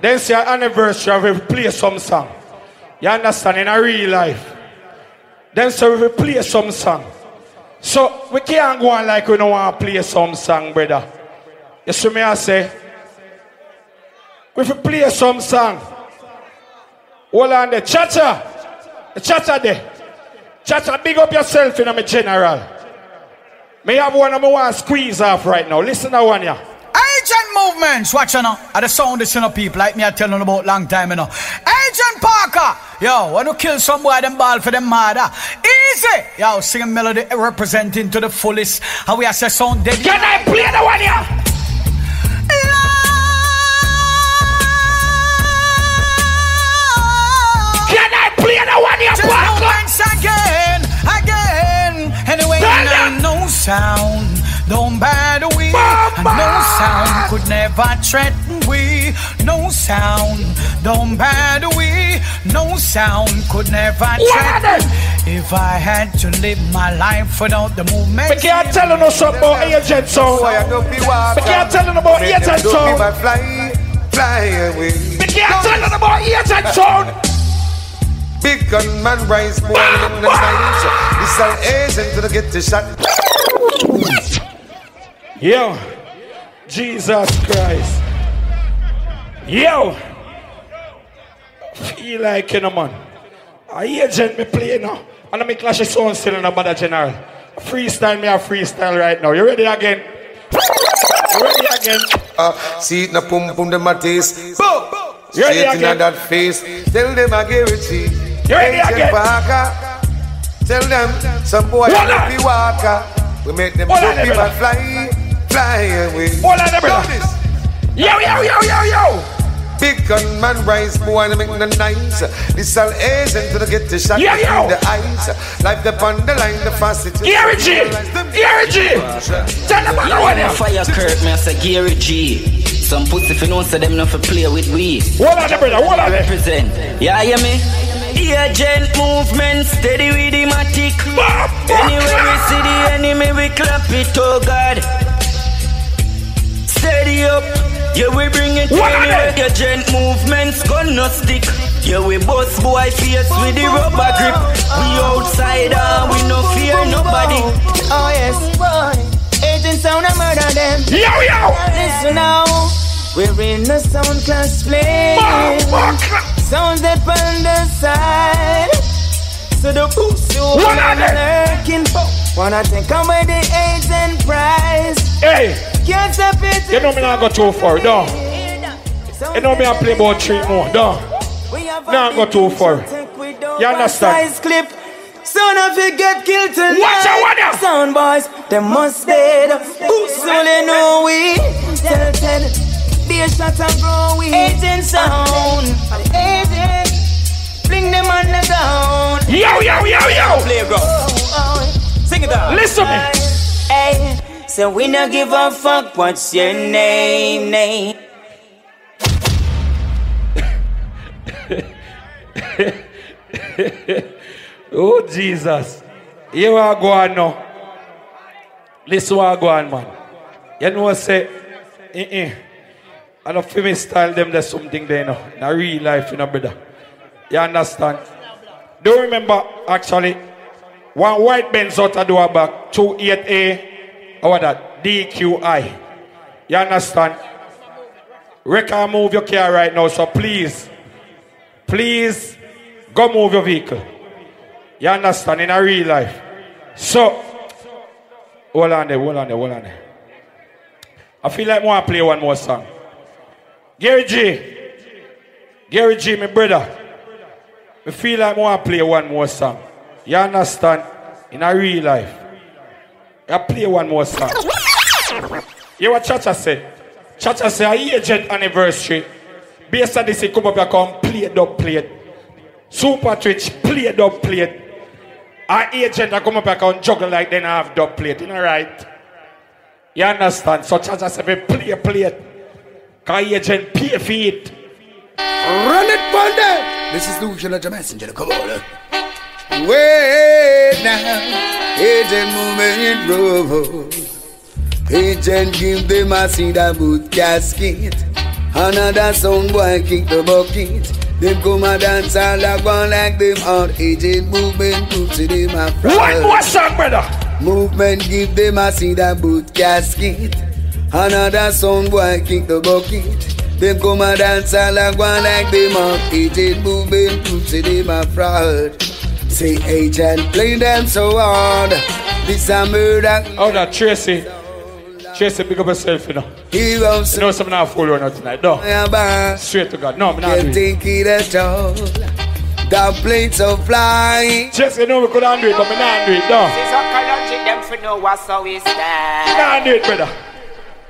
then say anniversary, we play some song. You understand? In a real life. Then say we play some song. So we can't go on like we don't want to play some song, brother. You see me I say? If we play some song, hold on the chacha. The chacha there. Chacha, big up yourself in a general. May have one of my want to squeeze off right now. Listen to one yeah. Agent movements, watch you know. At the sound this you know people like me I telling about long time you know. Agent Parker, yo, when you kill some boy them ball for them mother. Easy, yo, singing melody representing to the fullest. How we are say sound dead. Can I play the one I play the one yeah, Just Parker? moments again, again. Sound. Don't bad we. No sound could never threaten we. No sound. Don't bad we. No sound could never threaten. If I had to live my life without the movement. We can't tell you no something about agent sound. We can't tell you about agent sound. Fly, fly away. We can't tell you about agent sound. Big gunman rise more in the night. This is agent to get the shot. Yeah. Jesus Christ. Yo. Feel like you know, man. A agent me play now. And I make clash of sound still in a bad general. Freestyle me a freestyle right now. You ready again? You ready again? Uh, see it na pum pum dem a taste. Boom. You ready Straight again? that face. Tell them I give it to You ready again? Parker. Tell them some boy Hold happy walker. We make them happy but fly, fly away. Hold on, brother. Yo, yo, yo, yo, yo. Big gun man rise boy to make the nice. This all agent to get the shot Yo, between yo. the eyes. Life the on the line, the fastest. Gary G. Gary G. Tell them You about know fire Kurt, me I say Gary G. Some pussy fi know say them not fi play with we. Hold on, brother, hold on. Represent. Yeah, hear me? Agent movement steady with the matic. Anywhere we see the enemy, we clap it, oh God. Steady up. Yeah, we bring it What are anywhere. Agent movements gonna stick. Yeah, we boss boy face with the rubber grip. We outside and we no fear nobody. Oh yes, boy. Agent sound I murder them. Yo, yo. Listen now. We're in the sound class play. Sounds that on the side. So the boots you What are they? lurking. Wanna take away the agent prize. Hey. Can't stop. You know me not go too far, dog. You know me I play about three more, dog. Now go too far. You understand? Size clip. Son of you get killed tonight. Watch out, watch out. Sound boys, they must dead. Who so they know we? Tell tell. Be a shot and grow we. Agent sound. Agent. Bring them on the down. Yo, yo, yo, yo. Playground. Oh, oh, oh. Sing it out. Listen me. Hey. So we not give a fuck what's your name, name. oh, Jesus. Here I go on now. Listen what I go on, man. You know what I say? Eh-eh. I don't feel me style them there's something there now. In a real life, you know, brother. You understand? Do you remember, actually, one white Benz out of door back, 28A, or what that? DQI. You understand? Reckon move your car right now, so please, please, go move your vehicle. You understand? In a real life. So, hold on there, hold on there, hold on there. I feel like I want to play one more song. Gary G. Gary G, my brother. I feel like I want to play one more song. You understand? In a real life. I play one more song. You what Chacha said? Chacha said, a agent anniversary. Based on this, he come up here, come play dub plate. Super Twitch, play dub plate. Our agent that come up here, come juggle like then I have dub plate. You know right? You understand? So Chacha said, we play plate. Cause agent pay for it. Run it, Bundy! This is Lucian the messenger. Come on. Eh? Wait now, agent movement road. Agent give them a cedar boot casket. Another sound boy kick the bucket. Them come a dance all like one like them out. Agent movement prove to them a fraud. One more song, brother. Movement give them a cedar boot casket. Another sound boy kick the bucket. Them come a dance all like one like them out. Agent movement prove to them a fraud. Say agent play them so hard. This a murder. Oh, that Tracy. Tracy, pick up yourself, you know. He won't You know, something not fool you now tonight. No. Straight to God. No, I'm not Can't doing it. think it at all. The planes are flying. Just you know we could not do it, but we not do it. No. She's a country, them for know what's how we stand. Not do it, brother.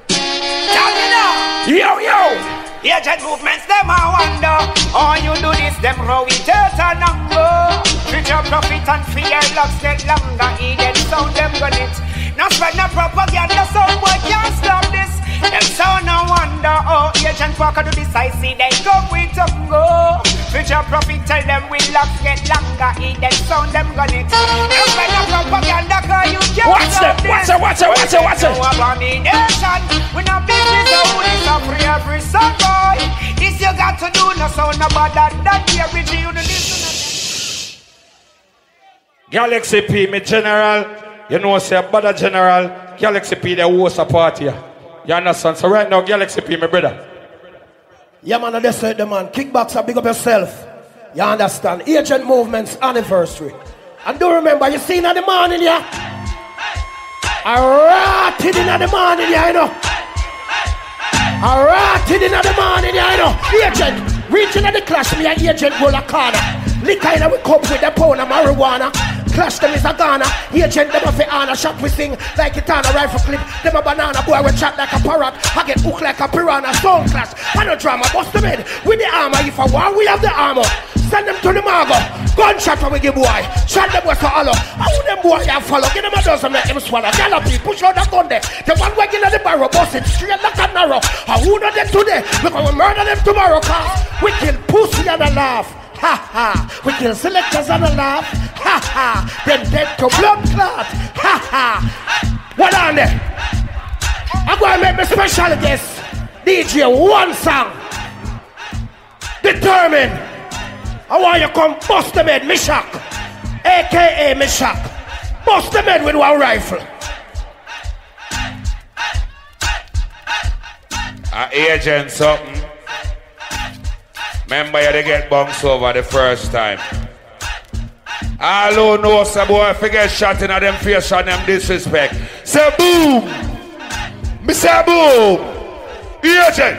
Tell me now. Yo, yo. Agent movements, them I wonder. All you do this, them row it and number. With your profit and fear, love get longer. Eden sound, them gun it. Now spread no propaganda, so boy can't stop this. Them sound no wonder. Oh, Agent Walker do this, I see they go with them go. With your profit, tell them we love get longer. Eden sound, them gun it. Now spread no propaganda, cause you can't Watch it, watch it, watch it, watch it, watch. No abomination. We no business, so we so free every son boy. This you got to do, no sound no better than the original. You no listen. Galaxy P, me general. You know, say, brother general. Galaxy P, they host a party. You understand? So right now, Galaxy P, my brother. Yeah, man, that's it, the man. Kickboxer, big up yourself. You understand? Agent Movement's anniversary. And do remember, you seen in the morning, yeah? I rotted in the morning, yeah, you know. I rotted in the morning, yeah, you know. Agent, reaching at the clash, me and agent roll a corner. Liquor we cup with the pound of marijuana. Clash them is a Ghana. Agent them fi honor. Shot we sing like it on a rifle clip. Them a banana boy we chat like a parrot. I get hooked like a piranha. Sound clash. I no drama. Bust them head with the armor. If I want, we have the armor. Send them to the margo. Gunshot for we give boy. Shot them with for hollow. How them boy you follow? Get them a dozen let them swallow. Gallopy, push out the gun there. The one wagging at the barrel, bust it straight like a narrow. Who know them today? Because we murder them tomorrow. Cause we kill pussy and a laugh. Ha ha. We kill selectors and a laugh. Ha ha. Them dead to blood clot. Ha ha. What on there? I'm going to make my special guest. DJ one song. Determined. I want you come bust the head, Mishak. AKA Mishak. Bust the head with one rifle. A agent something. Remember you get bounced over the first time. All who know some boy forget shot in them face and them disrespect. Say boom! Me say boom! Agent!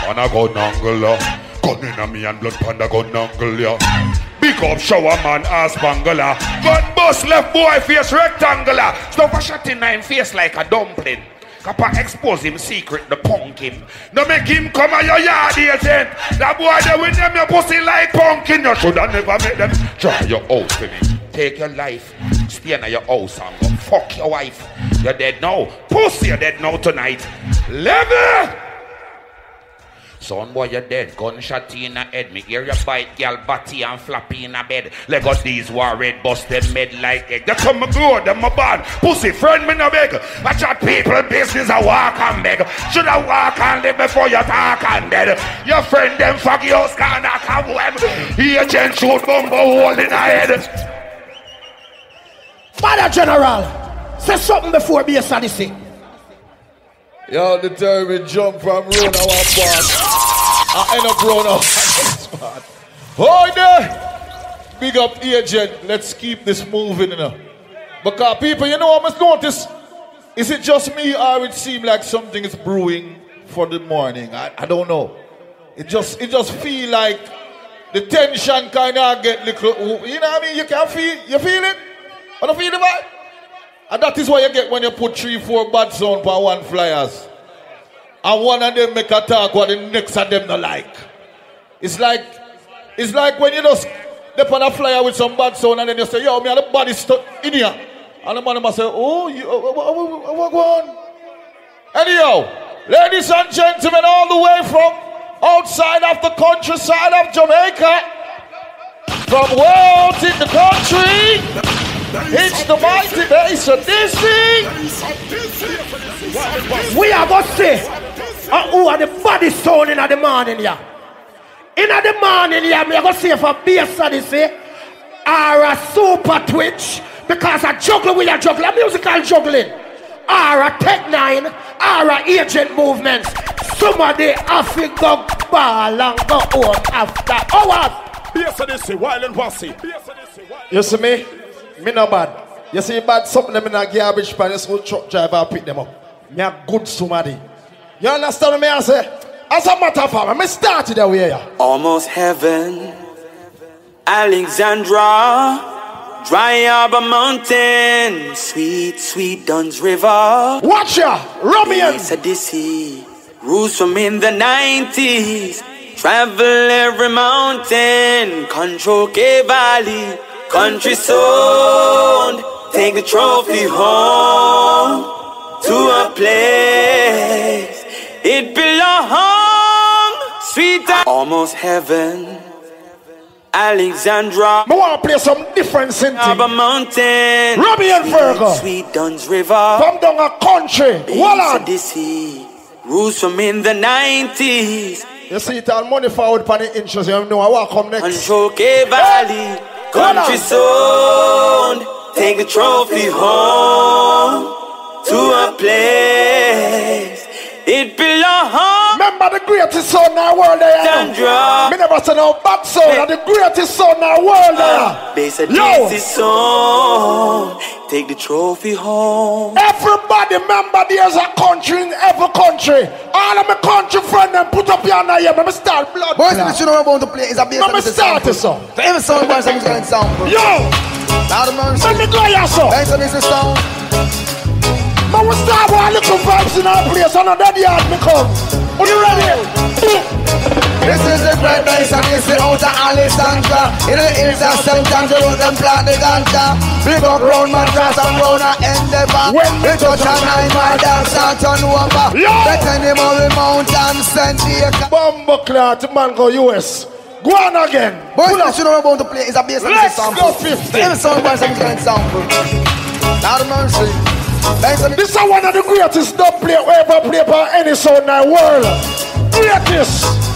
Man a gun angle uh. Gun in a me and blood panda gun angle yeah. Big up shower man ass bangala. Gun bust left boy face rectangular. Stuff a shot in him face like a dumpling. Kappa expose him secret, the punk him. No make him come at your yard, agent. That boy they win them your pussy like pumpkin. You shoulda never make them try your house for me. Take your life, stay in your house and go fuck your wife. You're dead now. Pussy, you're dead now tonight. Level! Son boy, you're dead. Gunshot in the head. Me hear you bite, girl, body and floppy in a bed. Us these war red bust them mad like egg. They come my grow, them a bad. Pussy friend me no beg. I chat people business I walk and beg. Should I walk and live before you talk and dead? Your friend them fuck your scan a cobweb. He a gen shoot bumbo hole in the head. Father General, say something before me, a sadistic. Yo, determined jump from Rona one part. I end up Rona one part. Hold there. Big up agent. Let's keep this moving, you know. Because people, you know, I must notice. Is it just me or it seem like something is brewing for the morning? I, I don't know. It just it just feel like the tension kind of get little. You know what I mean? You can feel you feel it. I don't feel the vibe. And that is what you get when you put three, four bad sound per one flyers. And one of them make a talk what the next of them not like. It's like it's like when you just dip on a flyer with some bad sound and then you say, yo, me and the body stuck in here. And the man must say, oh, you, uh, uh, uh, what, what, what, what on? Anyhow, ladies and gentlemen, all the way from outside of the countryside of Jamaica, from out in the country, it's the mighty Bass Odyssey We are going to say, uh, who are the body sound in the morning, yeah. In the morning, yeah, we are going to say for this, eh, or a super twitch, because a juggle with are a musical juggling, or a Tek nine, or a agent movements. Somebody have to go ball and go home after hours. Bass Odyssey, wild and bossy. You see me? Me no bad. You see bad something them in a garbage pan, this whole truck driver pick them up. Me a good somebody. You understand me I say? As a matter of fact, me started that way. Almost heaven, Alexandria. Dry Harbor Mountain, sweet, sweet Dunn's River. Watch ya, Romian. Yes, Odyssey, rules from in the 90s. Travel every mountain, control Cave Valley, country sound. Take the trophy home to a place it belongs. Sweet, almost heaven. Alexandria. I want to play some different synth. Harbor Mountain. Robbie and Virgo. Sweet Dunn's River. From down a country. Odyssey. Rules from in the 90s. You see it all money forward for the inches. You know what come next. Cave Valley. Country sound. Take the trophy home to a place greatest sound in the world there. Sandra. Me never say no bad sound. Hey. The greatest sound in the world there. They said Yo. this is song. Take the trophy home. Everybody remember there's a country in every country. All of my country friends them put up your hand here. Let me start blood. Boys, the tune I'm about to play is a bass Let me and a start sample. this song. So every song boys, I'm just going to sample. Yo! Now the mercy. Let me go here, so. Bass and it's a sound. Man, we start with a little vibes in our place. I know that yard me come. Are you ready? This is the great bass and this is out of Alexandria In the hills of St. Andrew, them plant the ganja Big up round Madras and round a Endeavour When we touch a nine mile dance and turn over Yo! Better the Murray Mountain, St. Acre Bumbo clot, man go US. Go on again. Boys, Pull the up. tune I'm about to play is a bass and Let's a go 50. So every song boys, I'm just going to sample Now the mercy and This is one of the greatest dub play ever play by any sound in the world. Greatest.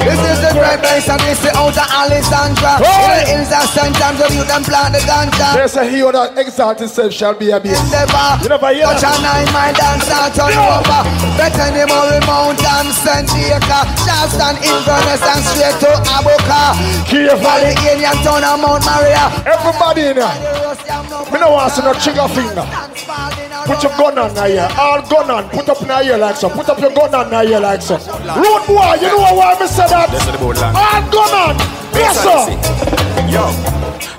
This is the great bass and this is out of Alexandria In the hills of St. Andrew, you them plant the ganja There's a hero that exalt himself shall be a beast. Endeavour You never hear Touch a that? nine mile dance and turn over Better the Murray Mountain, St. Acre Charleston, Inverness and straight to Aboukir Careful. Valley, Alien Town and Mount Maria Everybody in here. Me no want to no trigger finger. Put your gun on now. All gun on. Put up in here like so. Put up your gun on now here like so. Road boy, you know why me say that? All gun on. Yes, sir. Yo.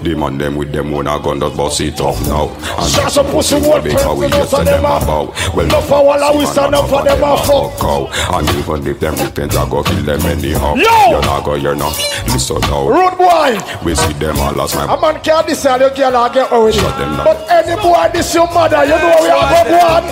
The man them with them one a gun just bust it up now. And Shots of pussy won't because we press just send them about. Ah? Well, Enough for all of we stand up for them ah, a fuck. cow. And even if them repent, I go kill them anyhow. Yo! You're not go, you're not. Listen now. Road boy. We see them all last A night. man can't decide your girl and get already. Shut them down. But any boy this your mother, you know we are go go on.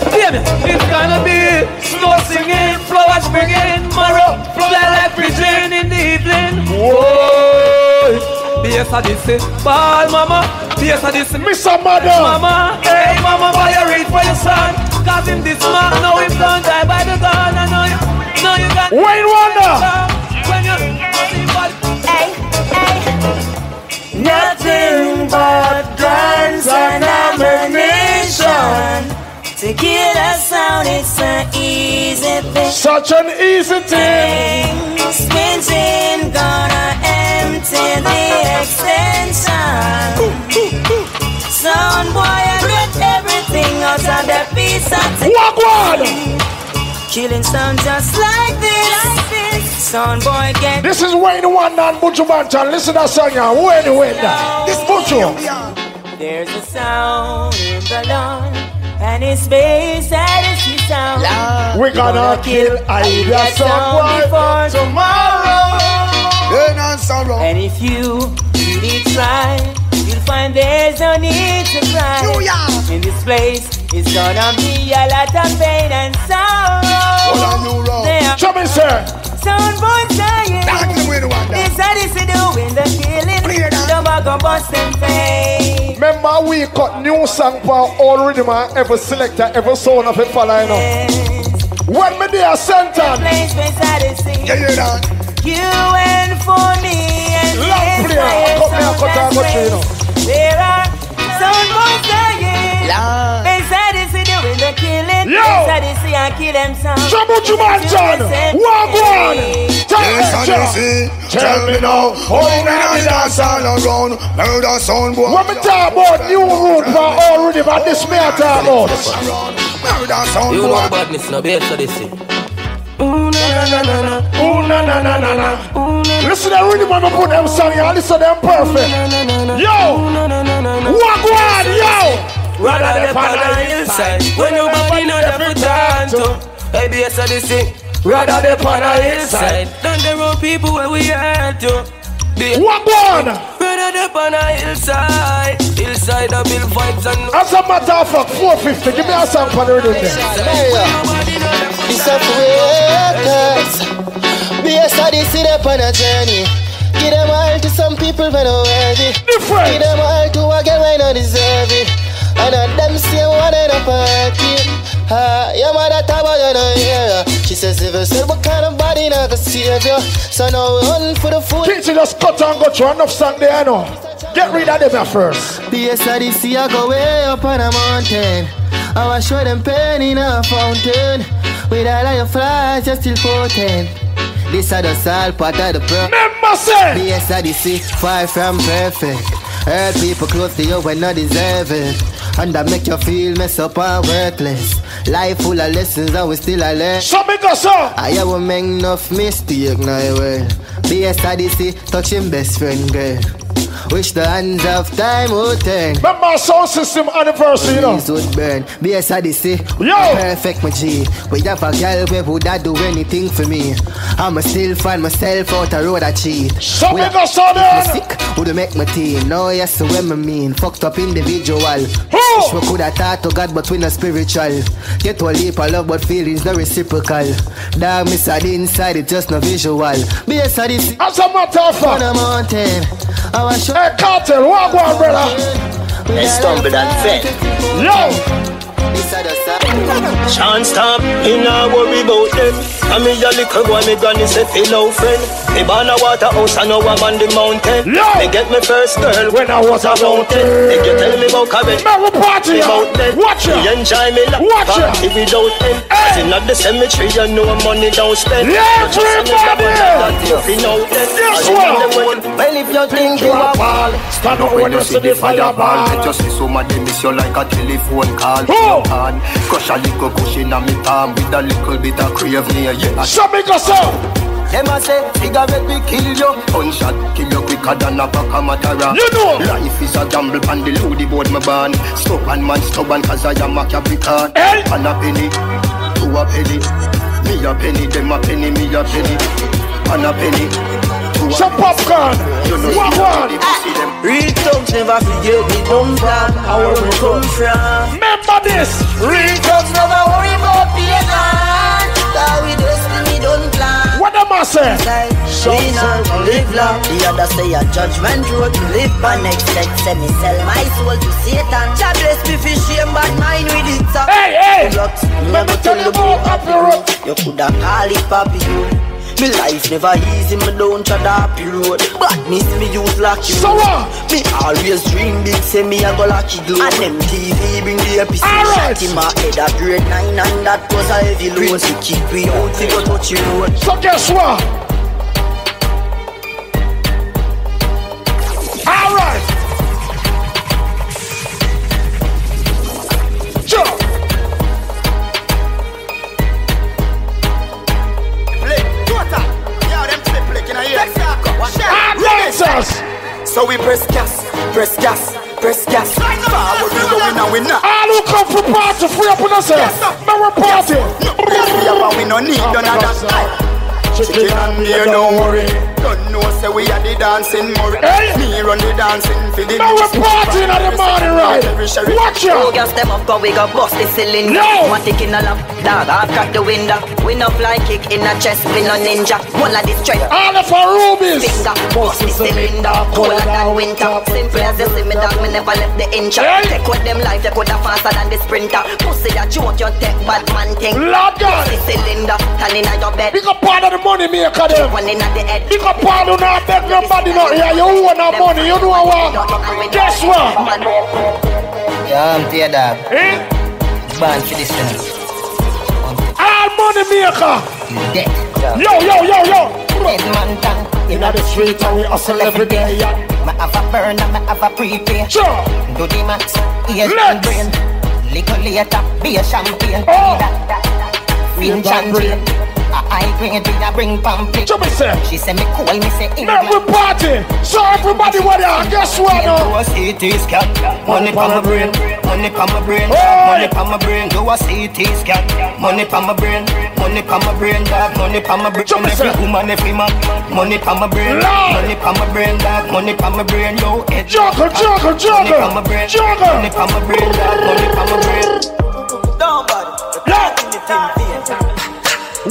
It's gonna be snow singing, flowers bringing, marrow, fly like pigeon in the evening. Whoa! Yes, I this it, ball mama. Yes, I this it, Mr. Mother. mama. Hey, mama, buy a read for your son. Cause him this man, now him don't die by the gun. I know you, know you got. Wayne Wonder. When you, Nothing but guns and ammunition. To kill a sound, it's an easy thing. Such an easy thing. Spinning, gonna empty the extension. Sound boy, I get everything out of that piece of. Walk one. Killing sound just like this. Sound boy get This is Wayne Wonder and Buju Banton. Listen to that song here. Wayne Wonder. This Buju. There's a sound in the lawn, and it's bass that is the sound. We gonna kill Ida that sound someone before tomorrow. And if you really try, you'll find there's no need to cry. In this place, it's gonna be a lot of pain and sorrow. There Show me, sir. Sound boys dying. It's how this is doing the killing. The bag of bust them face. Remember we cut new song for all rhythm and every selector, every sound of it follow, you know. When me there sentence. Place beside the sea. You that? You and for me and Long yes, player. yes, Come here, cut and go through, you know. There are some boys dying. Beside the sea doing the killing. Yo. Beside the sea and kill them some. Trouble to man, John. Walk one. Tell Yes, me, I John. see. Tell me now, how many oh, dance all around? Murder sound boy. When me talk about new route for all rhythm and this me I talk about. Murder sound You know boy. about this, no better this. Ooh, na na na na. Ooh, na na na na na. Listen to the rhythm when me put them song here. Listen to them perfect. Yo. Walk one, yo. Rather than on the hillside When nobody know the foot down to Hey, be a this thing Rather than on the hillside Than the road people where we at to Walk one. Rather than on the hillside Hillside I build vibes and As a matter of fact, 450. Give me a song for the rhythm there. It's a records. Yes, I did see them on a journey. Give them all to some people when not worthy. Different. Give them all to a girl when not deserve it. And on them same one in a party. Ah, your mother talk about you know here. She says if you said what kind of body not gonna save you. So now we run for the food. Teach you just cut and go through enough song there, you know. Get rid of them first. I did see I go way up on a mountain. I was show them pain in a fountain. With all of your flaws, you're still potent. This are the salt part of the pro. Remember, say. I see, far from perfect. Hurt people close to you when not deserve it. And that make you feel mess up and worthless. Life full of lessons and we still a learn. So make us up. I will make enough mistake now, well. Be a see, touching best friend, girl. Wish the hands of time would turn. Remember sound system anniversary, you know. Would burn. Be a saddie, Yo! Perfect, my G. We have a girl where would that do anything for me. I'ma still find myself out a road I cheat. So we make us sound then. sick. Would make my team. No, yes, so what me mean. Fucked up individual. Wish we could have thought to God, but we not spiritual. Get one leap of love, but feelings not reciprocal. Me sad inside, it just no visual. Be a saddie, As a matter of fact. On a mountain. I was sure. Hey, Kartel, walk one, brother. They stumbled and fell. Yo! Chance stop, me nah worry about them. I me a little boy, me granny say feel out friend. Me born a waterhouse, I know I'm on the mountain. Yo! Me get me first girl when I was a mountain. Make you tell me about Karen. Never party, about them. Watch ya. Me enjoy me life. Watch ya. Party without end. Hey. Sing at the cemetery, you know money don't spend. Yeah, You just everybody. another one that you know them. Yes, I well. know them. Well, if you think you are ball, stand up when you see the fireball. Let you see somebody miss you like a telephone call. Who? Can crush a little cushion on me palm with a little bit of crave near you. So make us up. Them a say cigarette we kill you Gunshot kill you quicker than a pack of matara You know. Life is a gamble and the loady board my band Stubborn man stubborn cause I am a Capricorn Hey. And a penny, two a penny Me a penny, them a penny, me a penny And a penny, two a Some popcorn. You know Walk see one. them, see them Real thugs never forget the dumb plan. How we come from. Remember this. Real thugs never worry about pagan. Cause we destiny don't plan. What am I saying? We not gonna live long. The other say a judgment road to live by next set. Say me sell my soul to Satan. God bless me for shame, but mine with it. So. Hey, hey. Blocks, Let me tell you about Happy Road. You coulda call it Papi Road. Me life never easy, me don't tread the road. But me use lucky So what? Me always dream big, say me a go lucky glow. And TV bring the episode Alright. shot in my head a grade nine, and that was a heavy load. To keep me out, to go touch the road. So guess what? So we press gas, press gas, press gas. Forward we going and we not. All who come for party, free up on us, yourself. Merry party. We have we no need another Chicken and beer, don't worry Don't know say we are the dancing Murray Hey. Me run the dancing for the Now we're partying at the morning, right? Watch out! Oh, out. gas them up, cause we got bust the cylinder. No. One tick in a lamp, dog, I crack the window. We no fly kick in a chest, we no ninja. One of the strength. All of our rubies. Finger, bust the cylinder. Colder than winter. Simple as you see me, dog, me never left the inch. Hey. Take with them life, you coulda faster than the sprinter. Pussy that joke, you take bad man thing. Lord God. Bust the cylinder, turn in your bed. Big up part of the money maker them. One in the head. Big up part who not beg nobody not here. You own our money. You know what? Guess what? Yeah, I'm tear dog. Eh? Born for this thing. All money maker. Dead. Yo, yo, yo, yo. Dead man down. In the street and we hustle every day. Yeah. Me have a burn and me have a prepay. Sure. Do the max, ears Let's. and brain. Little later, be a champagne. Oh. Finch and chain. A high grade, we a bring pamphlet. So me say. She say me cool, me say England. Every party. So everybody what there. Guess what Do now? a CT scan, money pa my brain, money pa my brain, Oi. money pa my brain. Do a CT scan, money pa my brain, money pa my brain, dog, money pa my brain. So me say. Every woman, every man, money pa my brain, Lord. money pa my brain, dog, money pa my brain. Yo, head Juggle, juggle, money pa my juggle. brain, Juggle. money pa my brain, dog, money pa my brain.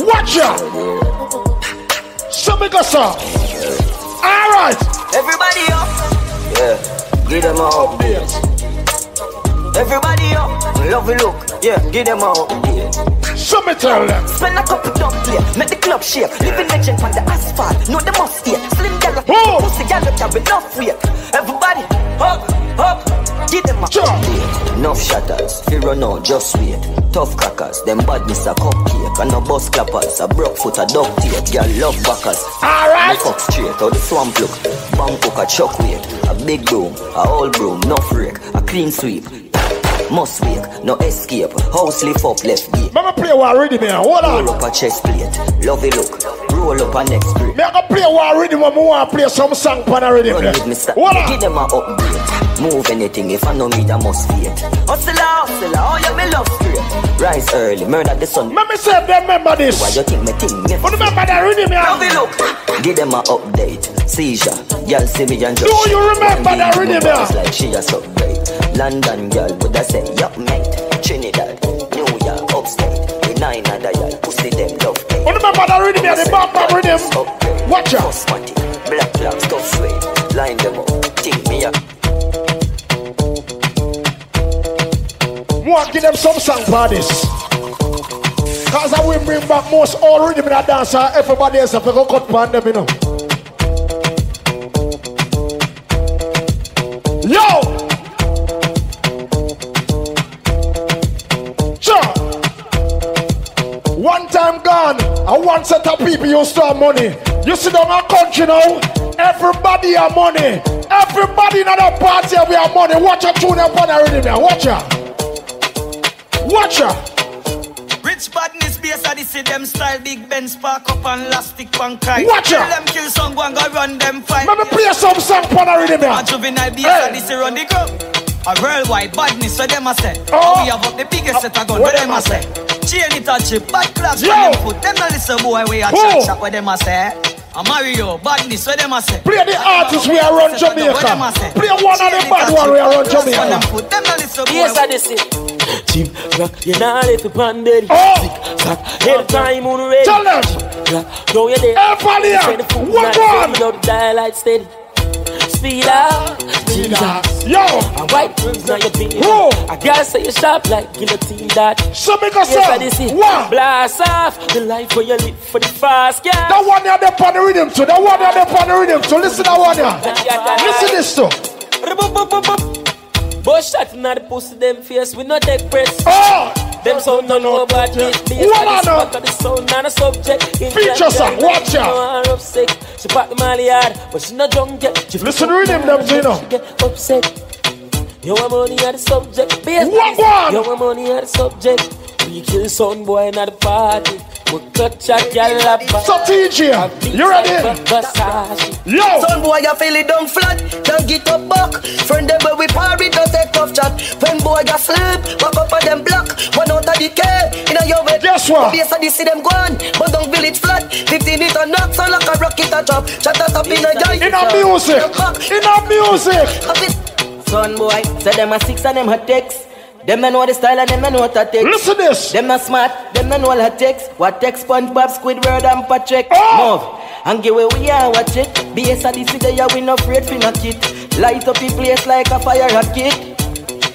Watch out. So me go so. All right. Everybody up. Yeah, give them a update. Everybody up. Love you look. Yeah, give them a update. So me tell them. Spend a couple dumb play, make the club shake. Living legend on the asphalt, know the must stay. Slim gal, Who? pussy gal, carry enough weight. Everybody, up, up, give them a. Enough shatters, run out, just wait. Tough crackers, them badness a cupcake. And no bus clappers, a broke foot, a duct tape. Girl love backers. Alright. Fuck straight, how the swamp look. Bangkok a weight. A big broom, a old broom, no freak, A clean sweep. Must wake, no escape. House lift up, left gate. Mama play war rhythm here. Hold on. Roll up a chest plate. Lovey look. Roll up a next break. Me I can play war rhythm when me want to play some song pan a rhythm. Run there. with me, stop. Hold on. Give them a update. Move anything if I know me, that must wait. Hustle, hustle, oh yeah, me love straight. Rise early, murder the sun. Let me say them remember this. Why you think me think me? But remember that rhythm here. Lovey look. Give them a update. Seizure. Y'all see me and just. Do you remember that rhythm here? It's like she a subway. London girl would I say, yup mate. Trinidad, New York, upstate. The nine other y'all pussy them love. But remember that rhythm here, the bam bam rhythm. Watch out. Black black stuff sweet. Line them up. Think me up. Want give them some song this. Cause I will bring back most all in a dancer. Uh, everybody else have to go cut pan them, you know. Yo! Sure. One time gone, and one set of people used to have money. You see down our country now, everybody have money. Everybody in another party have money. Watch a tune up on a rhythm. Watch ya. Watch ya. Rich badness Bass Odyssey them style Big Ben spark up and elastic pan cry Watch out. them kill some go and go run them fight Let me play some song on a rhythm A juvenile base Hey. of the see run the club A worldwide badness where them a say Oh. We have up the biggest set of gun where them a say Chain it a chip, bad class Yo. them foot Them no listen boy where a chat chat where them a say A Mario, badness where them a say Play the artist we are run Set of gun, where them a Jamaica. Play one of the bad one we are run on Jamaica. foot Them no Yes, I did see. Cheap rock, you know if you pan daddy. Oh. Sick, sack, every time on the ready. Tell them. Rock, know you there. Everybody You here. say the food One nice, one. so you know the dial steady. Speed up, Jesus. Yo. And white things now you pin Who? I gotta say you sharp like guillotine that. So make us Yes, I one. Blast off the life where you live for the fast gas. That one there they on the rhythm too. That one there they on the rhythm too. Listen to that one there. Listen this too. Bush shot the pussy, them face, we not take press. Oh! Them sound no know about it. What I know? The sound and the subject. Feature song, watch out. know upset. She pop the molly hard, but she not drunk yet. She Listen to rhythm them you know. She get upset. Want money at the subject. What one? You want money at the subject. We kill son boy in the party. We cut chat y'all up. So TJ, you ready? Yo! Son boy, you feel it down flat, don't get up back. Friend them where we party, don't take off chat. When boy you sleep, walk up on them block. One out of the care, in a your way. Guess what? Of the see them gone, but don't feel it flat. 15 it a knock, so like a rocket a drop. Shut that up in a guy. In our music. In our music. Son boy, say them a six and them a text. Them no know the style and them no know what to take. Listen this. Them not smart, them no know what text. What text SpongeBob, Squidward and Patrick. Oh. Move. And give away we are watch it. Bass Odyssey, yeah, we no afraid for no kit. Light up the place like a fire rocket.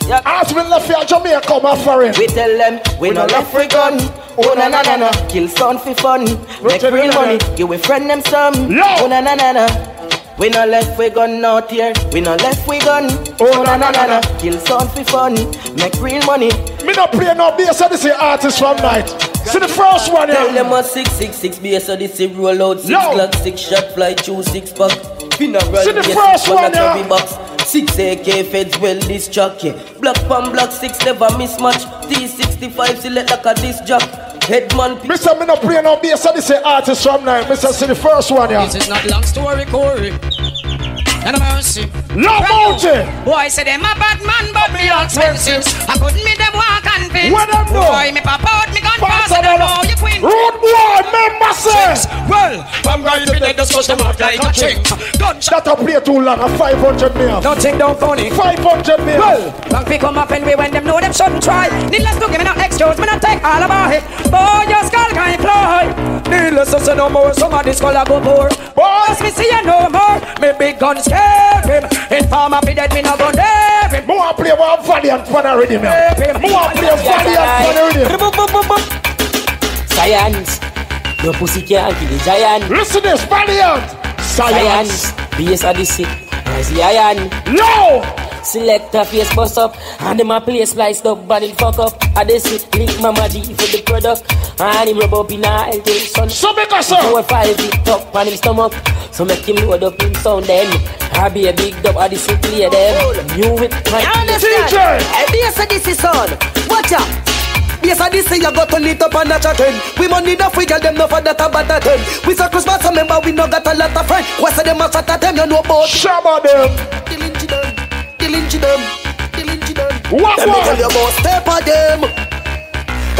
Yeah. As we left here, Jamaica, my friend. We tell them we, no left we gun. Oh, oh na na na na, kill sound for fun. Make real money, give we friend them some. Yo. Oh na na na na. We no left we gun out here. We no left we gun. Oh na na na na, kill sound for fun. Make real money. Me not play no bass, so this is artist from night. See the first one here. Tell them a six six six BS so this is roll out six Yo. Glock six shot fly two six pack. Funeral See the first one one, a carry yeah. box. Six AK feds well this jockey. Black pan black six never mismatch. T65 select like a disc jock. Headman Me say me not play no bass, so this is artist from night. Mr. say see the first one here. This is not long story, Corey. A mercy. Love Mountain. Boy, say them a bad man, but me expensive. I couldn't me them walk and fence. What them do? Boy, me pop out, me gun pass, I don't know you queen. Road boy, member say. Well, I'm going to the system out like a chink. That a play too long, a 500 million. Nothing don't funny. 500 million. Well, bang pick come up and we when them know them shouldn't try. Needless to give me no excuse, me not take all about it. Boy, your skull can't fly. Needless to say no more, some of this skull a go poor. Boys, me see you no more. Me big gun scare him. If I'm happy that me not gon' dare him. Me want play one valiant fan a rhythm here. Me want play valiant fan a rhythm. Science. Your pussy can't kill the giant. Listen this, valiant. Science. Science. BS of the sick. As the iron. No. Select a face bust up, and them a play spliced up, but it fuck up. I they see link mama D for the product, and him rub up in a healthy son. So make us up. So if I it up on him stomach, so make him load up him sound then. I be a big dub, I the sick play them. You with my You understand? Hey, this is this is all. Watch out. Yes, I this say you got to lit up on a chat ten. We money enough, we get them no for that about that ten. We say Christmas, remember we no got a lot of friends. What's them a chat at them, you know about. Shabba them. Dilinji them, dilinji them, dilinji them. What Let me tell you about step of them.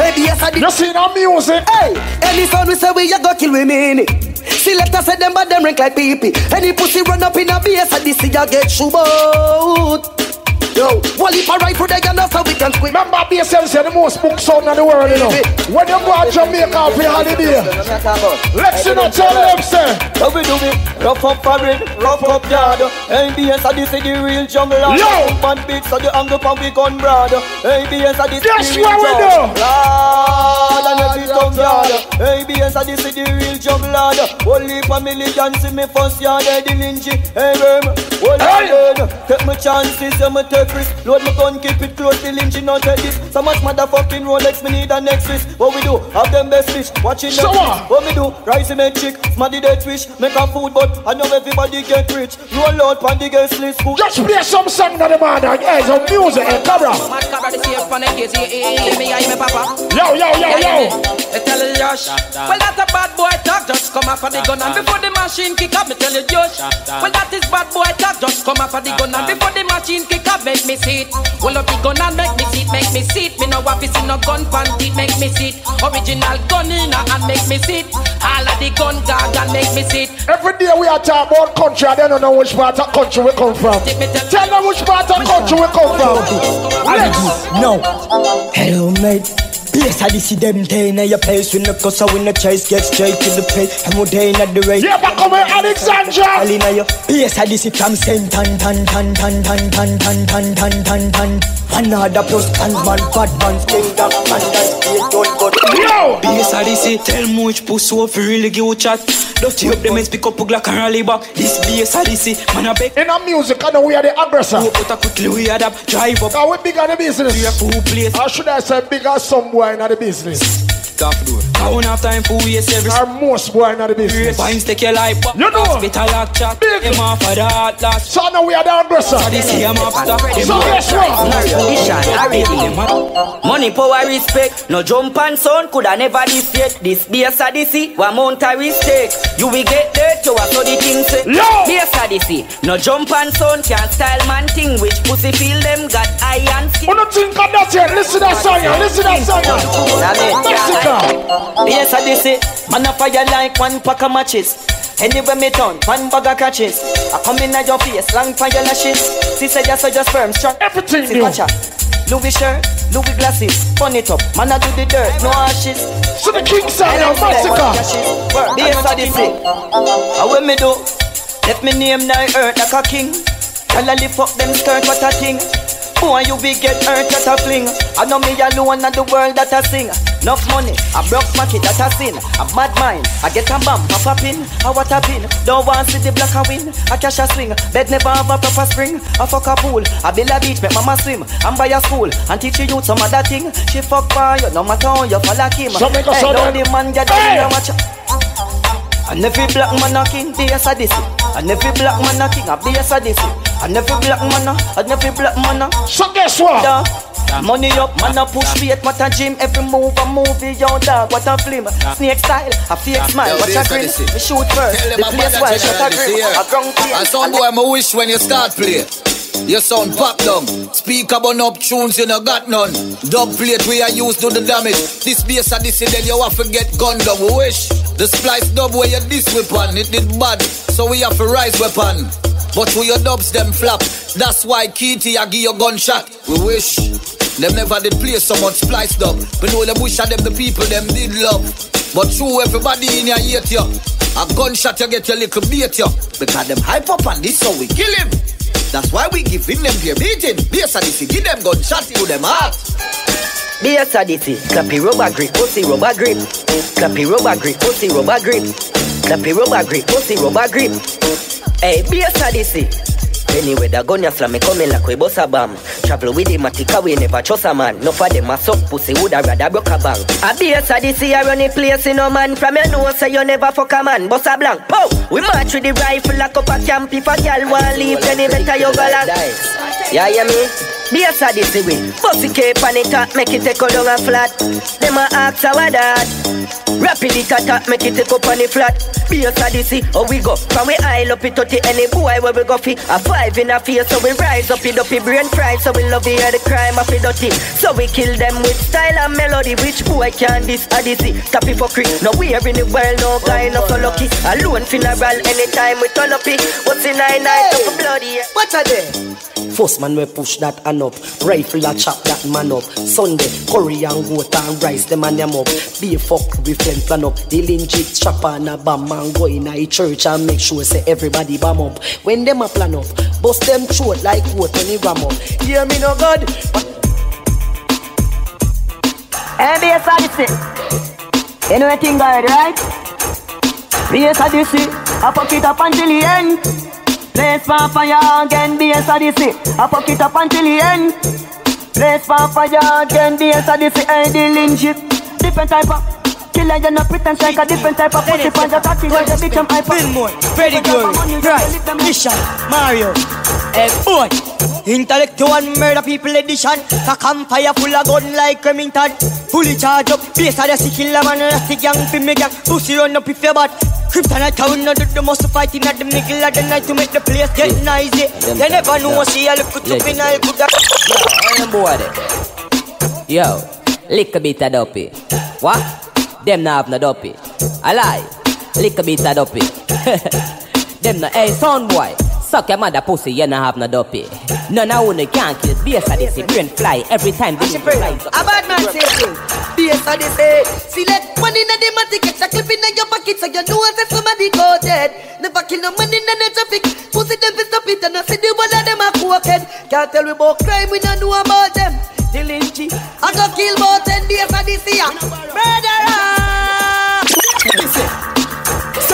Hey, yes, I You see that music? Hey, any son we say we you go kill we mean it. us said them but them rank like pee Any pussy run up in a base and this you get shoot Yo, Wally for right for the gun so we can squeak. Remember BSM say the most book sound in the world, you know. When you go to Jamaica for your holiday, let's you know tell them say. How we do it? Rough up foreign, rough up yard. ABS are this is the real jungle. Yo! Man big so the angle pump we gun broad. ABS are this the real jungle. Lord and every tongue yard. ABS are this is the real jungle. Only for millions see me first yard. Eddie Lynchy, hey worm. Hold on, take my chances, yeah, me take risk. Load my gun, keep it close, the Lynchy not take this. So much motherfucking Rolex, me need a next wrist. What we do? Have them best fish, watching So Netflix. what? What we do? Rise and make chick, smaddy dead fish, make a food, but I know everybody get rich. Roll out pan the guest list, food. Just play some song that the man and hey, some music, hey, Cobra. Mad Cobra, this here for the kids, me, me, papa. Yo, yo, yo, yo. They tell you, Josh. Well, that's a bad boy talk, just come off of the gun. And before the machine kick up, me tell you, Josh. Well, that is bad boy talk, just come off of the gun. And before the machine kick up, make me sit. it. Well, up the gun and make me sit, make me sit. Me no want to see no gun panty, make me sit. Original gun in and make me sit. it. All of the gun guard and make me sit. Every day we are talking about country, I don't know which part of country we come from. Tell them which part of country we come from. Let's. No. Hello, mate. Yes, I see them day in your place when the cause when the chase get straight to the pay. I'm day in the race. Yeah, but come here, Alexandra. Alina, yo. Yes, I see from same tan tan tan tan tan tan tan tan tan tan tan. Another plus and man, bad man's kingdom, man, that's don't go. Yo! Yes, I see. Tell me which pussy you really give a chat. Dirty up them and pick up a Glock and rally back. This BS I see. Man, I beg. In our music, I know we are the aggressor. Go put a quickly we adapt. Drive up. Now we big on the business. We are full place. Or should I say big as some boy in the business? Stop door. I won't have time for waste every Or most boy in the business. Fines take your life back. You know. Hospital lock chat. Big. Him off of that last. So now we are the aggressor. So this here I'm after. Him So off guess what? Money, power, respect. No jump and sound, coulda never this yet. This be a sadisi, one mount a mistake. You will get dirt, you are so the thing say. Yo! Be a sadisi. No jump and sound, can style man thing. Which pussy feel them got iron skin. Who don't think of that yet? Listen to that song, yeah. listen to that song. Yes, I this it. Man, I fire like one pack of matches. Anywhere me turn, one bag of catches. I come in at your face, long for your lashes. See, say just so your sperm strong. Everything See, new. watch out. Louis shirt, Louis glasses, turn it up. Man, I do the dirt, no ashes. So the king sound, yeah, Mexico. Yes, I this it. How when me do? Let me name now earth like a king. Tell I lift up them skirt, what a thing. Boy, you be get hurt at a fling. I know me alone and the world that I sing. Enough money, I broke market that I sin. A mad mind, I get a bump, a pop in, a what a pin. Don't want to see the black a win. I cash a swing, bed never have a proper spring. I fuck a pool, I build a beach, make mama swim. I'm by a school and teach you some other thing. She fuck by you, no matter how you follow him. So make us hey, don't the man get Hey! down and watch. And every black man a king, be a sadist. And every black man a king, a be a sadist. And every black man a, and every black man a. So guess what? Da. Money up, man a push weight, what a gym Every move a movie, yo dog, what a film Snake style, a fake smile, what a grin Me shoot first, the about place that wild, shut a generally, grip see A ground clear And some boy, I wish when you start play. Your sound pop down. Speaker burn up tunes, you no got none. Dub plate we are used to the damage. This bass and this then you have to get gunned down. We wish the splice dub where you this weapon, it did bad. So we have to rise weapon. But with your dubs them flap. That's why Kitty I give you gunshot. We wish them never did play so much splice dub. But know the bush of them the people them did love. But true everybody in here hate you. A gunshot you get your little beat you. Because them hype up on this so we kill him. That's why we giving them peer beating. Bass this give them gunshot to them heart. A sadity, clappy rubber grip, oh, pussy rubber grip. Clappy rubber grip, oh, pussy rubber grip. Clappy rubber grip, oh, pussy rubber grip. Hey, a sadity. Anyway, the gun ya slam me coming like we boss a bomb. Travel with the matica, we never trust a man. No for them a suck pussy, woulda rather broke a bank. A base a this year run the place in no man. From your nose say you never fuck a man. Boss a blank, pow. We march with the rifle like up a camp. If a girl want leave, then better you go like. Yeah, yeah me. Be a sadist way. Bossy cape on it top, make it take a down a flat. Them a ask how that. Rapid it attack, make it take up on the flat. Be a sadist, how we go. From we aisle up it to any boy where we go fi. A five in a face, so we rise up it up it brain fry. So we love it the crime of it dirty. So we kill them with style and melody. Which boy can this a this Tap it for creep. No we are in the world, no guy not so lucky. Alone funeral anytime we turn up it. What's in nine night of bloody? What are they? First man we push that hand up. Rifle a chop that man up. Sunday, curry and goat and rice them and them up. Be a fuck with flame plan up. The linjit chop and a bomb and go in a church and make sure say everybody bomb up. When them a plan up, bust them throat like what when he ram up. Hear me no God. MBS Odyssey. You know anything good, right? Bass Odyssey. I fuck it up until the end. Place for fire again, Bass Odyssey. I fuck it up until the end. Place for fire again, Bass Odyssey. Hey, the lynchit. Different type of killer, you no pretend like a different type of pussy. Pan just acting like a bitch, I'm hyper. Fillmore, Freddie Glory, Price, Mission, Mario. Hey, boy. Intellectual murder people edition. A campfire full of gun like Remington. Fully charged up, base of the sick killer man. Nasty gang, fi me gang. Pussy run up if you bad. Kryptonite town, no do the most fighting at the middle of the night to make the place get noisy. You never know, see a look good up in a good. Yo, boy, there. Yo, lick a bit of dopey. What? Them not have no dopey. I lie. Lick a bit of dopey. Them no, hey, son boy. Suck your mother pussy, you not have no dopey. None of you can't kill base of this brain fly every time they rise A bad man say thing. Base of this eh. Select money in the matic, a clip in your pocket so you know that somebody go dead. Never kill no money in the traffic. Pussy them fi stop it and I see the one of them a crooked. Can't tell we about crime, we don't know about them. The lynchy. I go kill about 10 days of this year. Murderer!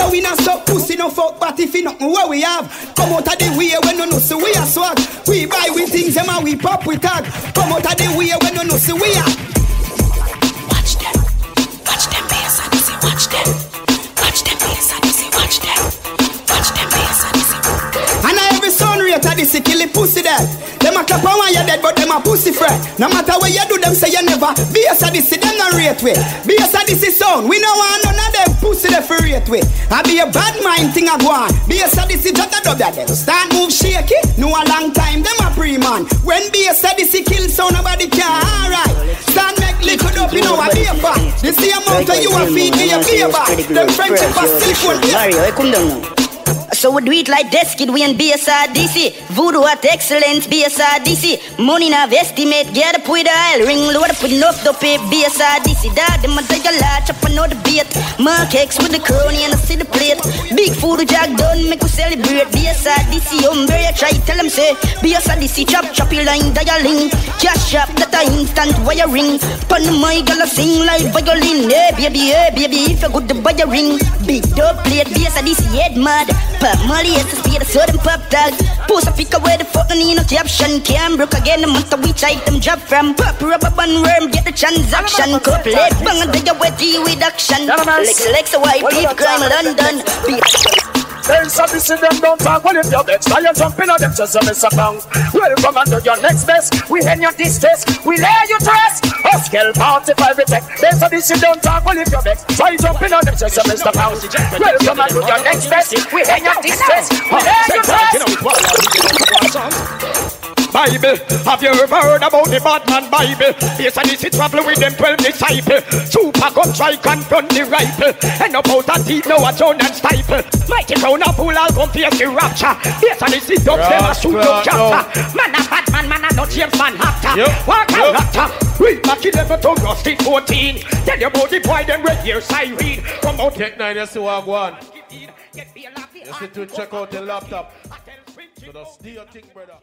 So we not stop pussy no fuck but if you nothing what we have? Come out of the way when no see we a swag. We buy we things them and we pop we tag. Come out of the way when no see we a Watch them, watch them bass watch them. Watch them bass watch them. Watch them bass of this kill the pussy dead Them a clap on when you dead but them a pussy friend. No matter what you do them say you never. Be a sadist them not rate way Be a sadist sound. We no want none of them pussy there for rate way I be a bad mind thing I go on. Be a sadist just a dub that them Start move shaky. No a long time them a pre-man. When be a sadist kill so nobody can alright Stand make little up you know a be a fan This the amount of you a feed me a be a back Them friendship a silicone Mario, hey, come down now. So we do it like this, kid, we in Bass Odyssey. Voodoo at excellence, Bass Odyssey. Money now estimate, get up with the aisle, ring load up with enough to pay Bass Odyssey. Dad, them a take a lot, up another beat. Mark X with the crony and I see the plate. Big food jack done, make we celebrate. Bass Odyssey, umbre, try tell them say. Bass Odyssey, chop, chop your line, dialing. Cash up, that a instant wiring. Pon my girl, sing like violin. Hey, baby, hey, baby, if you good buy a ring. Big dog plate, Bass Odyssey, head mad. Pop Molly, it's the sudden pop tag. Post a pick away the photo, need no caption. Cam broke again, the of which item drop from. Pop rubber band worm, get the transaction. Couple leg bang, and they away the reduction. Lex, Lex, a white beef, crime, London. Then some see them don't talk well if you're vexed. I am jumping on them just a miss a bang. Welcome under your next best. We end your distress. We lay you to rest. Hustle party five reject. Then some see don't talk well if you're vexed. Try jumping on them just a miss a bang. Welcome under your next best. We end your distress. We lay you to rest. Bible. Have you ever heard about the Batman Bible? Yes, and this is travel with them 12 disciples. Two pack up, try confront the rifle. And about a teeth, no a John and stifle. Mighty crown of fool, I'll face the rapture. Yes, and this is dogs, them a shoot up chapter. Man a Batman, man a no James Man after. Walk a raptor. Read back 11 to Rusty 14. Tell you about the boy, them red ear siren. Come out, Tek 9, you see what I want. You see to check out the laptop. So that's do your thing, brother.